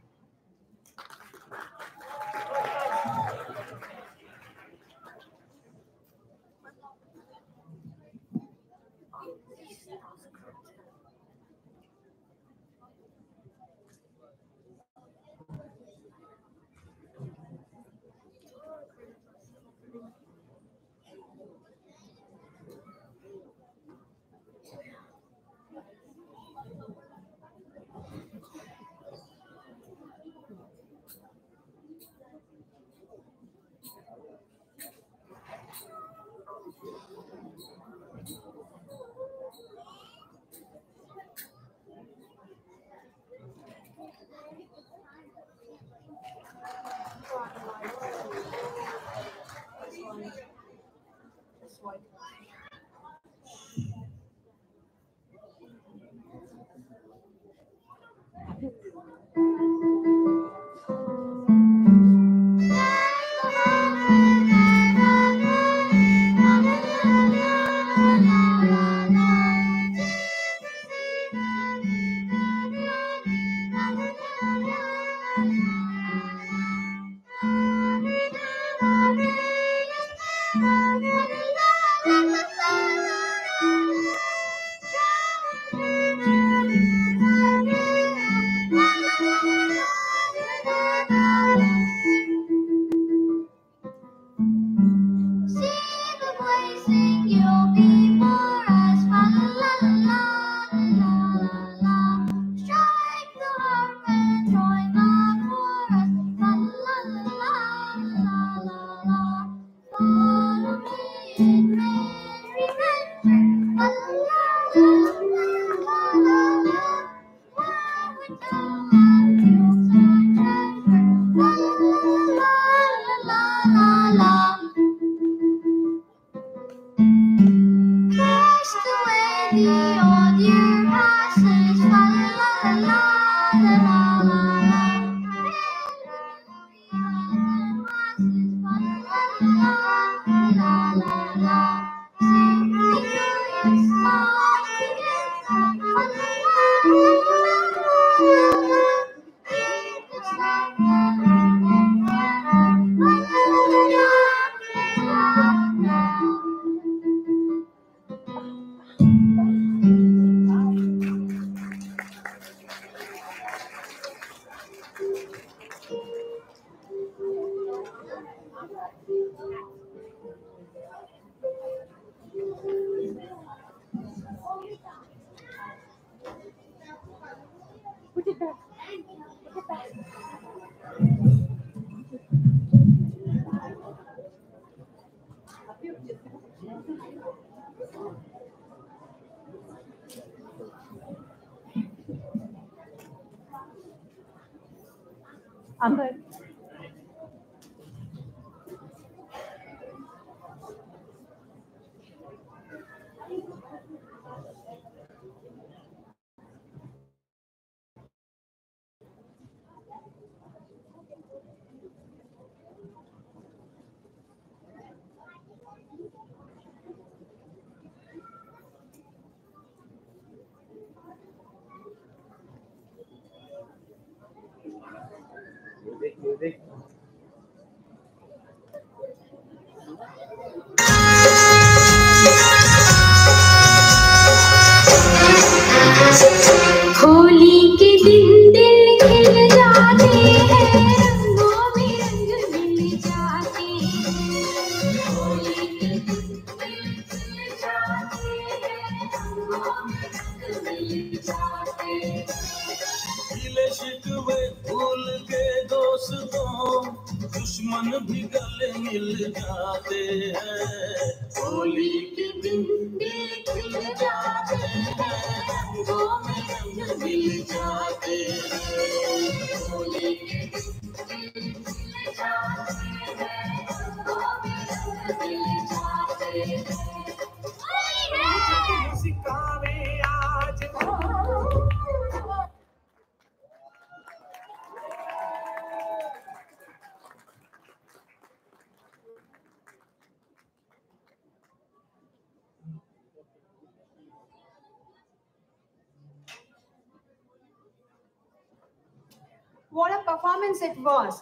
What a performance it was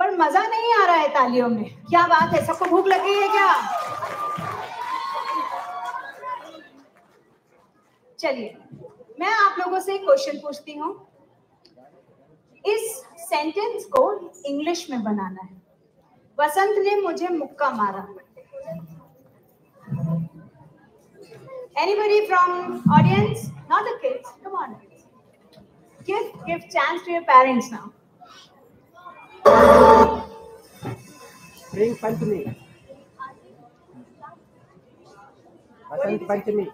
पर मज़ा नहीं आ रहा है तालियों में। क्या बात है? सबको भूख लगी है क्या? चलिए, मैं आप लोगों से एक क्वेश्चन पूछती हूँ। इस सेंटेंस को इंग्लिश में बनाना है। वसंत ने मुझे मुक्का मारा। Anybody from audience not a kids come on give give chance to your parents now Spring Panchami. Vasant Panchami.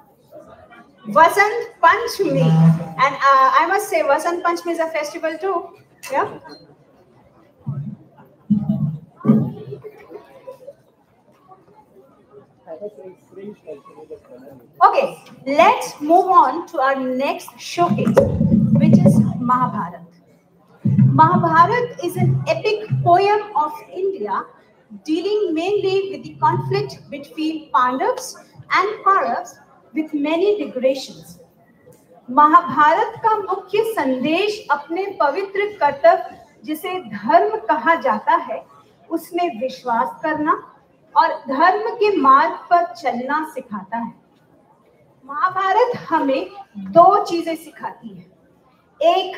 Vasant Panchami. And uh, I must say, Vasant Panchami is a festival too. Yeah. Okay, let's move on to our next showcase, which is Mahabharata. Mahabharata is an epic poem of India dealing mainly with the conflict between Pandavas and Kauravas with many digressions. Mahabharat का मुख्य संदेश अपने पवित्र कर्तव्य जिसे धर्म कहा जाता है उसमें विश्वास करना और धर्म के मार्ग पर चलना सिखाता है महाभारत हमें दो चीज़ें सिखाती है एक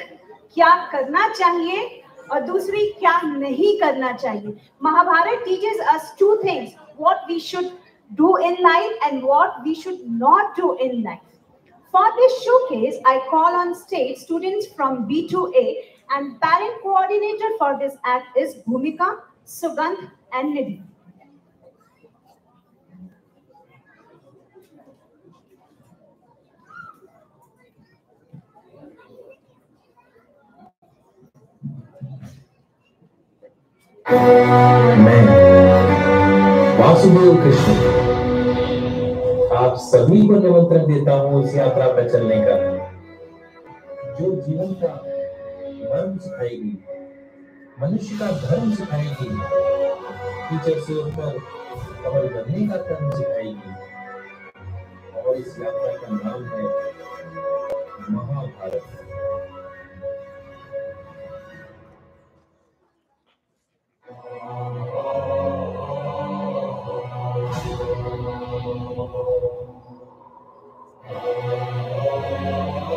क्या करना चाहिए और दूसरी, क्या नहीं करना चाहिए। Mahabharat teaches us two things what we should do in life and what we should not do in life for this showcase I call on stage students from B two A and parent coordinator for this act is Bhumika Sugandh and निधि मैं वासुदेव कृष्ण। आप सभी को निमंत्रण देता हूँ इस यात्रा पर चलने का। जो जीवन का धर्म सिखाएगी, मनुष्य का धर्म सिखाएगी, टीचर से उठकर कमल करने का कर्म सिखाएगी, और इस यात्रा का नाम है महाभारत।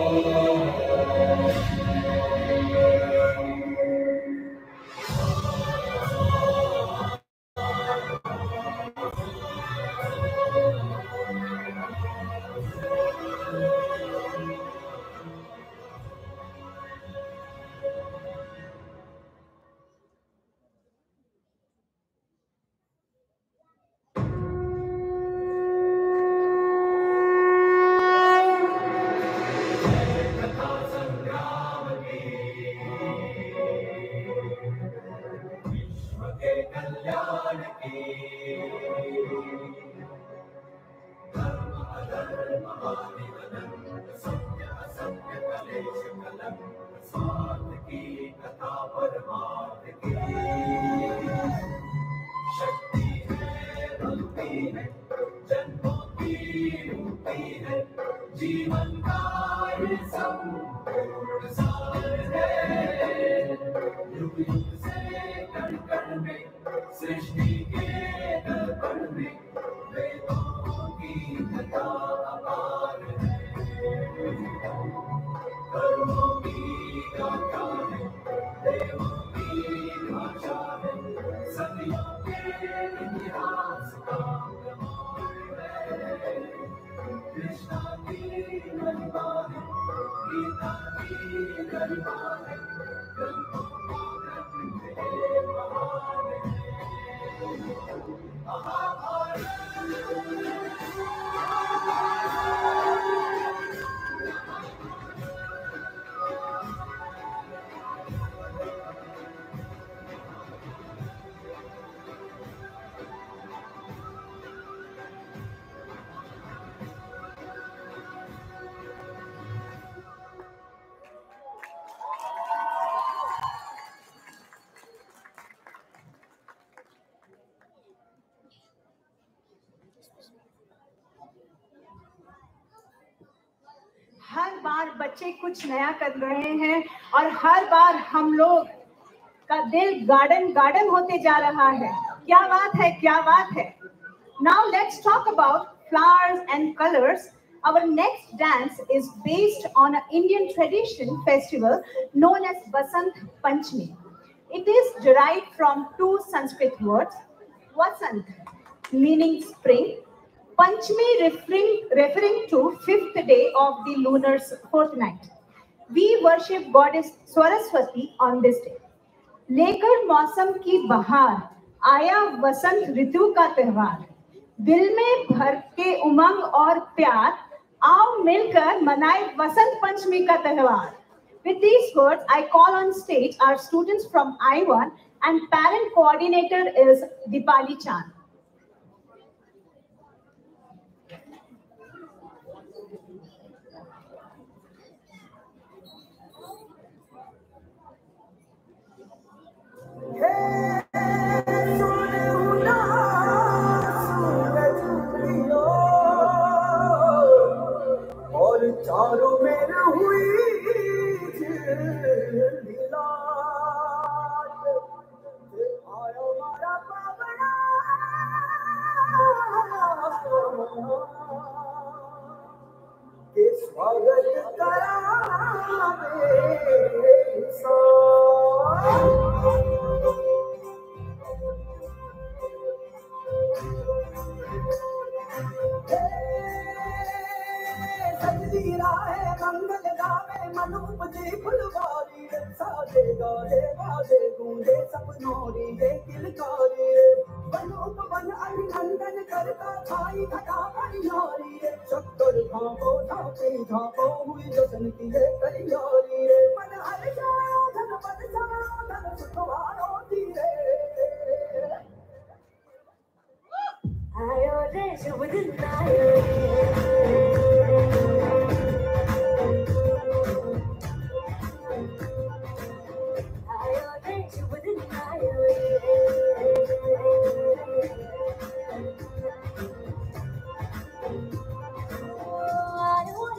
Oh, बार बच्चे कुछ नया कर रहे हैं और हर बार हम लोग का दिल गार्डन गार्डन होते जा रहा है क्या बात है क्या बात है Now let's talk about flowers and colors. Our next dance is based on an Indian tradition festival known as Basant Panchami. It is derived from two Sanskrit words, Vasant, meaning spring, Panchami referring, referring to fifth day of the lunar fortnight. We worship goddess Saraswati on this day. लेकर मौसम की बहार आया वसंत ऋतु का त्योहार दिल में भर के उमंग और प्यार आओ मिलकर मनाए वसंत पंचमी का त्योहार With these words, I call on stage our students from I1 and parent coordinator is Dipali Chan. करता छाई घटा बड़ी नारी रे चक्कर भापो धापे धापो हुई जसन की रे तैयारी रे मन हर जाओ धन पद जाओ धन सुखवारो रे आयो रे शुभ दिन आयो आयो रे शुभ दिन आयो आयो रे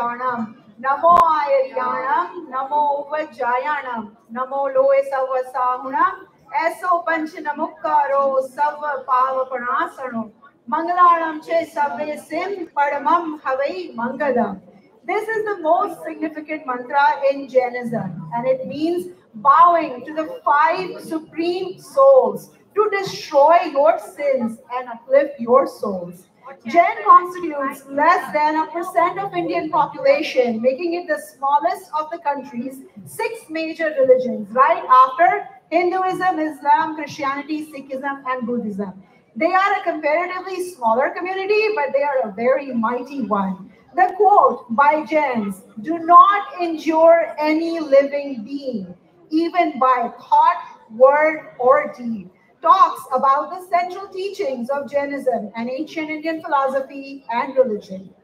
Namo Siddhanam, Namo Ayariyanam, Namo Vajayanam, Namo Loe Savasahunam, Eso Panch Namukkaro, Sava Pavapanasano, Mangalam Che Save Sim Padamam Havai Mangalam. This is the most significant mantra in Jainism, and it means bowing to the five supreme souls to destroy your sins and uplift your souls. Jain constitutes less than a percent of Indian population, making it the smallest of the country's six major religions, right after Hinduism, Islam, Christianity, Sikhism, and Buddhism. They are a comparatively smaller community, but they are a very mighty one. The quote by Jains do not endure any living being, even by thought, word, or deed, talks about the central teachings of Jainism and ancient Indian philosophy and religion.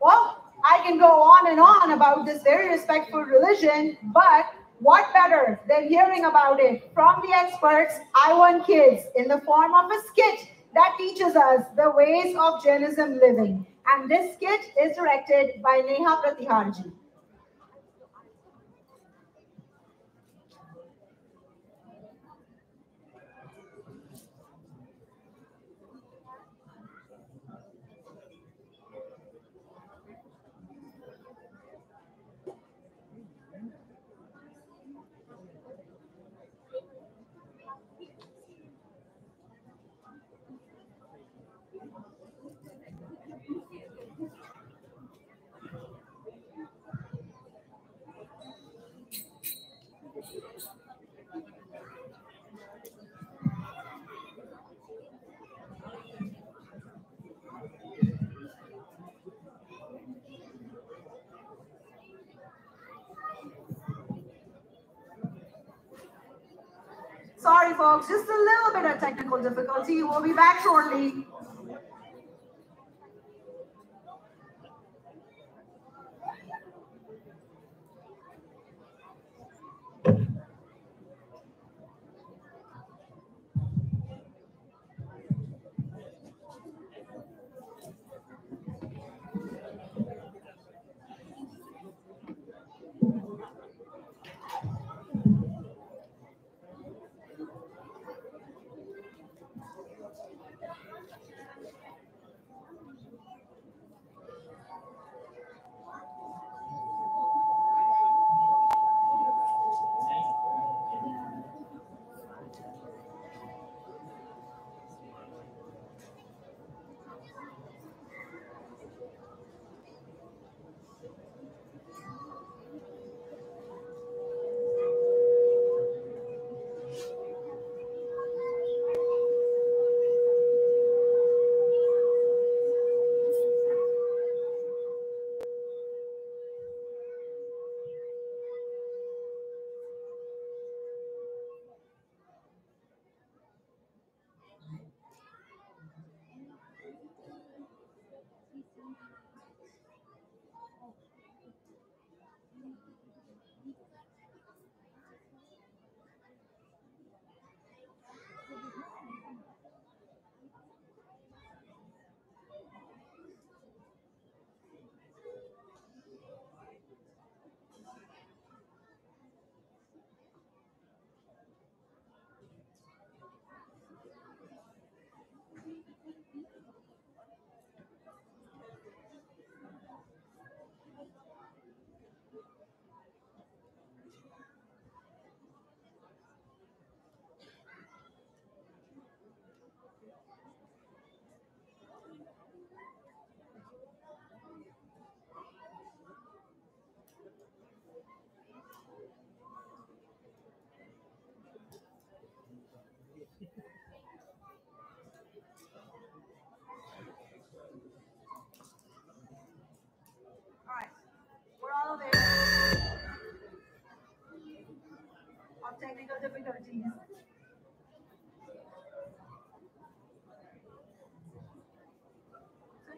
Well, I can go on and on about this very respectful religion, but what better than hearing about it from the experts, I1 Kids, in the form of a skit that teaches us the ways of Jainism living. And this skit is directed by Neha Pratiharji. Sorry, folks, just a little bit of technical difficulty. We'll be back shortly. Difficulties.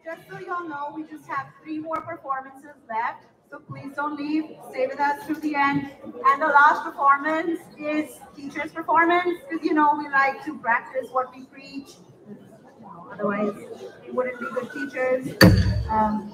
just so y'all know, we just have three more performances left. So please don't leave. Stay with us through the end. And the last performance is teacher's performance because you know we like to practice what we preach. Otherwise, we wouldn't be good teachers. Um,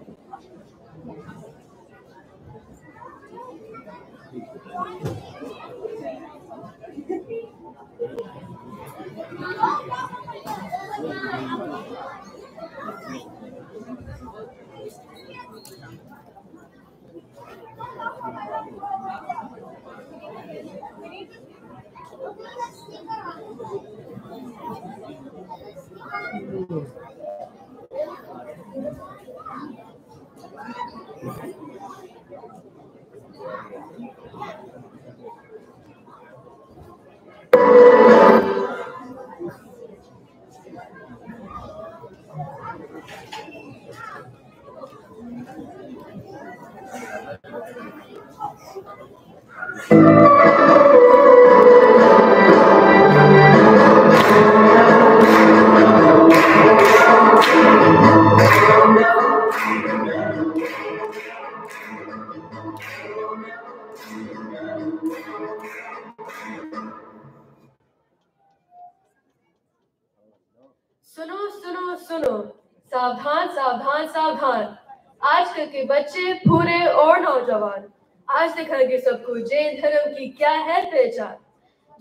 सबको जैन धर्म की क्या है पहचान?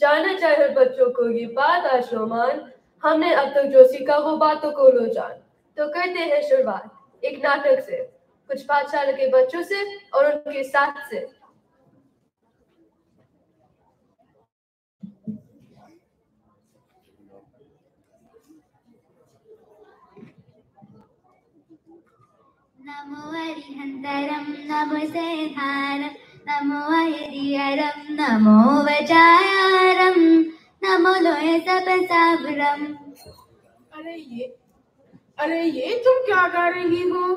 जानना चाहे बच्चों को ये बात आश्रमान हमने अब तक जो सीखा वो बातों को लो जान। तो करते हैं शुरुआत, एक नाटक से। कुछ पाठशाला के बच्चों से और उनके साथ से। नमो हरिहन्तरं नमो सेधारं। नमो हरिहरं नमो वजायारं नमो लोय सपसावरम अरे ये अरे ये तुम क्या गा रही हो?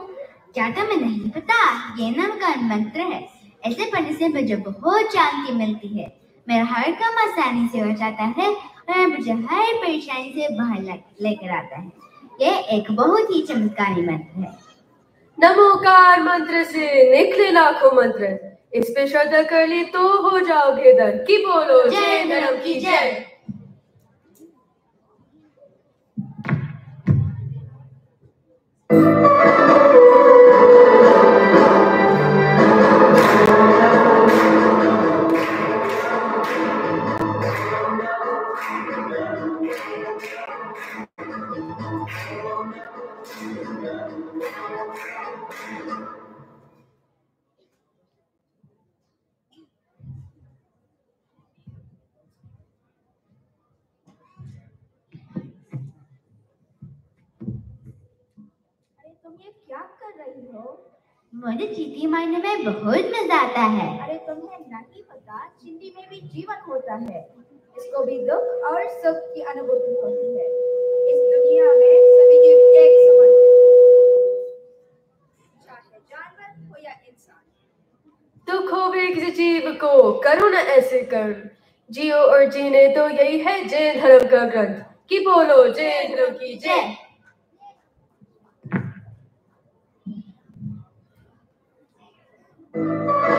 क्या तुम्हें नहीं पता ये नमकान मंत्र है। ऐसे पढ़ने से मुझे बहुत शांति मिलती है। मेरा हर काम आसानी से हो जाता है और मुझे हर परेशानी से बाहर लेकर आता है। ये एक बहुत ही चमत्कारी मंत्र है। नमोकार मंत्र से निकले लाखों मंत्र इस पे श्रद्धा कर ली तो हो जाओगे धन की बोलो जय धर्म की जय। अरे मुझे चीटी मारने में बहुत मज़ा आता है। अरे तुम्हें नहीं पता चिंदी में भी जीवन होता है। इसको भी दुख और सुख की अनुभूति होती है। इस दुनिया में सभी जीव एक समान हैं। चाहे जानवर हो या इंसान। दुख होवे किसी जीव को करो न ऐसे कर। जियो और जीने तो यही है जय धर्म का ग्रंथ। की बोलो जय धर्म की जय। अरे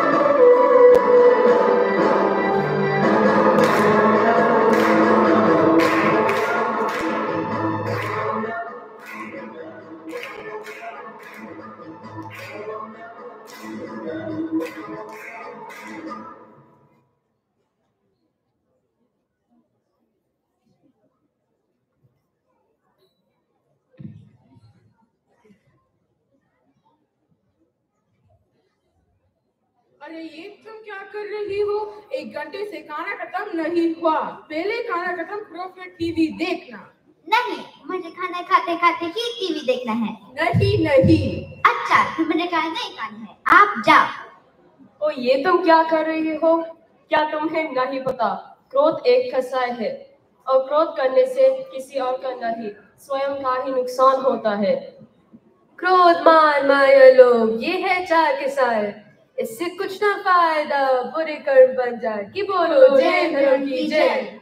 खाना खत्म नहीं हुआ। पहले खाना खत्म करो फिर टीवी देखना। नहीं मुझे खाना खाते खाते ही टीवी देखना है। नहीं नहीं। अच्छा तो मुझे खाना नहीं खाना है। आप जाओ। ओ ये तुम क्या कर रही हो? क्या तुम्हें नहीं पता? क्रोध एक कसाय है। और क्रोध करने से किसी और का नहीं स्वयं का ही नुकसान होता है। क्रोध मान माया लोग ये है चार के सार इससे कुछ ना फ़ायदा बुरे कर्म बन जाए। कि बोलो जय धर्म की जय।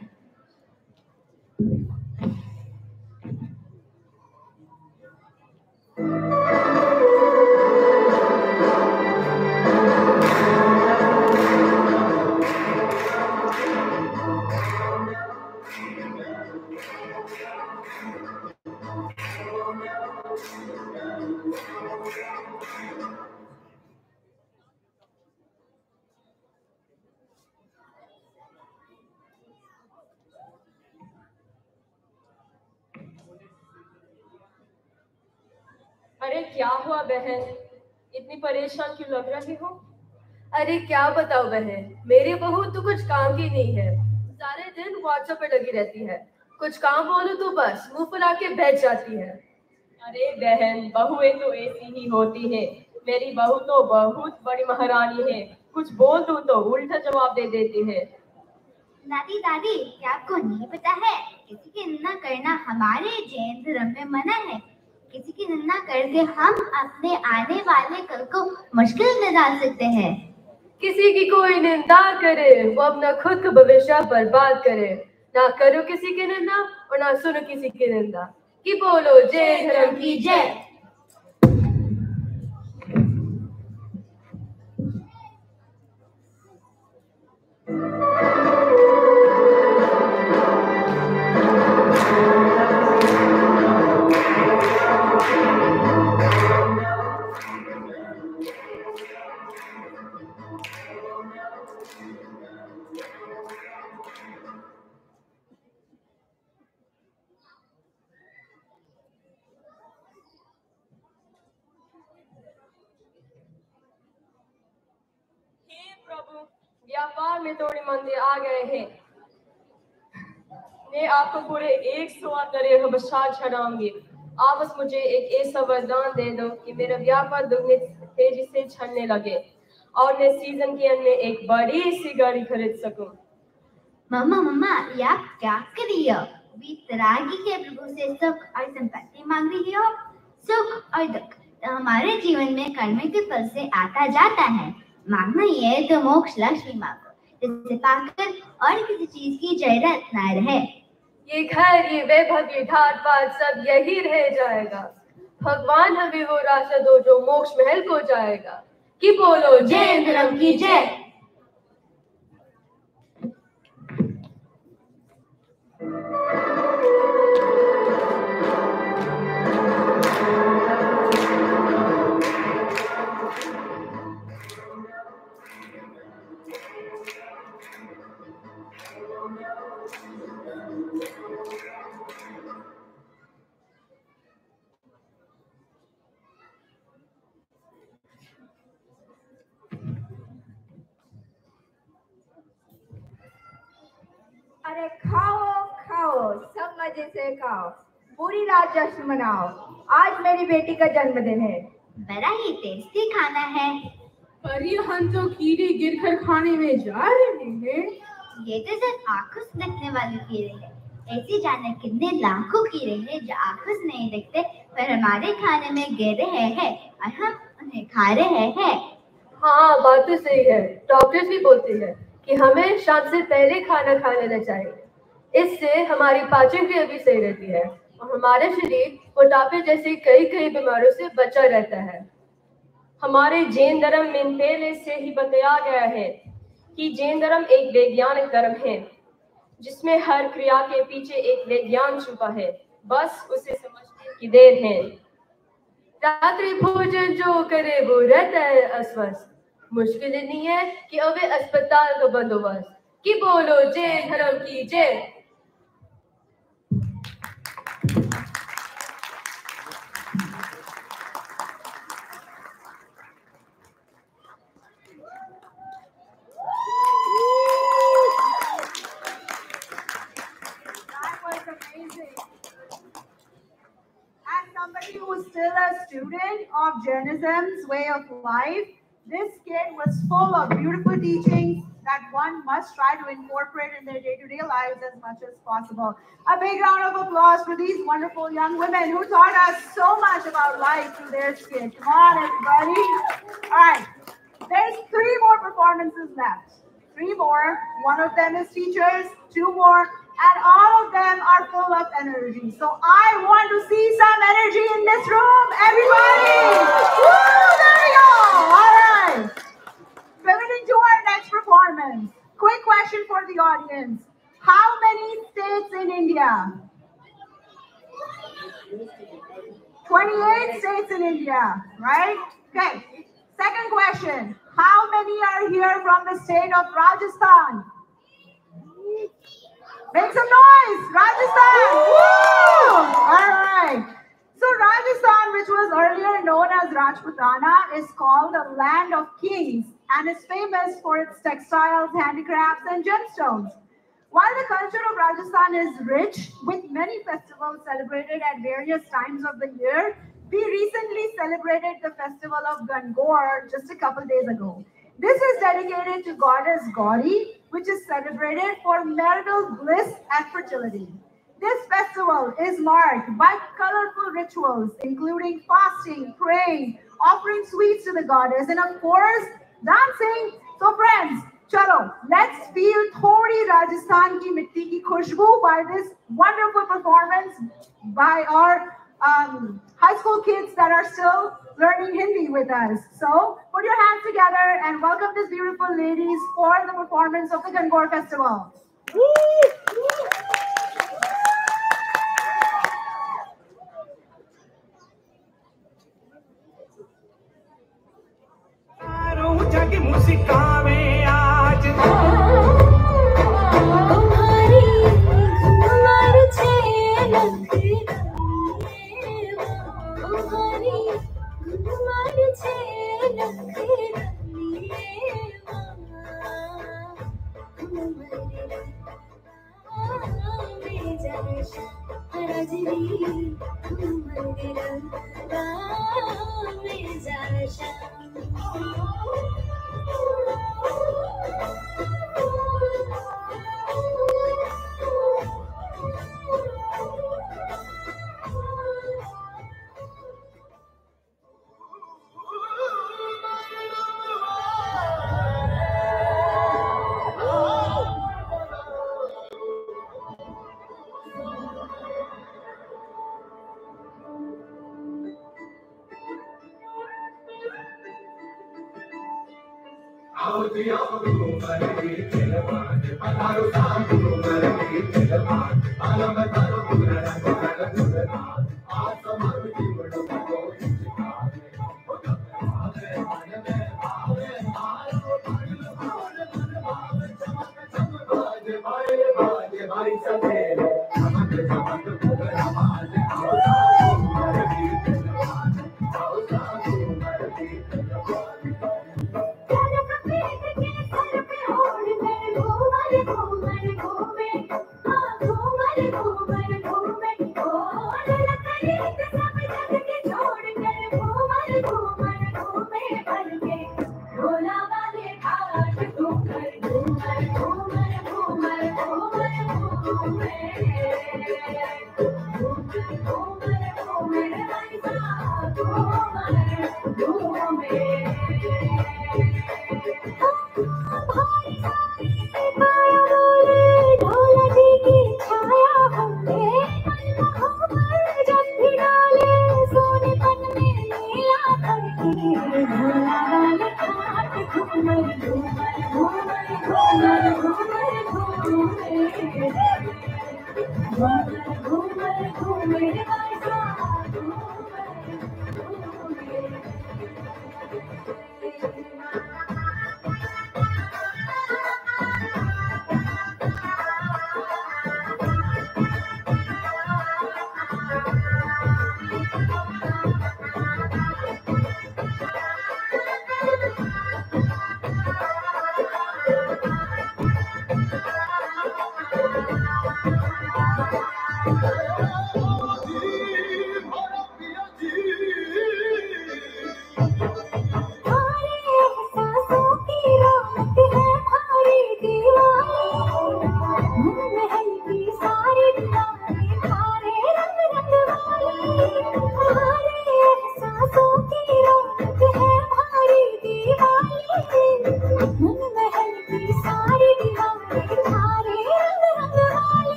बहन? इतनी परेशान क्यों लग रही हो? अरे क्या बताओ बहन? मेरी बहू तो कुछ काम की नहीं है। सारे दिन व्हाट्सएप पे लगी रहती है। कुछ काम बोलो तो बस मुँह फुला के बैठ जाती है। अरे बहन बहुएँ तो ऐसी ही होती है। मेरी बहू तो बहुत बड़ी महारानी है। कुछ बोल दूँ तो उल्टा जवाब दे देती है। दादी दादी क्या आपको नहीं पता है? किसी की निंदा करना हमारे जैन धर्म में मना है। किसी की निंदा करके हम अपने आने वाले कल को मुश्किल में डाल सकते हैं। किसी की कोई निंदा करे, वो अपना खुद का भविष्य बर्बाद करे। ना करो किसी की निंदा और ना सुनो किसी की निंदा। कि बोलो, जय धर्म की जय। हे आपको पूरे एक सौ अंदर बसात छड़ाऊँगी। आप बस मुझे एक ऐसा वरदान दे दो कि मेरा व्यापार दुगनी तेज़ी से छड़ने लगे और मैं सीज़न के अंत में एक बड़ी सी गाड़ी खरीद सकूँ। मम्मा मम्मा, ये क्या कर रही हो? वितरागी के प्रभु से सुख और संपत्ति मांग रही हो? सुख और दुख तो हमारे जीवन में कर्म के फल से आता जाता है। मांगना ये तो मोक्ष लक्ष्मी मांगो, जिससे पाकर और किसी चीज़ की ज़रूरत न रहे। ये घर, ये वैभव, ये ठाट पाट सब यही रह जाएगा। भगवान हमें वो राशा दो जो मोक्ष महल को जाएगा। कि बोलो, जय धर्म की जय। खाओ पूरी रात जश्न मनाओ। आज मेरी बेटी का जन्मदिन है। बड़ा ही टेस्टी खाना है। पर ये हम तो कीड़े गिर कर खाने में जा रहे हैं। ये तो सिर्फ़ आँखों से दिखने वाले कीड़े हैं। ऐसे जाने कितने लाखों कीड़े हैं जो आँखों से नहीं दिखते पर हमारे खाने में गिर रहे हैं और हम उन्हें खा रहे हैं। हाँ बात तो सही है। डॉक्टर्स भी बोलते हैं कि हमें शाम से पहले खाना खा लेना चाहिए इससे हमारी पाचन क्रिया भी सही रहती है और हमारा शरीर मोटापे जैसे कई कई बीमारियों से बचा रहता है। हमारे जैन धर्म में पहले से ही बताया गया है कि जैन धर्म एक वैज्ञानिक धर्म है, जिसमें हर क्रिया के पीछे एक विज्ञान छुपा है। बस उसे समझने की देर है। रात्रि भोजन जो करे वो रहता है अस्वस्थ। मुश्किल नहीं है कि अवे अस्पताल का बंदोबस्त। कि बोलो, जय धर्म की जय। Jainism's way of life, this kid was full of beautiful teachings, that one must try to incorporate in their day-to-day lives as much as possible. A big round of applause for these wonderful young women who taught us so much about life through their skit. Come on, everybody. All right. There's three more performances left. Three more. One of them is teachers, two more, and all of them are full of energy. So I want to see some energy in this room, everybody. Woo, there we go. All right. Pivoting to our next performance. Quick question for the audience. How many states in India? 28 states in India, right? Okay. Second question. How many are here from the state of Rajasthan? Make some noise, Rajasthan! Woo! All right. So Rajasthan, which was earlier known as Rajputana, is called the land of kings and is famous for its textiles, handicrafts, and gemstones. While the culture of Rajasthan is rich with many festivals celebrated at various times of the year, we recently celebrated the festival of Gangaur just a couple days ago. This is dedicated to goddess Gauri, which is celebrated for marital bliss and fertility. This festival is marked by colorful rituals, including fasting, praying, offering sweets to the goddess, and of course, dancing. So, friends, chalo, let's feel Thodi Rajasthan ki mitti ki khushboo by this wonderful performance by our um, high school kids that are still learning Hindi with us. So put your hands together and welcome these beautiful ladies for the performance of the Gangaur Festival. I'm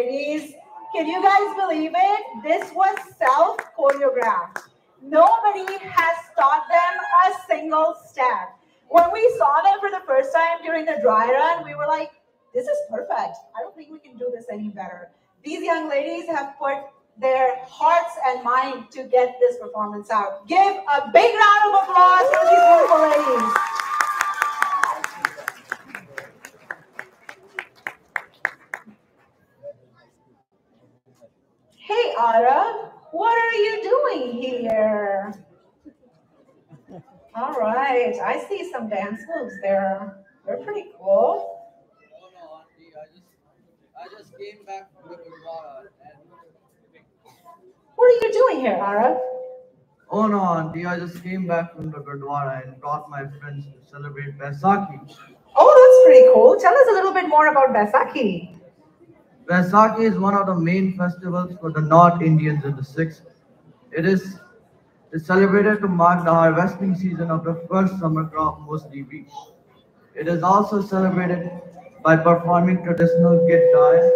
ladies. Can you guys believe it? This was self choreographed. Nobody has taught them a single step. When we saw them for the first time during the dry run, we were like, this is perfect. I don't think we can do this any better. These young ladies have put their hearts and mind to get this performance out. Give a big round of applause for these beautiful ladies. Hey, Ara, what are you doing here? All right, I see some dance moves there. They're pretty cool. I just came back from the Gurdwara and What are you doing here, Ara? Oh no, auntie, I just came back from the Gurdwara and brought my friends to celebrate Baisakhi. Oh, that's pretty cool. Tell us a little bit more about Baisakhi. Baisakhi is one of the main festivals for the North Indians in the Sikhs. It is is celebrated to mark the harvesting season of the first summer crop, mostly wheat. It is also celebrated by performing traditional Git dance.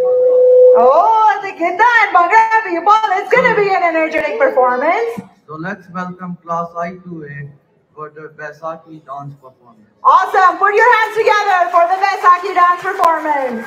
Oh, the Giddha and Bhangra people, it's going to be an energetic performance. So let's welcome class I2A for the Baisakhi dance performance. Awesome. Put your hands together for the Baisakhi dance performance.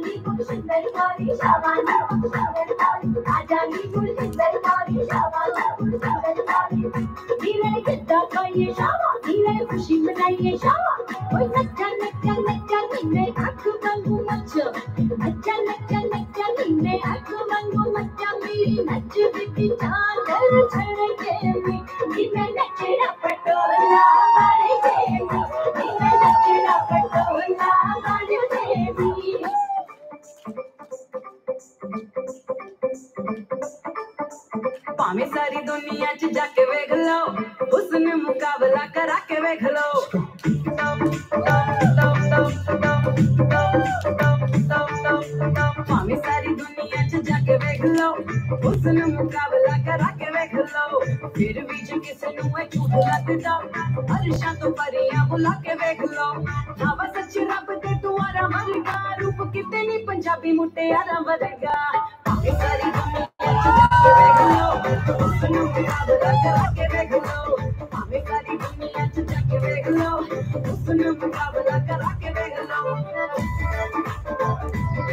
आजा नी सुंदर कारी शाबाना आजा नी सुंदर कारी शाबाना नीले कितना पाइए शाबा नीले खुशी मनाइए शाबा ओए नच्चा नच्चा नच्चा नीने आँख मंगू मच्चा नच्चा नच्चा नच्चा नीने आँख मंगू मच्चा मेरी नच बिटी चादर छड़के में नीने नचड़ा पटोला मारे देवी नीने नचड़ा पटोला मारे देवी ਭਾਵੇਂ ਸਾਰੀ ਦੁਨੀਆ 'ਚ ਜਾ ਕੇ ਵੇਖ ਲਓ ਉਸਨੇ ਮੁਕਾਬਲਾ ਕਰਾ ਕੇ ਵੇਖ ਲਓ लो उसन मुकाबला करा के वेख लो। फिर भी जो किसे नु है झूठ लगदा अरशा तो परियाँ बुला के वेख लो। हवा सच रब ते दुआरा मरगा। रूप कितने पंजाबी मुटियारा वरगा काफ़ी सारी दुनिया च जाके वेख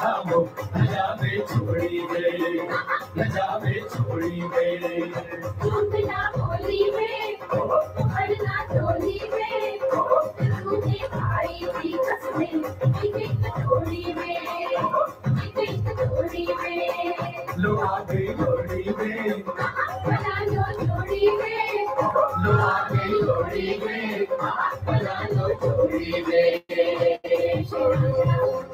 थामो नजा में छोड़ी गए नजा में छोड़ी गए धूप ना बोली में उमर ना डोली में तूने भाई की कसमें एक डोली में एक डोली में लो आ गई डोली में बना लो डोली में लो आ गई डोली में बना लो डोली में छोड़ो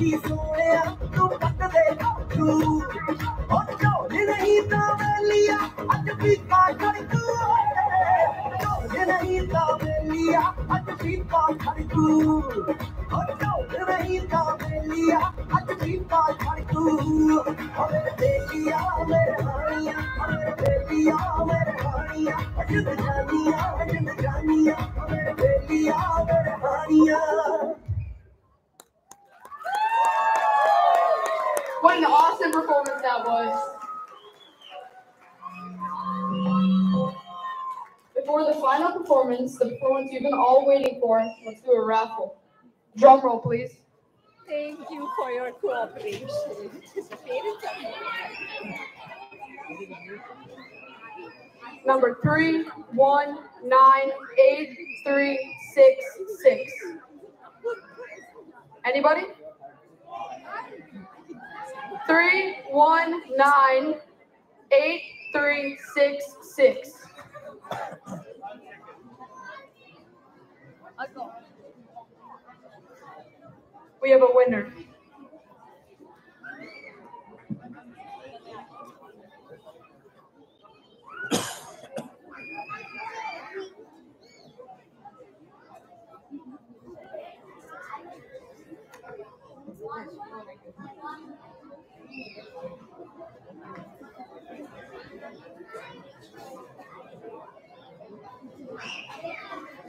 की सोने तू कट दे तू ओ जोड़ नहीं तो लिया अज भी काट तू जोड़ नहीं तो लिया अज भी काट तू ओ जोड़ नहीं तो लिया अज भी काट तू और बेटिया मेरे हानिया और बेटिया मेरे हानिया अज जान you've been all waiting for, let's do a raffle. Drum roll, please. Thank you for your cooperation. Number three, one, nine, eight, three, six, six. Anybody? Three, one, nine, eight, three, six, six. We have a winner.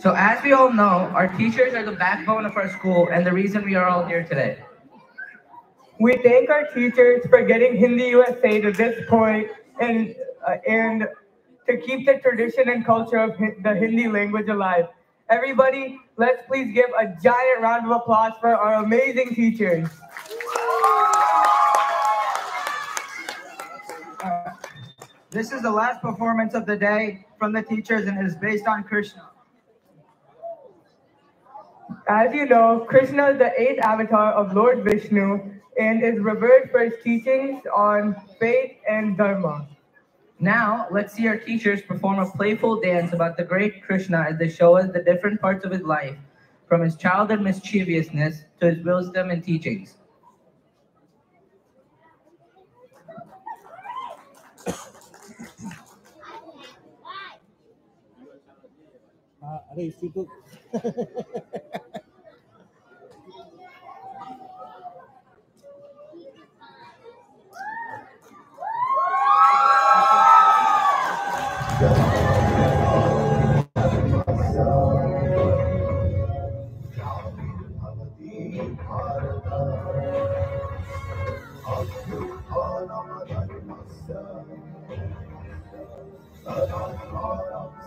So as we all know, our teachers are the backbone of our school and the reason we are all here today. We thank our teachers for getting Hindi USA to this point and uh, and to keep the tradition and culture of the Hindi language alive. Everybody, let's please give a giant round of applause for our amazing teachers. Uh, This is the last performance of the day from the teachers and is based on Krishna. As you know, Krishna is the eighth avatar of Lord Vishnu and is revered for his teachings on faith and dharma. Now, let's see our teachers perform a playful dance about the great Krishna as they show us the different parts of his life, from his childhood mischievousness to his wisdom and teachings. हाँ अरे इसकी तो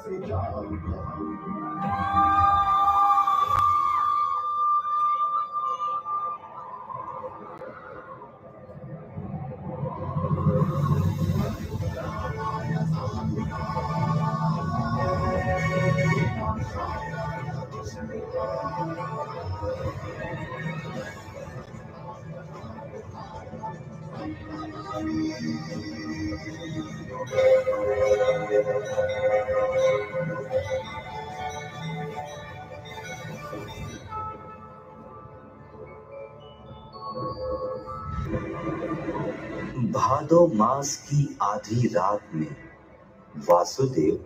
say, John. मास की आधी रात में वासुदेव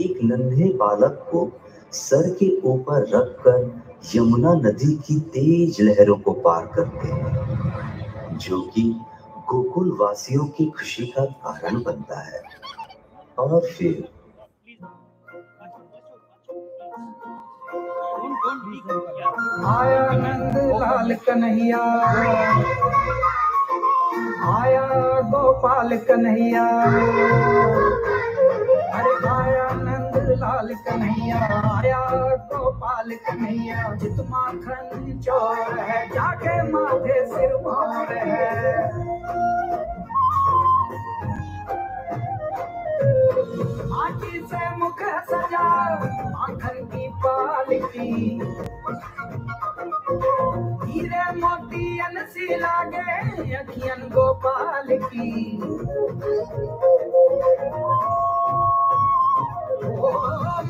एक नन्हे बालक को सर के ऊपर रखकर यमुना नदी की तेज लहरों को पार करते हैं, जो कि गोकुल वासियों की खुशी का कारण बनता है। और फिर आया नंद लाल कन्हैया। आया गोपाल कन्हैया। अरे आया नंद लाल कन्हैया, आया गोपाल कन्हैया जित माखन चोर है, जाके माथे सिर मोर है। माटी से मुख सजा माखन की पालकी। हीरे मोतियन सी लागे, अखियन गोपाल की। ओ,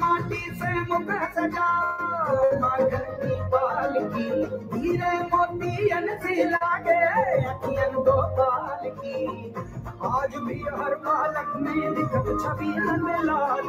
माटी से मुख सजा माखन की पालकी हीरे मोतियन सी लागे, अखियन गोपाल की। आज भी हर बालक में दिखत छवियन लाल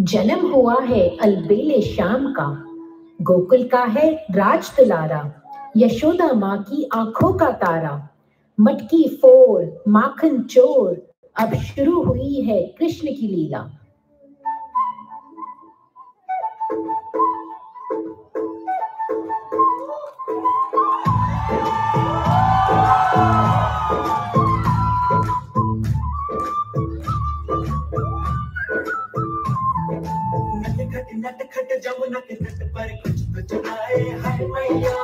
जन्म हुआ है अलबेले शाम का। गोकुल का है राज दुलारा, यशोदा माँ की आँखों का तारा। मटकी फोर माखन चोर, अब शुरू हुई है कृष्ण की लीला। नटखट नटखट जमुना के तट पर कुछ तो चुराए हाय मैया,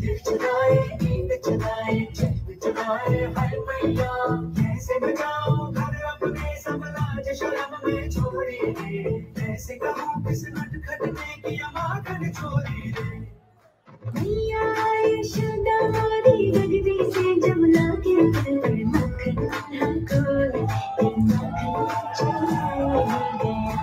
दिल चुराए नींद चुराए चैन चुराए हाय मैया, कैसे बचाऊं घर अपने सब लाज शर्म में छोड़ी रे? कैसे कहूँ किस नटखट ने किया माखन चोरी रे? मैया यशोदा मोरी से जमुना के पर मक्खन हमको ये मक्खन चुराया गया।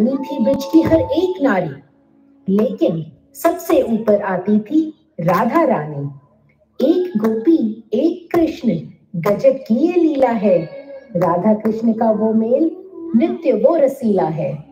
दीवानी थी ब्रिज की हर एक नारी। लेकिन सबसे ऊपर आती थी राधा रानी। एक गोपी, एक कृष्ण, गजब की ये लीला है। राधा कृष्ण का वो मेल, नित्य वो रसीला है।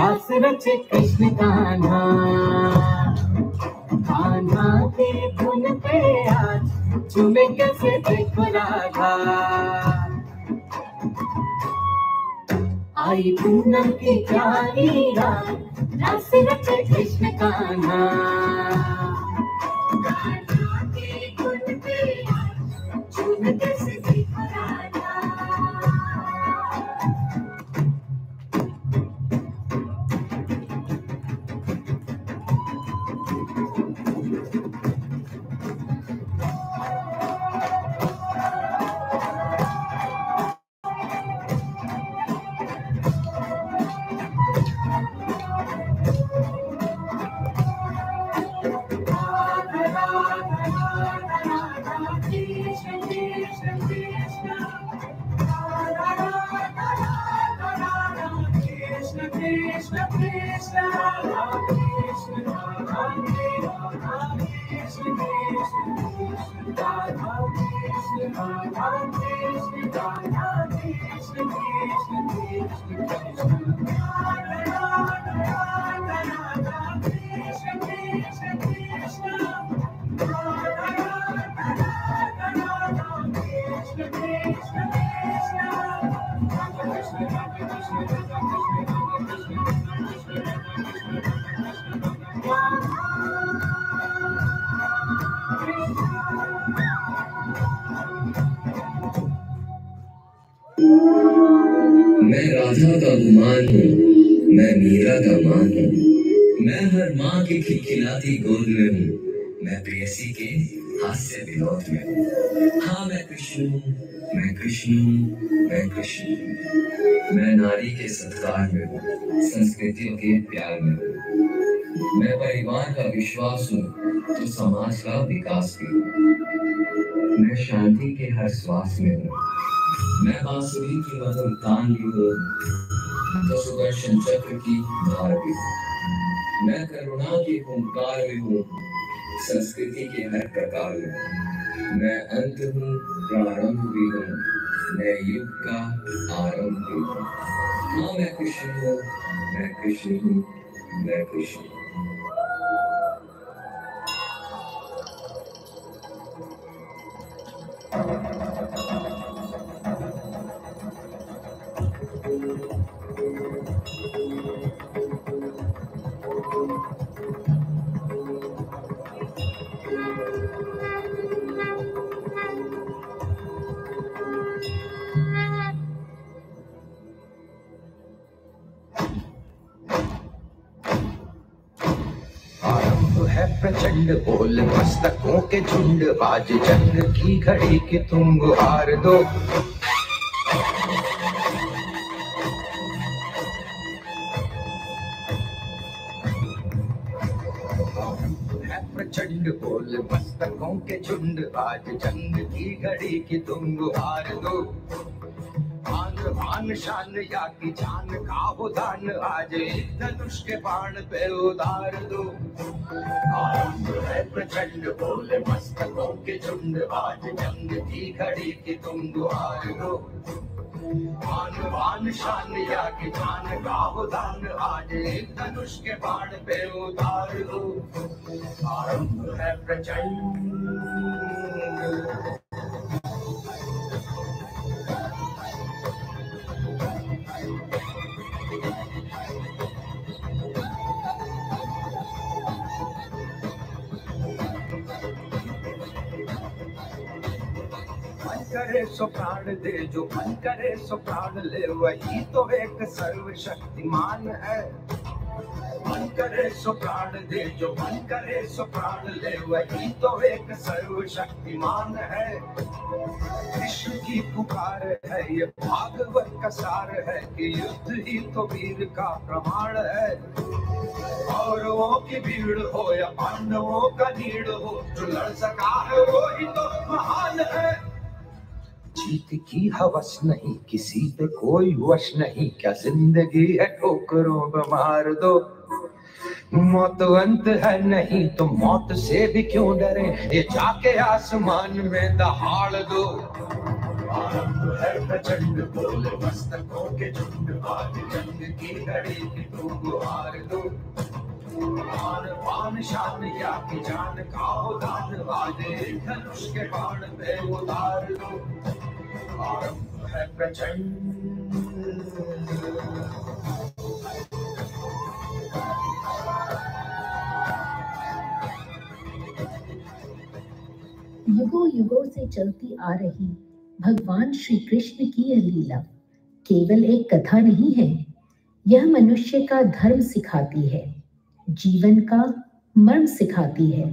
रास रचे कृष्ण कान्हा। कान्हा के धुन पे आज झूमे कैसे देखो राधा। आई पूनम की प्यारी रात रास रचे कृष्ण कान्हा। सत्कार में संस्कृतियों के प्यार में। मैं परिवार का विश्वास हूँ तो समाज का विकास भी। मैं शांति के हर श्वास में हूँ। मैं बांसुरी की मधुर तान भी हूँ तो सुदर्शन चक्र की धार भी हूँ। मैं करुणा की हुंकार भी हूँ, संस्कृति के हर प्रकार में। मैं अंत हूँ प्रारंभ भी हूँ नए युग का आरंभ। हाँ मैं कृष्ण हूँ मैं कृष्ण हूँ मैं कृष्ण हूँ। प्रचंड बोल मस्तकों के झुंड आज जंग की घड़ी की तुम गुहार दो। प्रचंड बोल मस्तकों के झुंड, बाज जंग की घड़ी की तुम गुहार दो। भान शान या की जान का हो दान, आज धनुष के बाण पे उतार दो। प्रचंड, बोले मस्तकों के झुंड, आज जंग की घड़ी की तुम दुआर दो। आन बान शान या की जान का हो दान, आज धनुष के बाण पे उतार दो। आरंभ है प्रचंड। करे सो प्राण दे, जो मन करे सो प्राण ले, वही तो एक सर्वशक्तिमान है। मन करे सो प्राण दे, जो मन करे सो प्राण ले, वही तो एक सर्वशक्तिमान है। विश्व की पुकार है, ये भागवत का सार है कि युद्ध ही तो वीर का प्रमाण है। कौरवों की भीड़ हो या पांडवों का नीड़ हो, जो लड़ सका है वो ही तो महान है। जीत की हवस नहीं, किसी पे कोई वश नहीं। क्या ज़िंदगी है ठोकरों मार दो? मौत अंत है नहीं तो मौत से भी क्यों डरे? ये जाके आसमान में दहाड़ दो। है प्रचंड बोले मस्तकों के झुंड आज जंग की घड़ी की तुम गुहार दो। आन पान शान या की जान दान वादे धनुष के बाण पे उतार आरंभ है प्रचंड युगों युगों से चलती आ रही भगवान श्री कृष्ण की यह लीला केवल एक कथा नहीं है, यह मनुष्य का धर्म सिखाती है। जीवन का मर्म सिखाती है।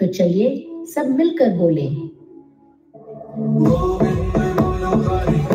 तो चलिए सब मिलकर बोले। Very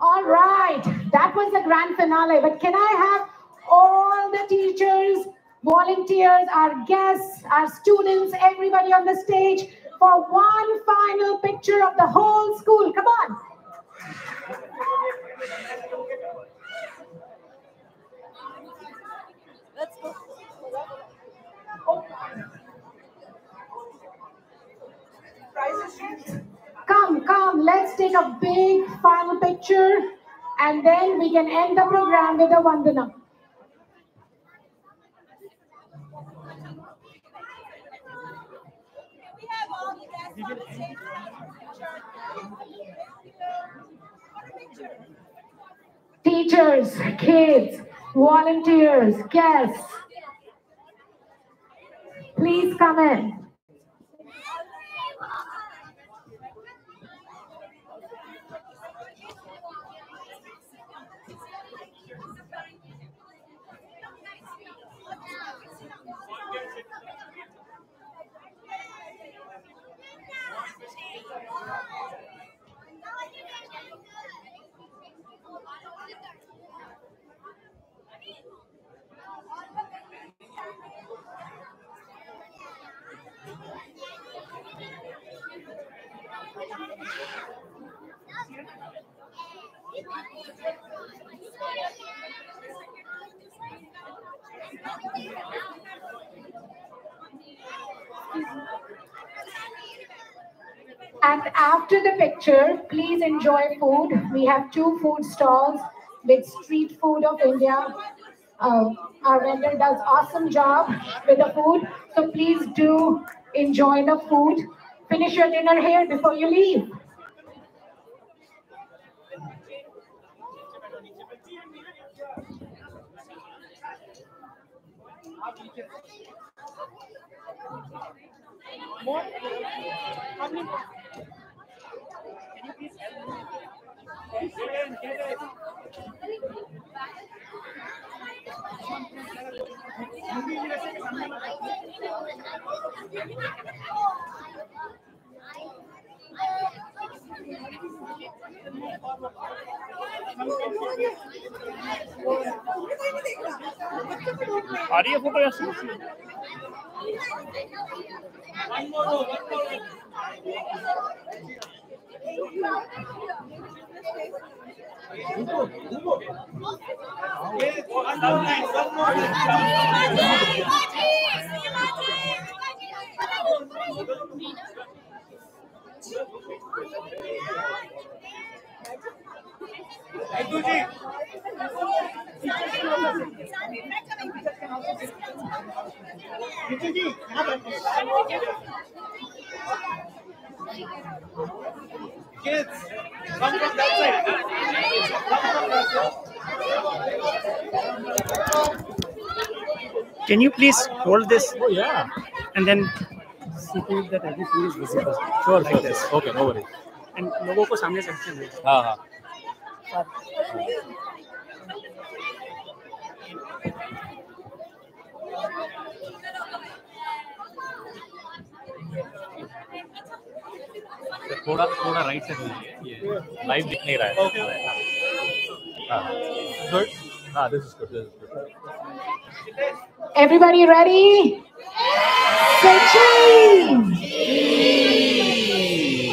All right, that was the grand finale. But can I have all the teachers, volunteers, our guests, our students, everybody on the stage for one final picture of the whole school. Come on. Let's go. Come, come, let's take a big final picture and then we can end the program with a Vandana. Teachers, kids, volunteers, guests, please come in. And after the picture, please enjoy food. We have two food stalls with street food of India. Uh, our vendor does awesome job with the food. So please do enjoy the food. Finish your dinner here before you leave. More? Can you please help me? Get get Hari aku pakai susu. One more, Kids, come from that side. Come from that side. Can you please hold this? Oh, yeah. And then seating that every feel is visible. Sure like this okay no worries and लोगों को सामने से action है हाँ। हाँ थोड़ा थोड़ा right से ये लाइव दिख नहीं रहा है। ओके हाँ। Good Ah, this is good. This is good. Everybody ready? Yeah. Say cheese! Yay!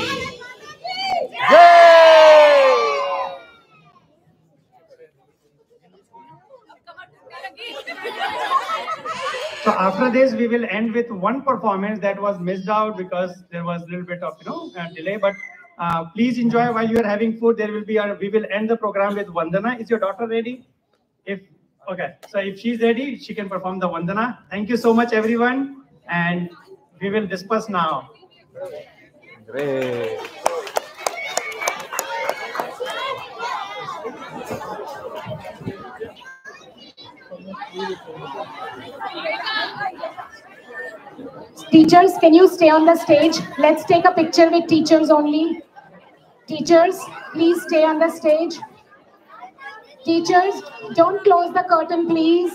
Yeah. So after this, we will end with one performance that was missed out because there was a little bit of you know uh, delay, but uh, please enjoy while you are having food. There will be our, we will end the program with Vandana. Is your daughter ready? Okay, so if she's ready, she can perform the Vandana. Thank you so much, everyone, and we will disperse now. Great. Teachers, can you stay on the stage? Let's take a picture with teachers only. Teachers, please stay on the stage. Teachers, don't close the curtain, please.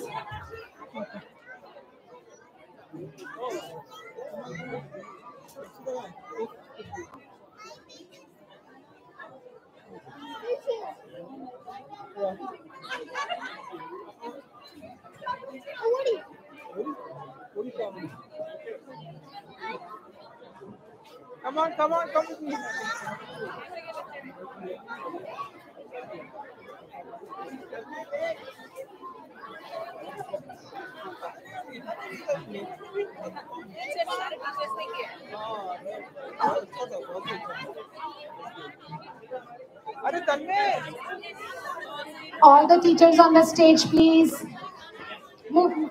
Come on, come on, come with me. All the teachers on the stage, please. Move.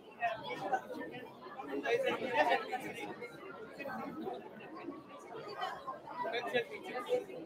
Thank you.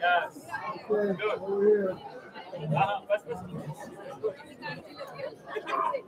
Yes. Over here. Right?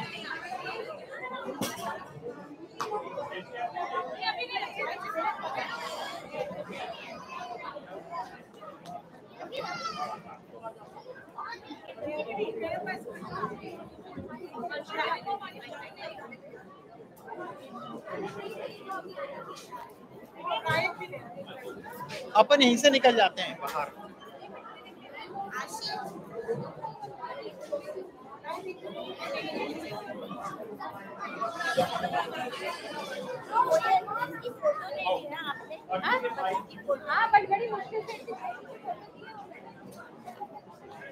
अपन यहीं से निकल जाते हैं बाहर। हाँ बड़ी मुश्किल से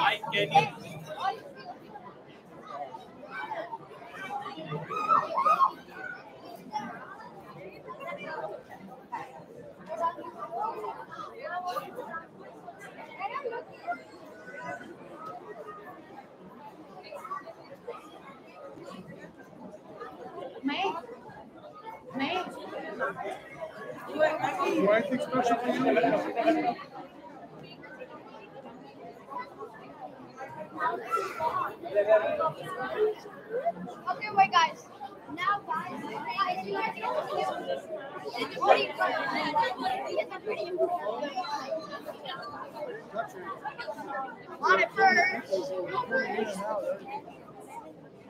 Hi, Kenny. मैं Okay, wait, guys. Now, guys, guys, you guys It's pretty On it first.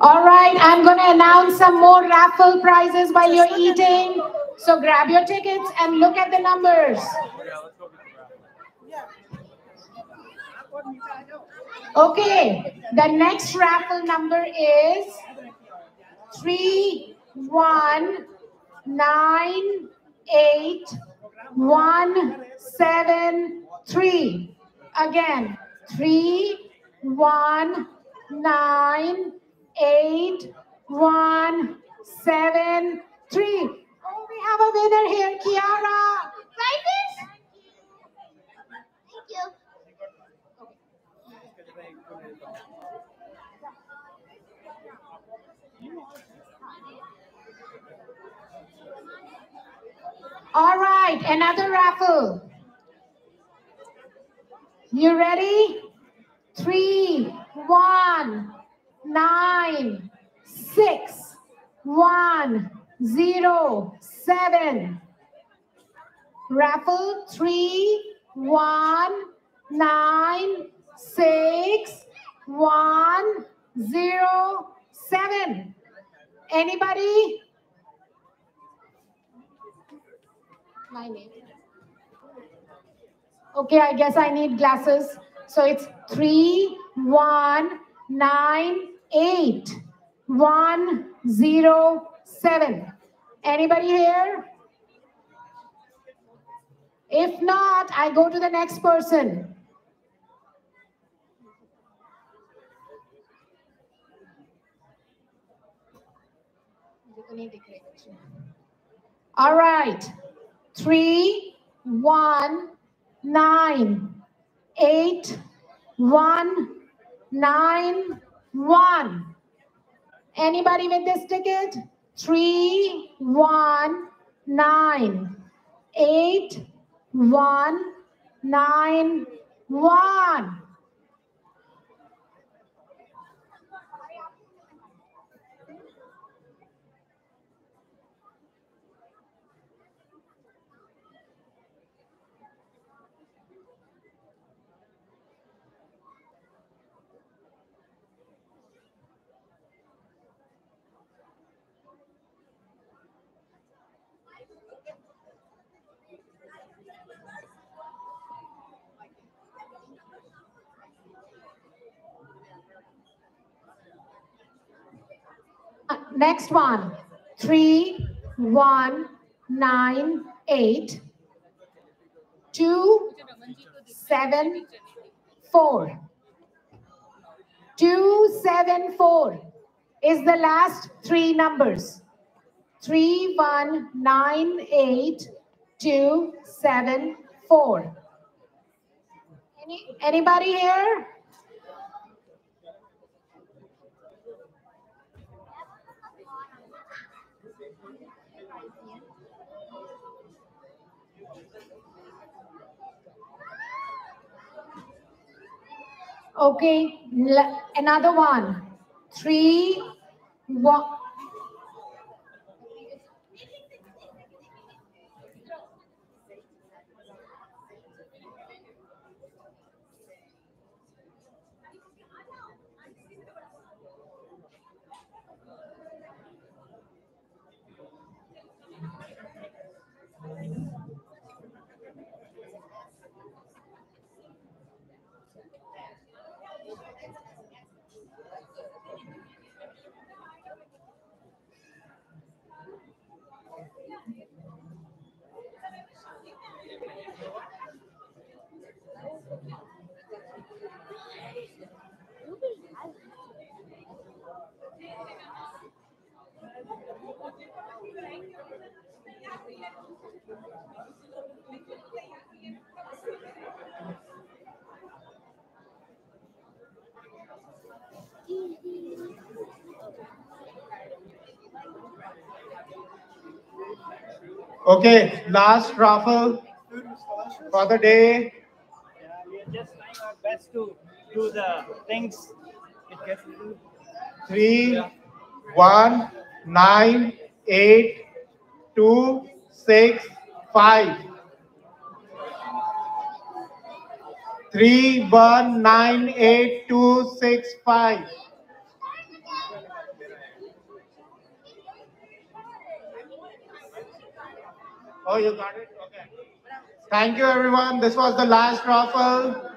All right, I'm going to announce some more raffle prizes while you're eating. So grab your tickets and look at the numbers. Okay, the next raffle number is three one nine eight one seven three. Again, three one nine eight one seven three. Oh, we have a winner here, Kiara. Prizes? Thank you. All right, another raffle. You ready? Three, one, nine, six, one, zero, seven. Raffle three, one, nine, six, one, zero, seven. Anybody? My name. Okay, I guess I need glasses. So it's three, one, nine, eight, one, zero, seven. Anybody here? If not, I go to the next person. All right. Three, one, nine, eight, one, nine, one. Anybody with this ticket? Three, one, nine, eight, one, nine, one. Next one. Three, one, nine, eight, two, seven, four. Two, seven, four is the last three numbers. Three, one, nine, eight, two, seven, four. Any, anybody here? Okay, another one. Three, one. Okay, last raffle for the day. Yeah, we are just trying our best to do the things. It gets little. Three, one, nine, eight, two, six, five. Three, one, nine, eight, two, six, five. Oh, you got it? Okay. Thank you, everyone. This was the last raffle.